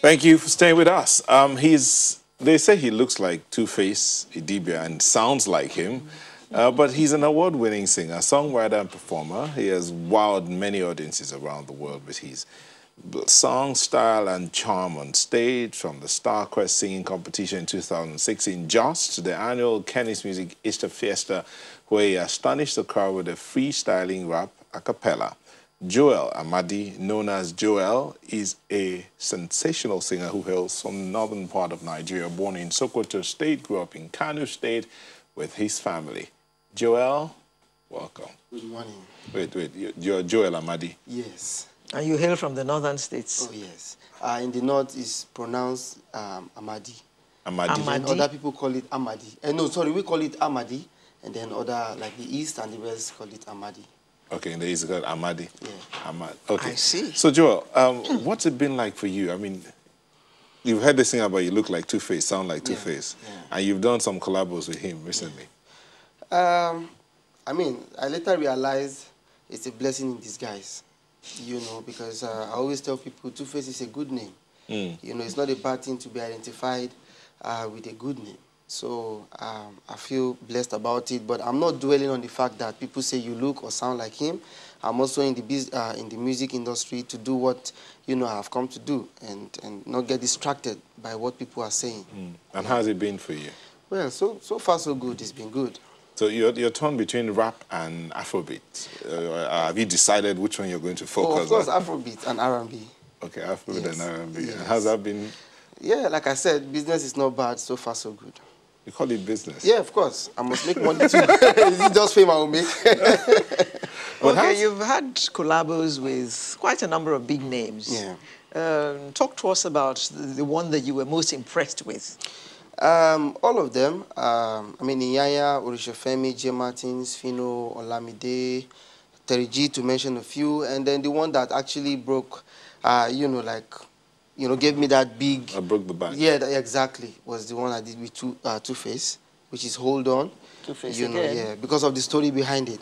Thank you for staying with us. Um, he's, they say he looks like Two-Face Idibia and sounds like him, uh, but he's an award-winning singer, songwriter, and performer. He has wowed many audiences around the world with his song style and charm on stage, from the Star Quest singing competition in 2006 in to the annual Kennis Music Easter Fiesta, where he astonished the crowd with a freestyling rap a cappella. Joel Amadi, known as Joel, is a sensational singer who hails from the northern part of Nigeria. Born in Sokoto State, grew up in Kano State with his family. Joel, welcome. Good morning. Wait, wait, you- you're Joel Amadi. Yes. And you hail from the northern states. Oh, yes. Uh, in the north, it's pronounced um, Amadi. Amadi. And Amadi. other people call it Amadi. Uh, no, sorry, we call it Amadi. And then other, like the east and the west, call it Amadi. Okay, in the East, called Amadi. Yeah. Amad. Okay. I see. So, Joel, um, what's it been like for you? I mean, you've heard this thing about you look like Two Face, sound like Two Face, yeah. and you've done some collabos with him recently. Um, I mean, I later realized it's a blessing in disguise, you know, because uh, I always tell people Two Face is a good name. Mm. You know, it's not a bad thing to be identified uh, with a good name. So um, I feel blessed about it, but I'm not dwelling on the fact that people say you look or sound like him. I'm also in the uh, in the music industry to do what you know I've come to do, and and not get distracted by what people are saying. And how's it been for you? Well, so so far so good. It's been good. So you're, you're torn between rap and Afrobeat. Uh, have you decided which one you're going to Oh, focus of course, on? Afrobeat and R&B. okay, Afrobeat Yes, and R&B. yes. How's that been? Yeah, like I said, business is not bad. So far, so good. You call it business. Yeah, of course. I must make money too. is it just fame I will make? Okay, how's- you've had collabos with quite a number of big names. Yeah. Um, talk to us about the, the one that you were most impressed with. Um, all of them. Um, I mean, Iyanya, Oritsefemi, J. Martins, Phyno, Olamide, Terry G, to mention a few, and then the one that actually broke, uh, you know, like, you know, gave me that big. I broke the bank. Yeah, that, exactly. Was the one I did with Two uh, Two Face, which is Hold On. Two-Face You know, again. yeah, because of the story behind it.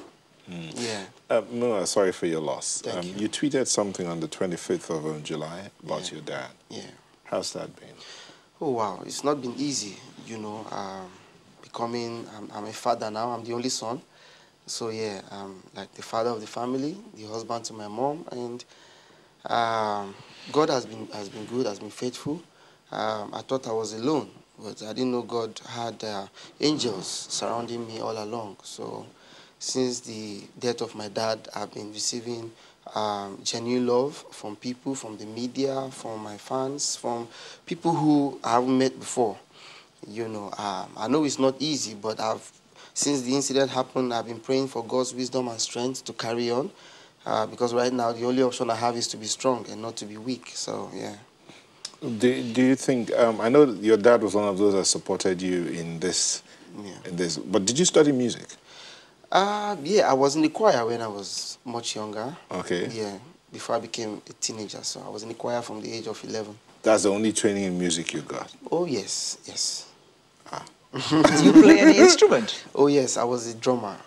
Yeah. Uh, no, sorry for your loss. Thank um, you. you tweeted something on the 25th of um, July about Yeah. your dad. Yeah. How's that been? Oh wow, it's not been easy, you know. Um, becoming, I'm, I'm a father now. I'm the only son, so yeah, I'm like the father of the family, the husband to my mom, and um, God has been has been good, has been faithful. Um, I thought I was alone, but I didn't know God had uh, angels surrounding me all along. So, since the death of my dad, I've been receiving um, genuine love from people, from the media, from my fans, from people who I haven't met before. You know, um, I know it's not easy, but I've since the incident happened, I've been praying for God's wisdom and strength to carry on. Uh, because right now the only option I have is to be strong and not to be weak. So yeah. Do, do you think, um, I know your dad was one of those that supported you in this, Yeah. in this, but did you study music? Uh, yeah, I was in the choir when I was much younger. Okay. Yeah, before I became a teenager. So I was in the choir from the age of 11. That's the only training in music you got. Oh, yes, yes. Ah. Do you play any instrument? Oh, yes, I was a drummer.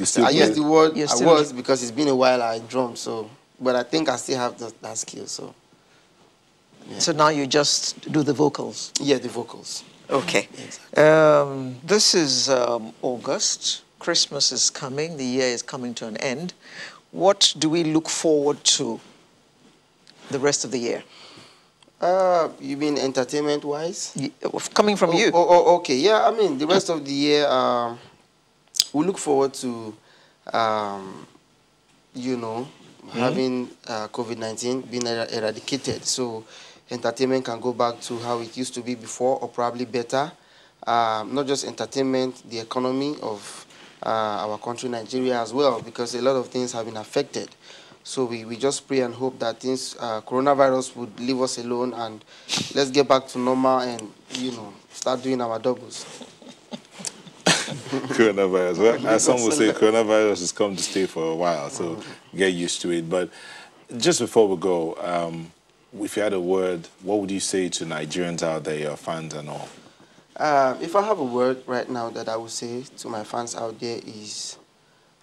You still I play? use the word I still- was because it's been a while I drum, so. But I think I still have that, that skill, so. So now you just do the vocals. Yeah, the vocals. Okay. Um, this is um, August. Christmas is coming. The year is coming to an end. What do we look forward to the rest of the year? Uh, you mean entertainment wise? Y- Coming from oh, you. Oh, oh, okay. Yeah, I mean, the rest of the year, um, we look forward to, um, you know, having uh, COVID-19 being er- eradicated. So entertainment can go back to how it used to be before or probably better. Um, not just entertainment, the economy of uh, our country, Nigeria as well, because a lot of things have been affected. So we, we just pray and hope that things, uh, coronavirus would leave us alone and let's get back to normal and, you know, start doing our doubles. coronavirus. Well, as some will say, coronavirus has come to stay for a while, so get used to it. But just before we go, um, if you had a word, what would you say to Nigerians out there, your fans and all? Um, if I have a word right now that I would say to my fans out there is,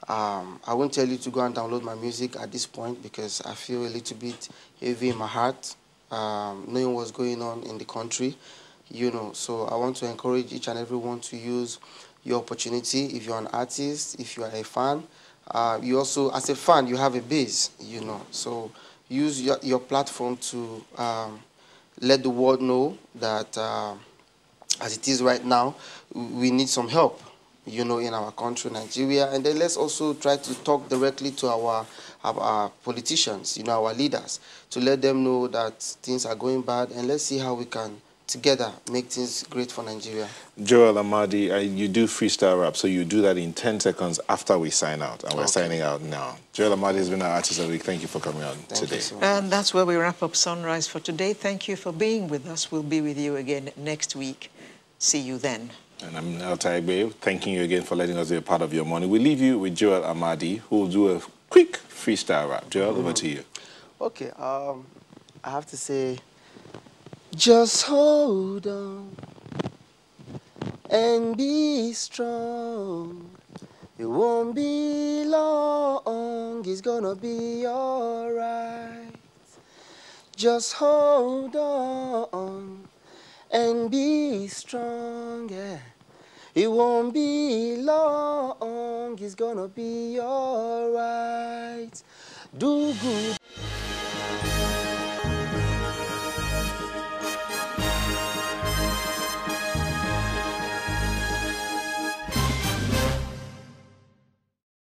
um, I won't tell you to go and download my music at this point because I feel a little bit heavy in my heart, um, knowing what's going on in the country, you know. So I want to encourage each and everyone to use your opportunity. If you're an artist, if you are a fan, uh, you also, as a fan, you have a base, you know. So use your, your platform to um, let the world know that, uh, as it is right now, we need some help, you know, in our country, Nigeria. And then let's also try to talk directly to our, our, our politicians, you know, our leaders, to let them know that things are going bad, and let's see how we can together make things great for Nigeria. Joel Amadi, uh, you do freestyle rap, so you do that in 10 seconds after we sign out, and we're Okay. signing out now. Joel Amadi has been our Artist of the Week. Thank you for coming on Thank today. so. And that's where we wrap up Sunrise for today. Thank you for being with us. We'll be with you again next week. See you then. And I'm El Taigbe, thanking you again for letting us be a part of your morning. We leave you with Joel Amadi, who will do a quick freestyle rap. Joel, over to you. Okay, um, I have to say, just hold on and be strong. It won't be long, it's gonna be alright. Just hold on and be strong, yeah. It won't be long, it's gonna be alright. Do good